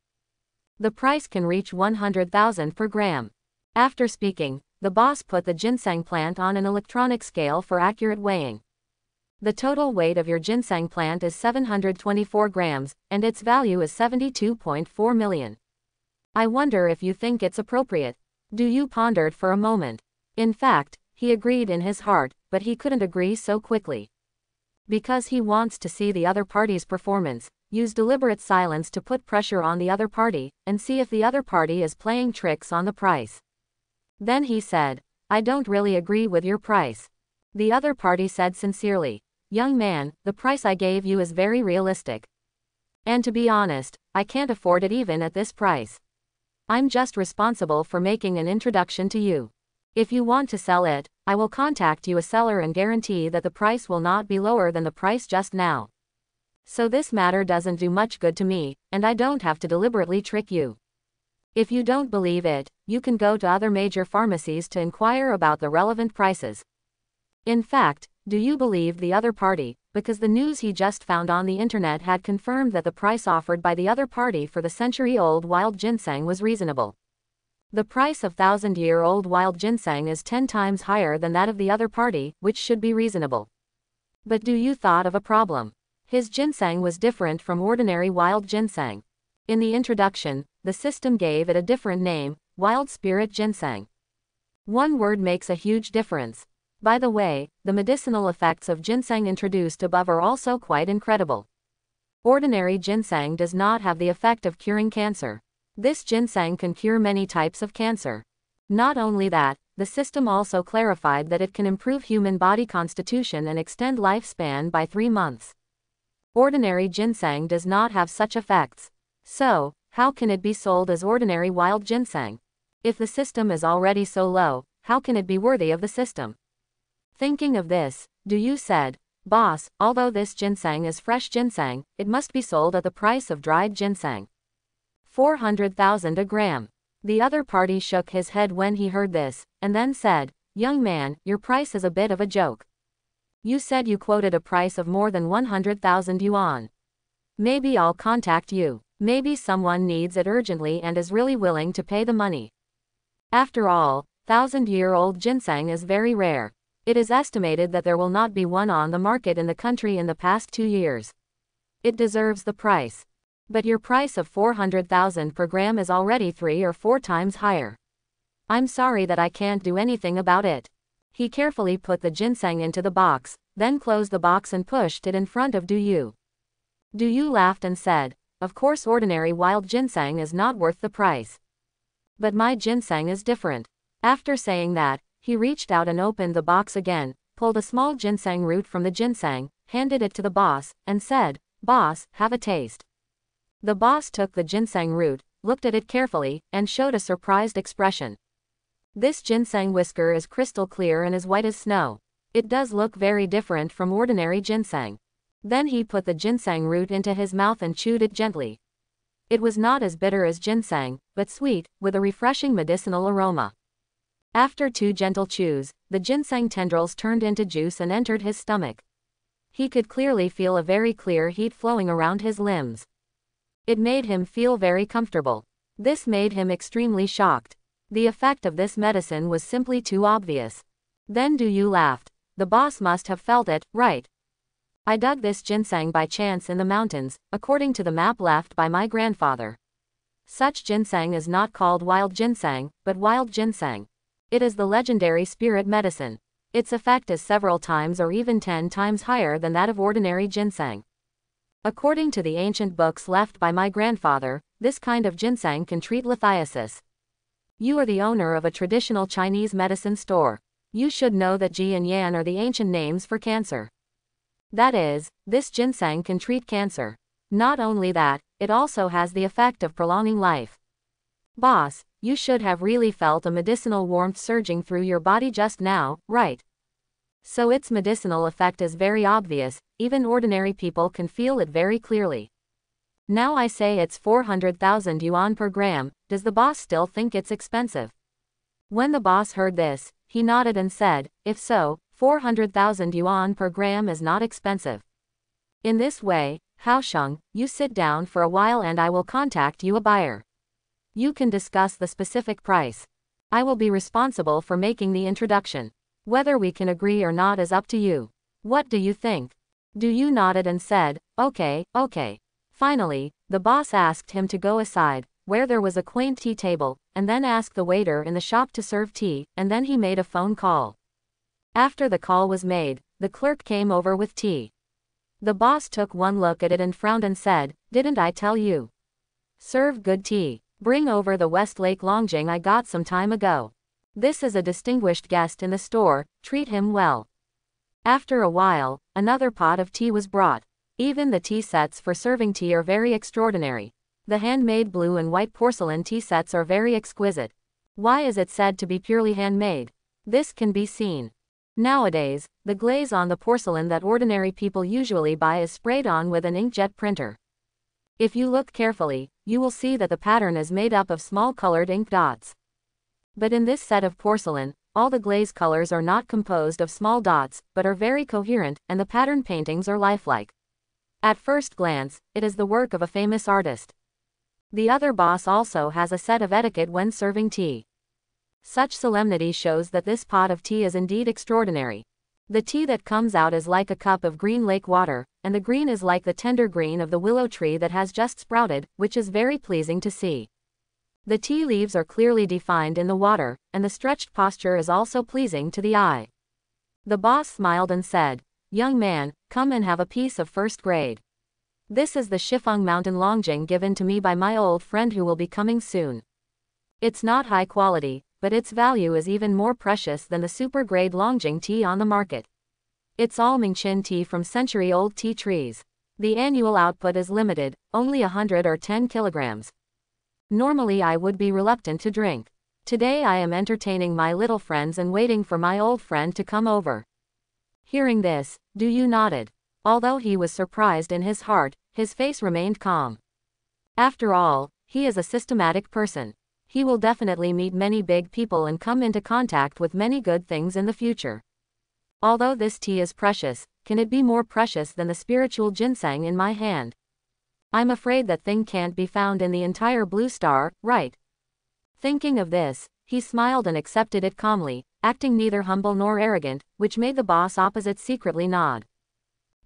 The price can reach 100,000 per gram. After speaking, the boss put the ginseng plant on an electronic scale for accurate weighing. The total weight of your ginseng plant is 724 grams, and its value is 72.4 million. I wonder if you think it's appropriate. Du Yu pondered for a moment. In fact, he agreed in his heart, but he couldn't agree so quickly. Because he wants to see the other party's performance, use deliberate silence to put pressure on the other party, and see if the other party is playing tricks on the price. Then he said, I don't really agree with your price. The other party said sincerely, Young man, the price I gave you is very realistic. And to be honest, I can't afford it even at this price. I'm just responsible for making an introduction to you. If you want to sell it, I will contact you a seller and guarantee that the price will not be lower than the price just now. So this matter doesn't do much good to me, and I don't have to deliberately trick you. If you don't believe it, you can go to other major pharmacies to inquire about the relevant prices. In fact, Du Yu believe the other party, because the news he just found on the internet had confirmed that the price offered by the other party for the century-old wild ginseng was reasonable. The price of thousand-year-old wild ginseng is 10 times higher than that of the other party, which should be reasonable. But Du Yu thought of a problem? His ginseng was different from ordinary wild ginseng. In the introduction, the system gave it a different name, wild spirit ginseng. One word makes a huge difference. By the way, the medicinal effects of ginseng introduced above are also quite incredible. Ordinary ginseng does not have the effect of curing cancer. This ginseng can cure many types of cancer. Not only that, the system also clarified that it can improve human body constitution and extend lifespan by three months. Ordinary ginseng does not have such effects. So, how can it be sold as ordinary wild ginseng? If the system is already so low, how can it be worthy of the system? Thinking of this, Du Yu said, Boss, although this ginseng is fresh ginseng, it must be sold at the price of dried ginseng. 400,000 a gram. The other party shook his head when he heard this, and then said, Young man, your price is a bit of a joke. You said you quoted a price of more than 100,000 yuan. Maybe I'll contact you. Maybe someone needs it urgently and is really willing to pay the money. After all, thousand year old ginseng is very rare. It is estimated that there will not be one on the market in the country in the past two years. It deserves the price. But your price of 400,000 per gram is already three or four times higher. I'm sorry that I can't do anything about it. He carefully put the ginseng into the box, then closed the box and pushed it in front of Du Yu. Du Yu laughed and said, Of course ordinary wild ginseng is not worth the price. But my ginseng is different. After saying that, he reached out and opened the box again, pulled a small ginseng root from the ginseng, handed it to the boss, and said, Boss, have a taste. The boss took the ginseng root, looked at it carefully, and showed a surprised expression. This ginseng whisker is crystal clear and as white as snow. It does look very different from ordinary ginseng. Then he put the ginseng root into his mouth and chewed it gently. It was not as bitter as ginseng, but sweet, with a refreshing medicinal aroma. After two gentle chews, the ginseng tendrils turned into juice and entered his stomach. He could clearly feel a very clear heat flowing around his limbs. It made him feel very comfortable. This made him extremely shocked. The effect of this medicine was simply too obvious. Then Du Yu laughed. The boss must have felt it, right? I dug this ginseng by chance in the mountains, according to the map left by my grandfather. Such ginseng is not called wild ginseng, but wild ginseng. It is the legendary spirit medicine. Its effect is several times or even 10 times higher than that of ordinary ginseng. According to the ancient books left by my grandfather, this kind of ginseng can treat lithiasis. You are the owner of a traditional Chinese medicine store. You should know that Ji and Yan are the ancient names for cancer. That is, this ginseng can treat cancer. Not only that, it also has the effect of prolonging life. Boss, you should have really felt a medicinal warmth surging through your body just now, right? So its medicinal effect is very obvious, even ordinary people can feel it very clearly. Now I say it's 400,000 yuan per gram, does the boss still think it's expensive? When the boss heard this, he nodded and said, if so, 400,000 yuan per gram is not expensive. In this way, Haosheng, you sit down for a while and I will contact you a buyer. You can discuss the specific price. I will be responsible for making the introduction. Whether we can agree or not is up to you. What do you think? Du Yu nodded and said, Okay, okay. Finally, the boss asked him to go aside, where there was a quaint tea table, and then asked the waiter in the shop to serve tea, and then he made a phone call. After the call was made, the clerk came over with tea. The boss took one look at it and frowned and said, Didn't I tell you? Serve good tea. Bring over the Westlake Longjing I got some time ago. This is a distinguished guest in the store, treat him well. After a while, another pot of tea was brought. Even the tea sets for serving tea are very extraordinary. The handmade blue and white porcelain tea sets are very exquisite. Why is it said to be purely handmade? This can be seen. Nowadays, the glaze on the porcelain that ordinary people usually buy is sprayed on with an inkjet printer. If you look carefully, you will see that the pattern is made up of small colored ink dots. But in this set of porcelain, all the glaze colors are not composed of small dots, but are very coherent, and the pattern paintings are lifelike. At first glance, it is the work of a famous artist. The other boss also has a set of etiquette when serving tea. Such solemnity shows that this pot of tea is indeed extraordinary. The tea that comes out is like a cup of green lake water, and the green is like the tender green of the willow tree that has just sprouted, which is very pleasing to see. The tea leaves are clearly defined in the water, and the stretched posture is also pleasing to the eye. The boss smiled and said, Young man, come and have a piece of first grade. This is the Shifeng Mountain Longjing given to me by my old friend who will be coming soon. It's not high quality, but its value is even more precious than the super grade Longjing tea on the market. It's all Mingqian tea from century old tea trees. The annual output is limited, only 100 or 10 kilograms. Normally I would be reluctant to drink. Today I am entertaining my little friends and waiting for my old friend to come over. Hearing this, Du Yu nodded. Although he was surprised in his heart, his face remained calm. After all, he is a systematic person. He will definitely meet many big people and come into contact with many good things in the future. Although this tea is precious, can it be more precious than the spiritual ginseng in my hand? I'm afraid that thing can't be found in the entire blue star, right? Thinking of this, he smiled and accepted it calmly, acting neither humble nor arrogant, which made the boss opposite secretly nod.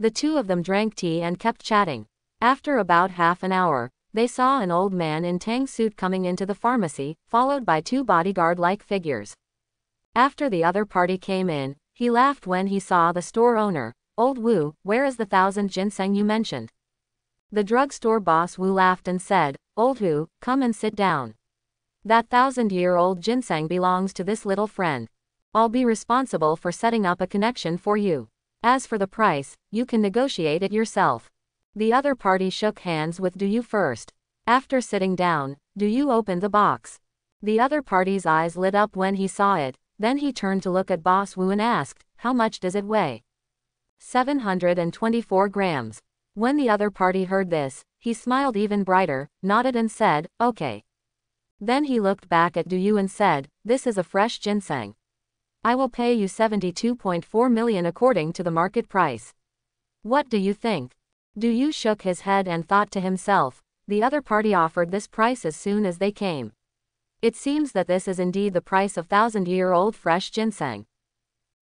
The two of them drank tea and kept chatting. After about half an hour, they saw an old man in tang suit coming into the pharmacy, followed by two bodyguard-like figures. After the other party came in, he laughed when he saw the store owner. Old Wu, where is the thousand ginseng you mentioned? The drugstore boss Wu laughed and said, Old Hu, come and sit down. That thousand-year-old ginseng belongs to this little friend. I'll be responsible for setting up a connection for you. As for the price, you can negotiate it yourself. The other party shook hands with Du Yu first. After sitting down, Du Yu opened the box. The other party's eyes lit up when he saw it, then he turned to look at Boss Wu and asked, How much does it weigh? 724 grams. When the other party heard this, he smiled even brighter, nodded and said, okay. Then he looked back at Du Yu and said, this is a fresh ginseng. I will pay you 72.4 million according to the market price. What do you think? Du Yu shook his head and thought to himself, the other party offered this price as soon as they came. It seems that this is indeed the price of thousand-year-old fresh ginseng.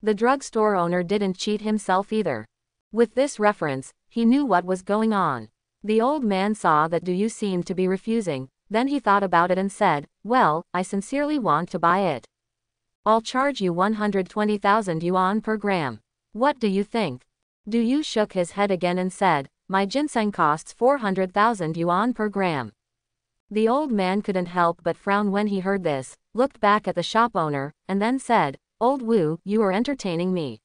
The drugstore owner didn't cheat himself either. With this reference, he knew what was going on. The old man saw that Du Yu seemed to be refusing, then he thought about it and said, Well, I sincerely want to buy it. I'll charge you 120,000 yuan per gram. What do you think? Du Yu shook his head again and said, My ginseng costs 400,000 yuan per gram. The old man couldn't help but frown when he heard this, looked back at the shop owner, and then said, Old Wu, you are entertaining me.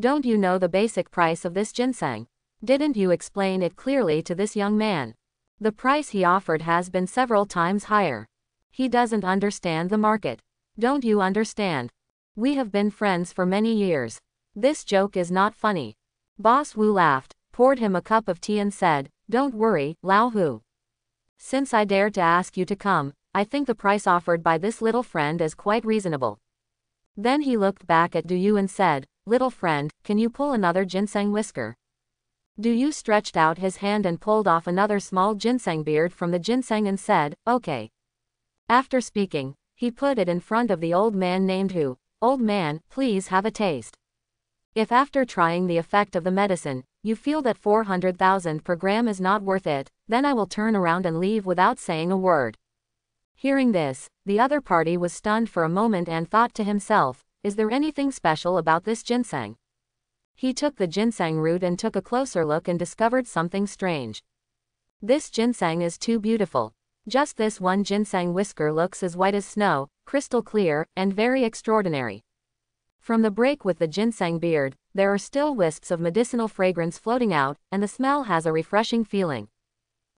Don't you know the basic price of this ginseng? Didn't you explain it clearly to this young man? The price he offered has been several times higher. He doesn't understand the market. Don't you understand? We have been friends for many years. This joke is not funny. Boss Wu laughed, poured him a cup of tea and said, Don't worry, Lao Hu. Since I dared to ask you to come, I think the price offered by this little friend is quite reasonable. Then he looked back at Du Yu and said, Little friend, can you pull another ginseng whisker? Du Yu stretched out his hand and pulled off another small ginseng beard from the ginseng and said, okay. After speaking, he put it in front of the old man named Hu. Old man, please have a taste. If after trying the effect of the medicine, you feel that 400,000 per gram is not worth it, then I will turn around and leave without saying a word. Hearing this, the other party was stunned for a moment and thought to himself, is there anything special about this ginseng? He took the ginseng root and took a closer look and discovered something strange. This ginseng is too beautiful. Just this one ginseng whisker looks as white as snow, crystal clear, and very extraordinary. From the break with the ginseng beard, there are still wisps of medicinal fragrance floating out, and the smell has a refreshing feeling.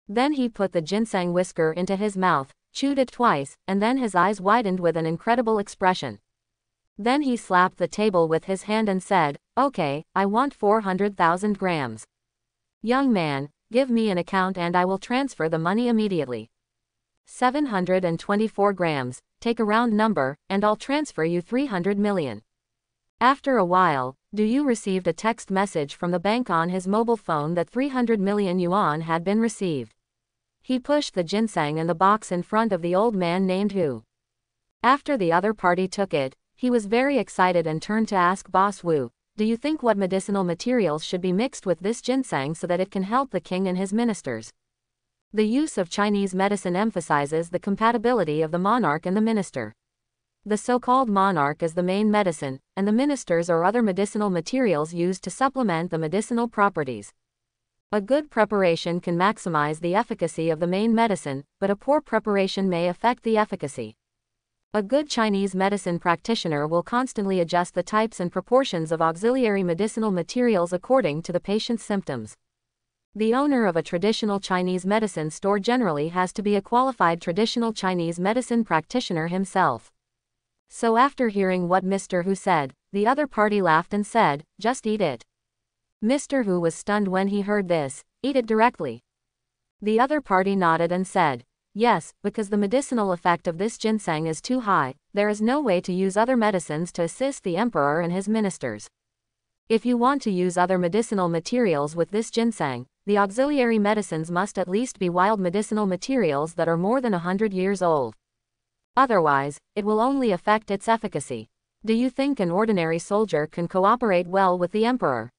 Then he put the ginseng whisker into his mouth, chewed it twice, and then his eyes widened with an incredible expression. Then he slapped the table with his hand and said, Okay, I want 400,000 grams. Young man, give me an account and I will transfer the money immediately. 724 grams, take a round number, and I'll transfer you 300 million. After a while, Du Yu received a text message from the bank on his mobile phone that 300 million yuan had been received. He pushed the ginseng in the box in front of the old man named Hu. After the other party took it, he was very excited and turned to ask Boss Wu, Do you think what medicinal materials should be mixed with this ginseng so that it can help the king and his ministers? The use of Chinese medicine emphasizes the compatibility of the monarch and the minister. The so-called monarch is the main medicine, and the ministers are other medicinal materials used to supplement the medicinal properties. A good preparation can maximize the efficacy of the main medicine, but a poor preparation may affect the efficacy. A good Chinese medicine practitioner will constantly adjust the types and proportions of auxiliary medicinal materials according to the patient's symptoms. The owner of a traditional Chinese medicine store generally has to be a qualified traditional Chinese medicine practitioner himself. So after hearing what Mr. Hu said, the other party laughed and said, just eat it. Mr. Hu was stunned when he heard this, eat it directly. The other party nodded and said, Yes, because the medicinal effect of this ginseng is too high, there is no way to use other medicines to assist the emperor and his ministers. If you want to use other medicinal materials with this ginseng, the auxiliary medicines must at least be wild medicinal materials that are more than a hundred years old. Otherwise, it will only affect its efficacy. Do you think an ordinary soldier can cooperate well with the emperor?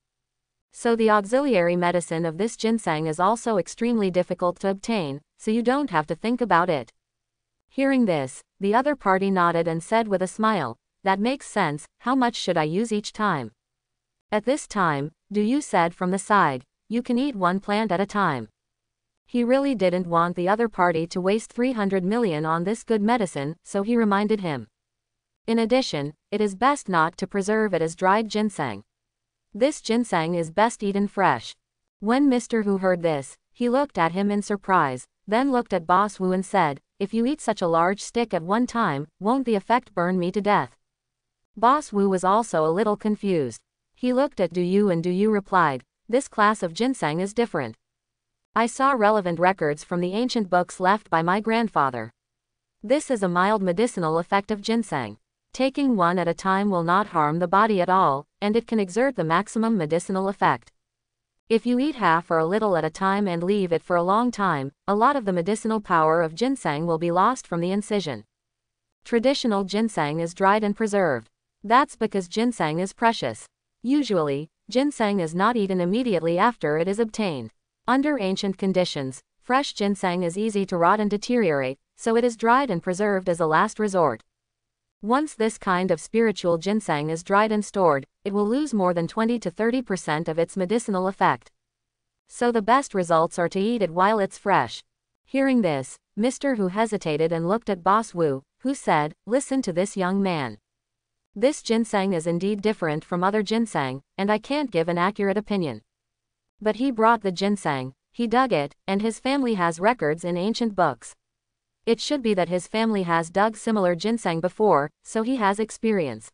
So the auxiliary medicine of this ginseng is also extremely difficult to obtain, so you don't have to think about it. Hearing this, the other party nodded and said with a smile, That makes sense, how much should I use each time? At this time, Du Yu said from the side, You can eat one plant at a time. He really didn't want the other party to waste 300 million on this good medicine, so he reminded him. In addition, it is best not to preserve it as dried ginseng. This ginseng is best eaten fresh. When Mr. Hu heard this, he looked at him in surprise, then looked at Boss Wu and said, If you eat such a large stick at one time, won't the effect burn me to death? Boss Wu was also a little confused. He looked at Du Yu and Du Yu replied, This class of ginseng is different. I saw relevant records from the ancient books left by my grandfather. This is a mild medicinal effect of ginseng. Taking one at a time will not harm the body at all, and it can exert the maximum medicinal effect. If you eat half or a little at a time and leave it for a long time, a lot of the medicinal power of ginseng will be lost from the incision. Traditional ginseng is dried and preserved. That's because ginseng is precious. Usually, ginseng is not eaten immediately after it is obtained. Under ancient conditions, fresh ginseng is easy to rot and deteriorate, so it is dried and preserved as a last resort. Once this kind of spiritual ginseng is dried and stored, it will lose more than 20 to 30% of its medicinal effect. So the best results are to eat it while it's fresh. Hearing this, Mr. Hu hesitated and looked at Boss Wu, who said, Listen to this young man. This ginseng is indeed different from other ginseng, and I can't give an accurate opinion. But he brought the ginseng, he dug it, and his family has records in ancient books. It should be that his family has dug similar ginseng before, so he has experience.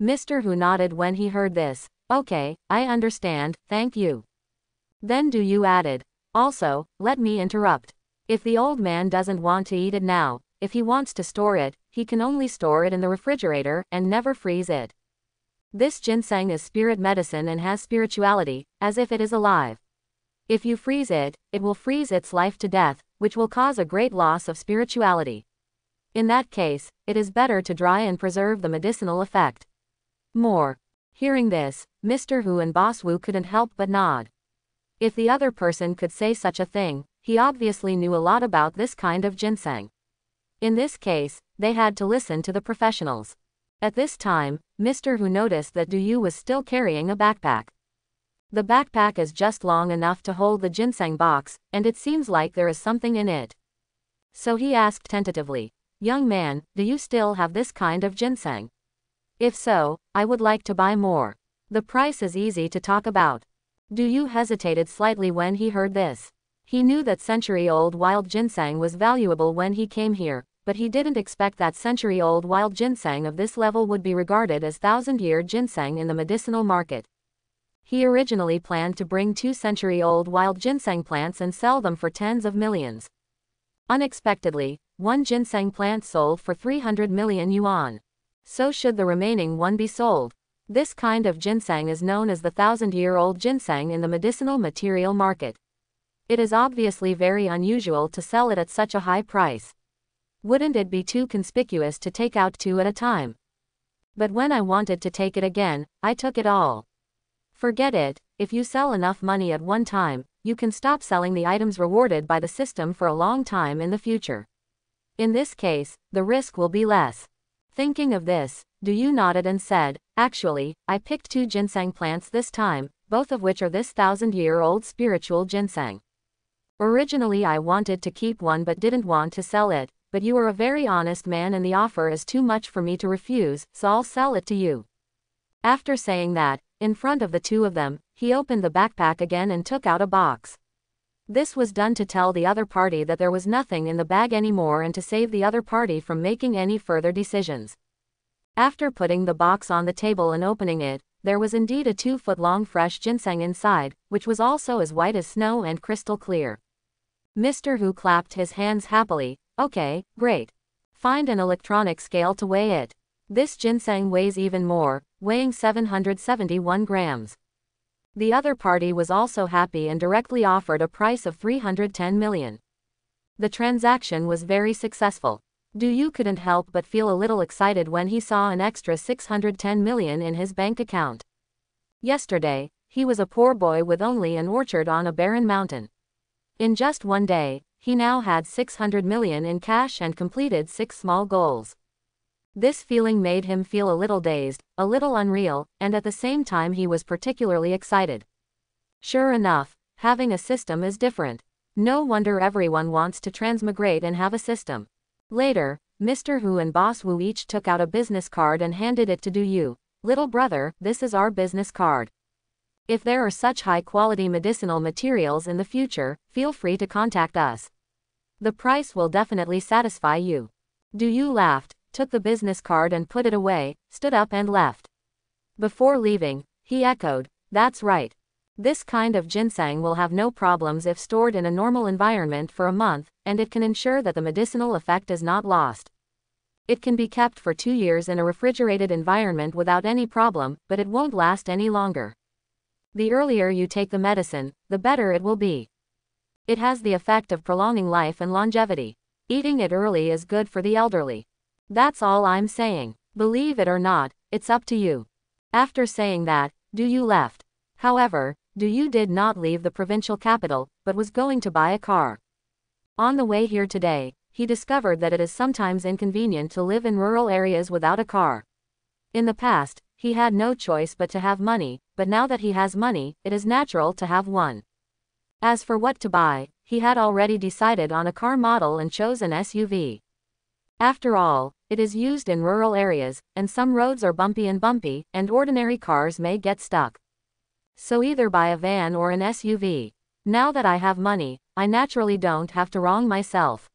Mr. Hu nodded when he heard this. Okay, I understand, thank you. Then Du Yu added. Also, let me interrupt. If the old man doesn't want to eat it now, if he wants to store it, he can only store it in the refrigerator and never freeze it. This ginseng is spirit medicine and has spirituality, as if it is alive. If you freeze it, it will freeze its life to death, which will cause a great loss of spirituality. In that case, it is better to dry and preserve the medicinal effect. More. Hearing this, Mr. Hu and Boss Wu couldn't help but nod. If the other person could say such a thing, he obviously knew a lot about this kind of ginseng. In this case, they had to listen to the professionals. At this time, Mr. Hu noticed that Du Yu was still carrying a backpack. The backpack is just long enough to hold the ginseng box, and it seems like there is something in it. So he asked tentatively, Young man, do you still have this kind of ginseng? If so, I would like to buy more. The price is easy to talk about. Du Yu hesitated slightly when he heard this. He knew that century-old wild ginseng was valuable when he came here, but he didn't expect that century-old wild ginseng of this level would be regarded as thousand-year ginseng in the medicinal market. He originally planned to bring two century old wild ginseng plants and sell them for tens of millions. Unexpectedly, one ginseng plant sold for 300 million yuan. So should the remaining one be sold. This kind of ginseng is known as the thousand-year-old ginseng in the medicinal material market. It is obviously very unusual to sell it at such a high price. Wouldn't it be too conspicuous to take out two at a time? But when I wanted to take it again, I took it all. Forget it, if you sell enough money at one time, you can stop selling the items rewarded by the system for a long time in the future. In this case, the risk will be less. Thinking of this, Du Yu nodded and said, Actually, I picked two ginseng plants this time, both of which are this thousand year old spiritual ginseng. Originally I wanted to keep one but didn't want to sell it, but you are a very honest man and the offer is too much for me to refuse, so I'll sell it to you. After saying that, in front of the two of them, he opened the backpack again and took out a box. This was done to tell the other party that there was nothing in the bag anymore and to save the other party from making any further decisions. After putting the box on the table and opening it, there was indeed a two foot long fresh ginseng inside, which was also as white as snow and crystal clear. Mr. Hu clapped his hands happily. Okay, great. Find an electronic scale to weigh it. This ginseng weighs even more, weighing 771 grams. The other party was also happy and directly offered a price of 310 million. The transaction was very successful. Du Yu couldn't help but feel a little excited when he saw an extra 610 million in his bank account. Yesterday, he was a poor boy with only an orchard on a barren mountain. In just one day, he now had 600 million in cash and completed six small goals. This feeling made him feel a little dazed, a little unreal, and at the same time he was particularly excited. Sure enough, having a system is different. No wonder everyone wants to transmigrate and have a system. Later, Mr. Hu and Boss Wu each took out a business card and handed it to Du Yu. Little brother, this is our business card. If there are such high quality medicinal materials in the future, feel free to contact us. The price will definitely satisfy you. Du Yu laughed, took the business card and put it away, stood up and left. Before leaving, he echoed, That's right. This kind of ginseng will have no problems if stored in a normal environment for a month, and it can ensure that the medicinal effect is not lost. It can be kept for two years in a refrigerated environment without any problem, but it won't last any longer. The earlier you take the medicine, the better it will be. It has the effect of prolonging life and longevity. Eating it early is good for the elderly. That's all I'm saying. Believe it or not, it's up to you. After saying that, Du Yu left. However, Du Yu did not leave the provincial capital, but was going to buy a car. On the way here today, he discovered that it is sometimes inconvenient to live in rural areas without a car. In the past, he had no choice but to have money, but now that he has money, it is natural to have one. As for what to buy, he had already decided on a car model and chose an SUV. After all, it is used in rural areas, and some roads are bumpy and bumpy, and ordinary cars may get stuck. So either buy a van or an SUV. Now that I have money, I naturally don't have to wrong myself.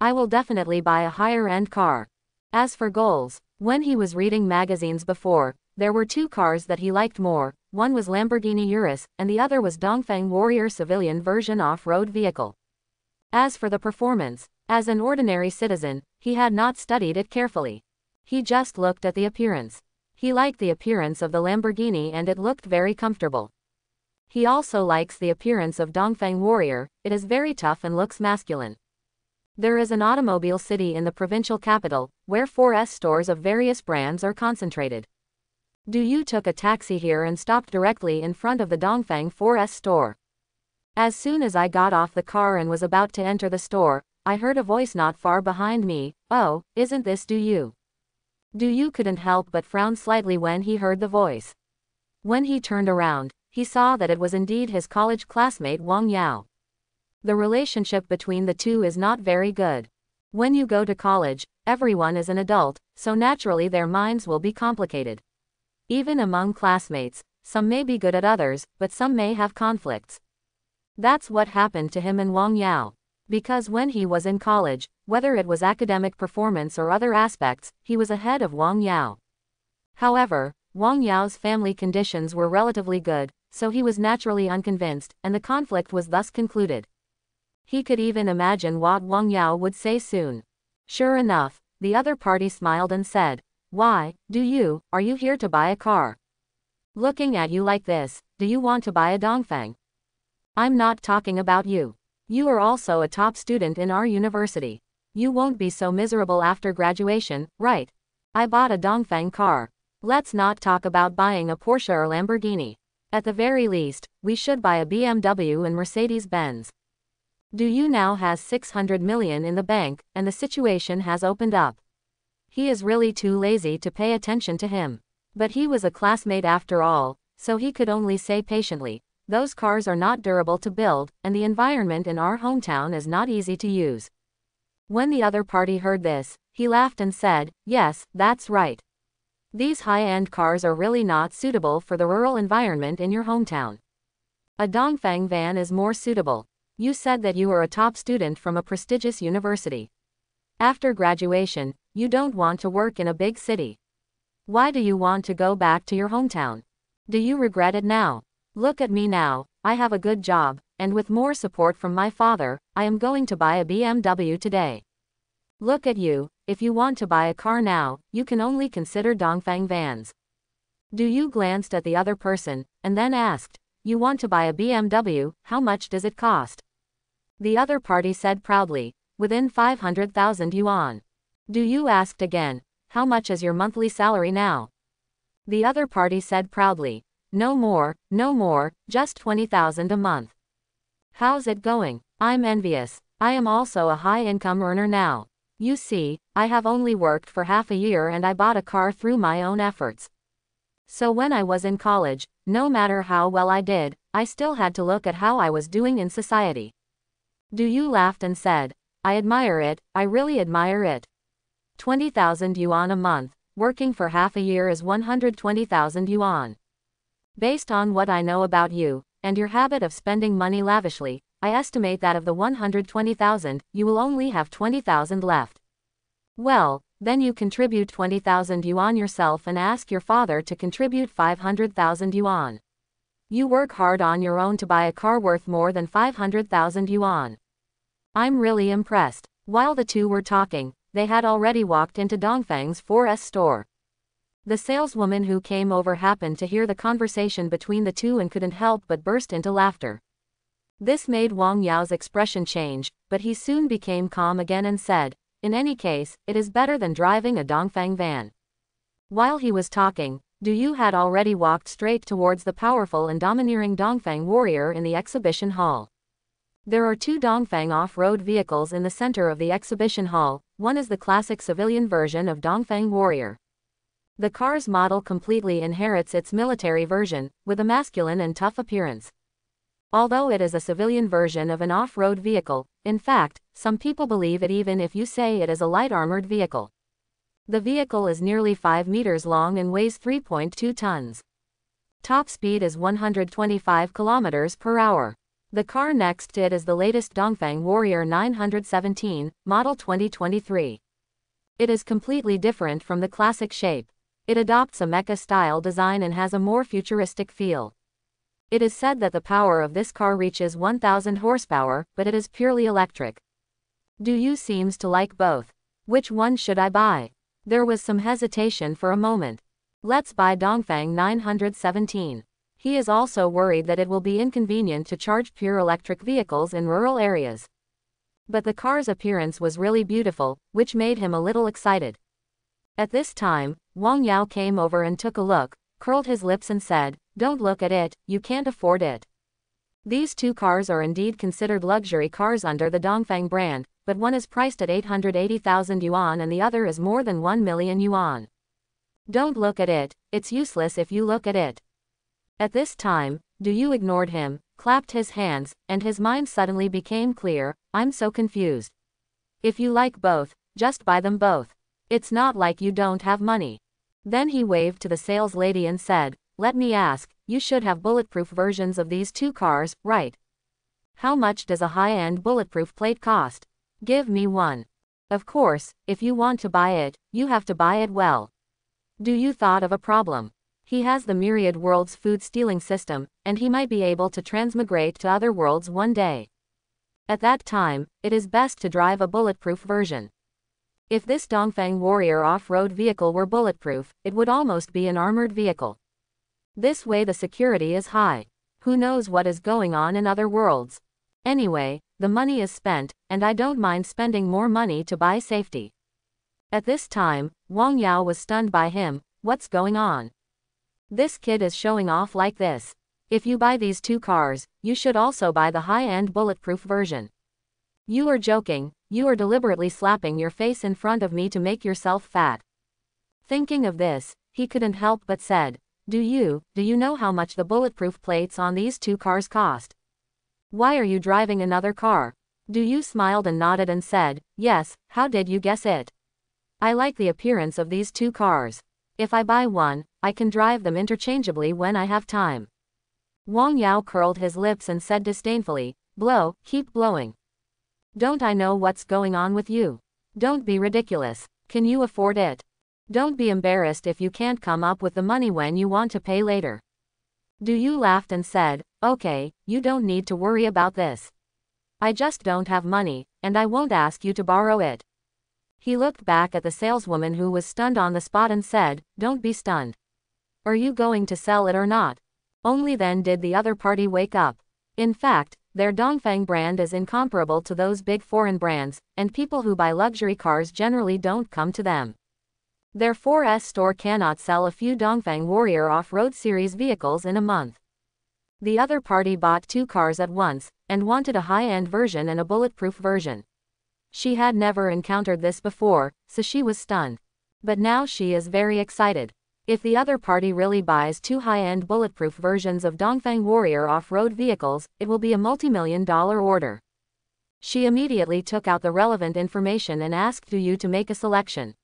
I will definitely buy a higher end car. As for goals, when he was reading magazines before, there were two cars that he liked more, one was Lamborghini Urus, and the other was Dongfeng Warrior civilian version off-road vehicle. As for the performance, as an ordinary citizen, he had not studied it carefully. He just looked at the appearance. He liked the appearance of the Lamborghini and it looked very comfortable. He also likes the appearance of Dongfeng Warrior, it is very tough and looks masculine. There is an automobile city in the provincial capital, where 4S stores of various brands are concentrated. Du Yu took a taxi here and stopped directly in front of the Dongfeng 4S store. As soon as I got off the car and was about to enter the store, I heard a voice not far behind me, oh, isn't this Du Yu? Du Yu couldn't help but frown slightly when he heard the voice. When he turned around, he saw that it was indeed his college classmate Wang Yao. The relationship between the two is not very good. When you go to college, everyone is an adult, so naturally their minds will be complicated. Even among classmates, some may be good at others, but some may have conflicts. That's what happened to him and Wang Yao. Because when he was in college, whether it was academic performance or other aspects, he was ahead of Wang Yao. However, Wang Yao's family conditions were relatively good, so he was naturally unconvinced, and the conflict was thus concluded. He could even imagine what Wang Yao would say soon. Sure enough, the other party smiled and said, Why, Du Yu, are you here to buy a car? Looking at you like this, do you want to buy a Dongfeng? I'm not talking about you. You are also a top student in our university. You won't be so miserable after graduation, right? I bought a Dongfeng car. Let's not talk about buying a Porsche or Lamborghini. At the very least, we should buy a BMW and Mercedes Benz. Du Yu now has 600 million in the bank, and the situation has opened up. He is really too lazy to pay attention to him. But he was a classmate after all, so he could only say patiently, those cars are not durable to build, and the environment in our hometown is not easy to use. When the other party heard this, he laughed and said, Yes, that's right. These high-end cars are really not suitable for the rural environment in your hometown. A Dongfeng van is more suitable. You said that you are a top student from a prestigious university. After graduation, you don't want to work in a big city. Why do you want to go back to your hometown? Do you regret it now? Look at me now, I have a good job, and with more support from my father, I am going to buy a BMW today. Look at you, if you want to buy a car now, you can only consider Dongfeng vans. Du Yu glanced at the other person, and then asked, You want to buy a BMW, how much does it cost? The other party said proudly, Within 500,000 yuan. Du Yu asked again, How much is your monthly salary now? The other party said proudly, No more, no more, just 20,000 a month. How's it going? I'm envious. I am also a high income earner now. You see, I have only worked for half a year and I bought a car through my own efforts. So when I was in college, no matter how well I did, I still had to look at how I was doing in society. Du Yu laughed and said, I admire it, I really admire it. 20,000 yuan a month, working for half a year is 120,000 yuan. Based on what I know about you, and your habit of spending money lavishly, I estimate that of the 120,000, you will only have 20,000 left. Well, then you contribute 20,000 yuan yourself and ask your father to contribute 500,000 yuan. You work hard on your own to buy a car worth more than 500,000 yuan. I'm really impressed. While the two were talking, they had already walked into Dongfeng's 4S store. The saleswoman who came over happened to hear the conversation between the two and couldn't help but burst into laughter. This made Wang Yao's expression change, but he soon became calm again and said, In any case, it is better than driving a Dongfeng van. While he was talking, Du Yu had already walked straight towards the powerful and domineering Dongfeng warrior in the exhibition hall. There are two Dongfeng off-road vehicles in the center of the exhibition hall, one is the classic civilian version of Dongfeng Warrior. The car's model completely inherits its military version, with a masculine and tough appearance. Although it is a civilian version of an off-road vehicle, in fact, some people believe it even if you say it is a light armored vehicle. The vehicle is nearly 5 meters long and weighs 3.2 tons. Top speed is 125 kilometers per hour. The car next to it is the latest Dongfeng Warrior 917, model 2023. It is completely different from the classic shape. It adopts a mecha-style design and has a more futuristic feel. It is said that the power of this car reaches 1000 horsepower, but it is purely electric. Du Yu seems to like both. Which one should I buy? There was some hesitation for a moment. Let's buy Dongfang 917. He is also worried that it will be inconvenient to charge pure electric vehicles in rural areas. But the car's appearance was really beautiful, which made him a little excited. At this time, Wang Yao came over and took a look, curled his lips and said, Don't look at it, you can't afford it. These two cars are indeed considered luxury cars under the Dongfeng brand, but one is priced at 880,000 yuan and the other is more than 1 million yuan. Don't look at it, it's useless if you look at it. At this time, Du Yu ignored him, clapped his hands, and his mind suddenly became clear, I'm so confused. If you like both, just buy them both. It's not like you don't have money. Then he waved to the sales lady and said, Let me ask, you should have bulletproof versions of these two cars, right? How much does a high-end bulletproof plate cost? Give me one. Of course, if you want to buy it, you have to buy it well. Du Yu thought of a problem? He has the Myriad World's food stealing system, and he might be able to transmigrate to other worlds one day. At that time, it is best to drive a bulletproof version. If this Dongfeng Warrior off-road vehicle were bulletproof, it would almost be an armored vehicle. This way the security is high. Who knows what is going on in other worlds. Anyway, the money is spent, and I don't mind spending more money to buy safety. At this time, Wang Yao was stunned by him, what's going on? This kid is showing off like this. If you buy these two cars, you should also buy the high-end bulletproof version. You are joking, you are deliberately slapping your face in front of me to make yourself fat. Thinking of this, he couldn't help but said, Du Yu, do you know how much the bulletproof plates on these two cars cost? Why are you driving another car? Du Yu smiled and nodded and said, Yes, how did you guess it? I like the appearance of these two cars. If I buy one, I can drive them interchangeably when I have time. Wang Yao curled his lips and said disdainfully, Blow, keep blowing. Don't I know what's going on with you? Don't be ridiculous. Can you afford it? Don't be embarrassed if you can't come up with the money when you want to pay later. Du Yu laughed and said, okay, you don't need to worry about this. I just don't have money, and I won't ask you to borrow it. He looked back at the saleswoman who was stunned on the spot and said, don't be stunned. Are you going to sell it or not? Only then did the other party wake up. In fact, their Dongfeng brand is incomparable to those big foreign brands, and people who buy luxury cars generally don't come to them. Their 4S store cannot sell a few Dongfeng Warrior off-road series vehicles in a month. The other party bought two cars at once, and wanted a high-end version and a bulletproof version. She had never encountered this before, so she was stunned. But now she is very excited. If the other party really buys two high-end bulletproof versions of Dongfeng Warrior off-road vehicles, it will be a multi-million dollar order. She immediately took out the relevant information and asked Du Yu to make a selection.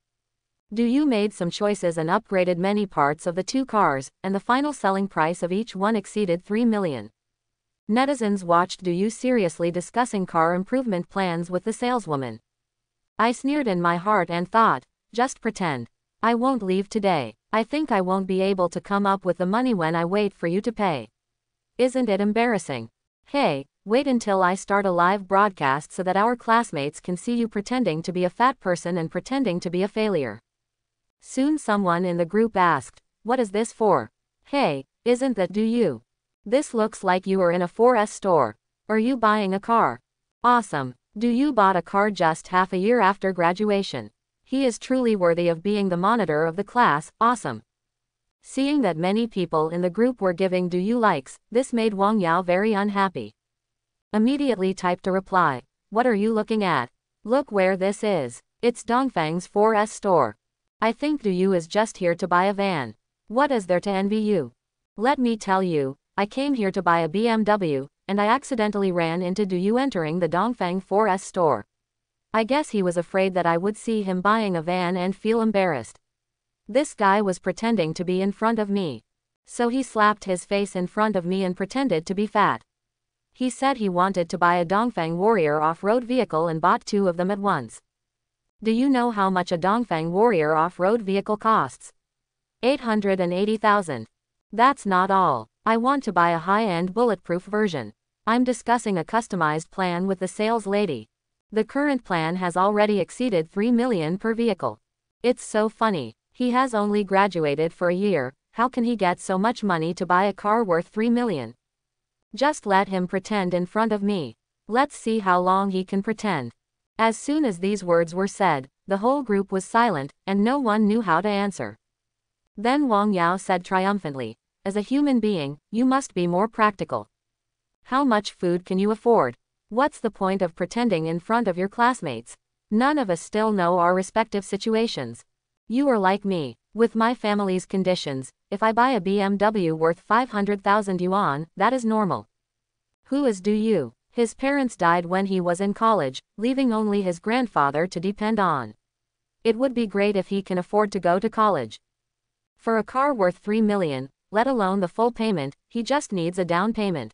Du Yu made some choices and upgraded many parts of the two cars, and the final selling price of each one exceeded 3 million. Netizens watched Du Yu seriously discussing car improvement plans with the saleswoman. I sneered in my heart and thought, just pretend. I won't leave today. I think I won't be able to come up with the money when I wait for you to pay. Isn't it embarrassing? Hey, wait until I start a live broadcast so that our classmates can see you pretending to be a fat person and pretending to be a failure. Soon someone in the group asked, What is this for? Hey, isn't that Du Yu? This looks like you are in a 4S store. Are you buying a car? Awesome. Du Yu bought a car just half a year after graduation? He is truly worthy of being the monitor of the class, awesome. Seeing that many people in the group were giving Du Yu likes, this made Wang Yao very unhappy. Immediately typed a reply. What are you looking at? Look where this is. It's Dongfeng's 4S store. I think Du Yu is just here to buy a van. What is there to envy you? Let me tell you, I came here to buy a BMW, and I accidentally ran into Du Yu entering the Dongfeng 4S store. I guess he was afraid that I would see him buying a van and feel embarrassed. This guy was pretending to be in front of me. So he slapped his face in front of me and pretended to be fat. He said he wanted to buy a Dongfeng Warrior off-road vehicle and bought two of them at once. Do you know how much a Dongfeng Warrior off-road vehicle costs? 880,000. That's not all. I want to buy a high-end bulletproof version. I'm discussing a customized plan with the sales lady. The current plan has already exceeded 3 million per vehicle. It's so funny. He has only graduated for a year. How can he get so much money to buy a car worth 3 million? Just let him pretend in front of me. Let's see how long he can pretend. As soon as these words were said, the whole group was silent, and no one knew how to answer. Then Wang Yao said triumphantly, As a human being, you must be more practical. How much food can you afford? What's the point of pretending in front of your classmates? None of us still know our respective situations. You are like me. With my family's conditions, if I buy a BMW worth 500,000 yuan, that is normal. Who is Du Yu? His parents died when he was in college, leaving only his grandfather to depend on. It would be great if he can afford to go to college. For a car worth 3 million, let alone the full payment, he just needs a down payment.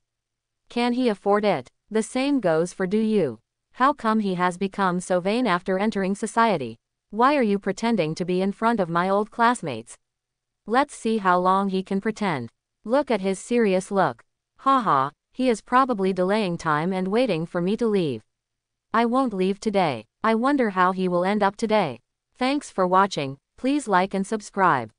Can he afford it? The same goes for Du Yu. How come he has become so vain after entering society? Why are you pretending to be in front of my old classmates? Let's see how long he can pretend. Look at his serious look. Haha, he is probably delaying time and waiting for me to leave. I won't leave today. I wonder how he will end up today. Thanks for watching, please like and subscribe.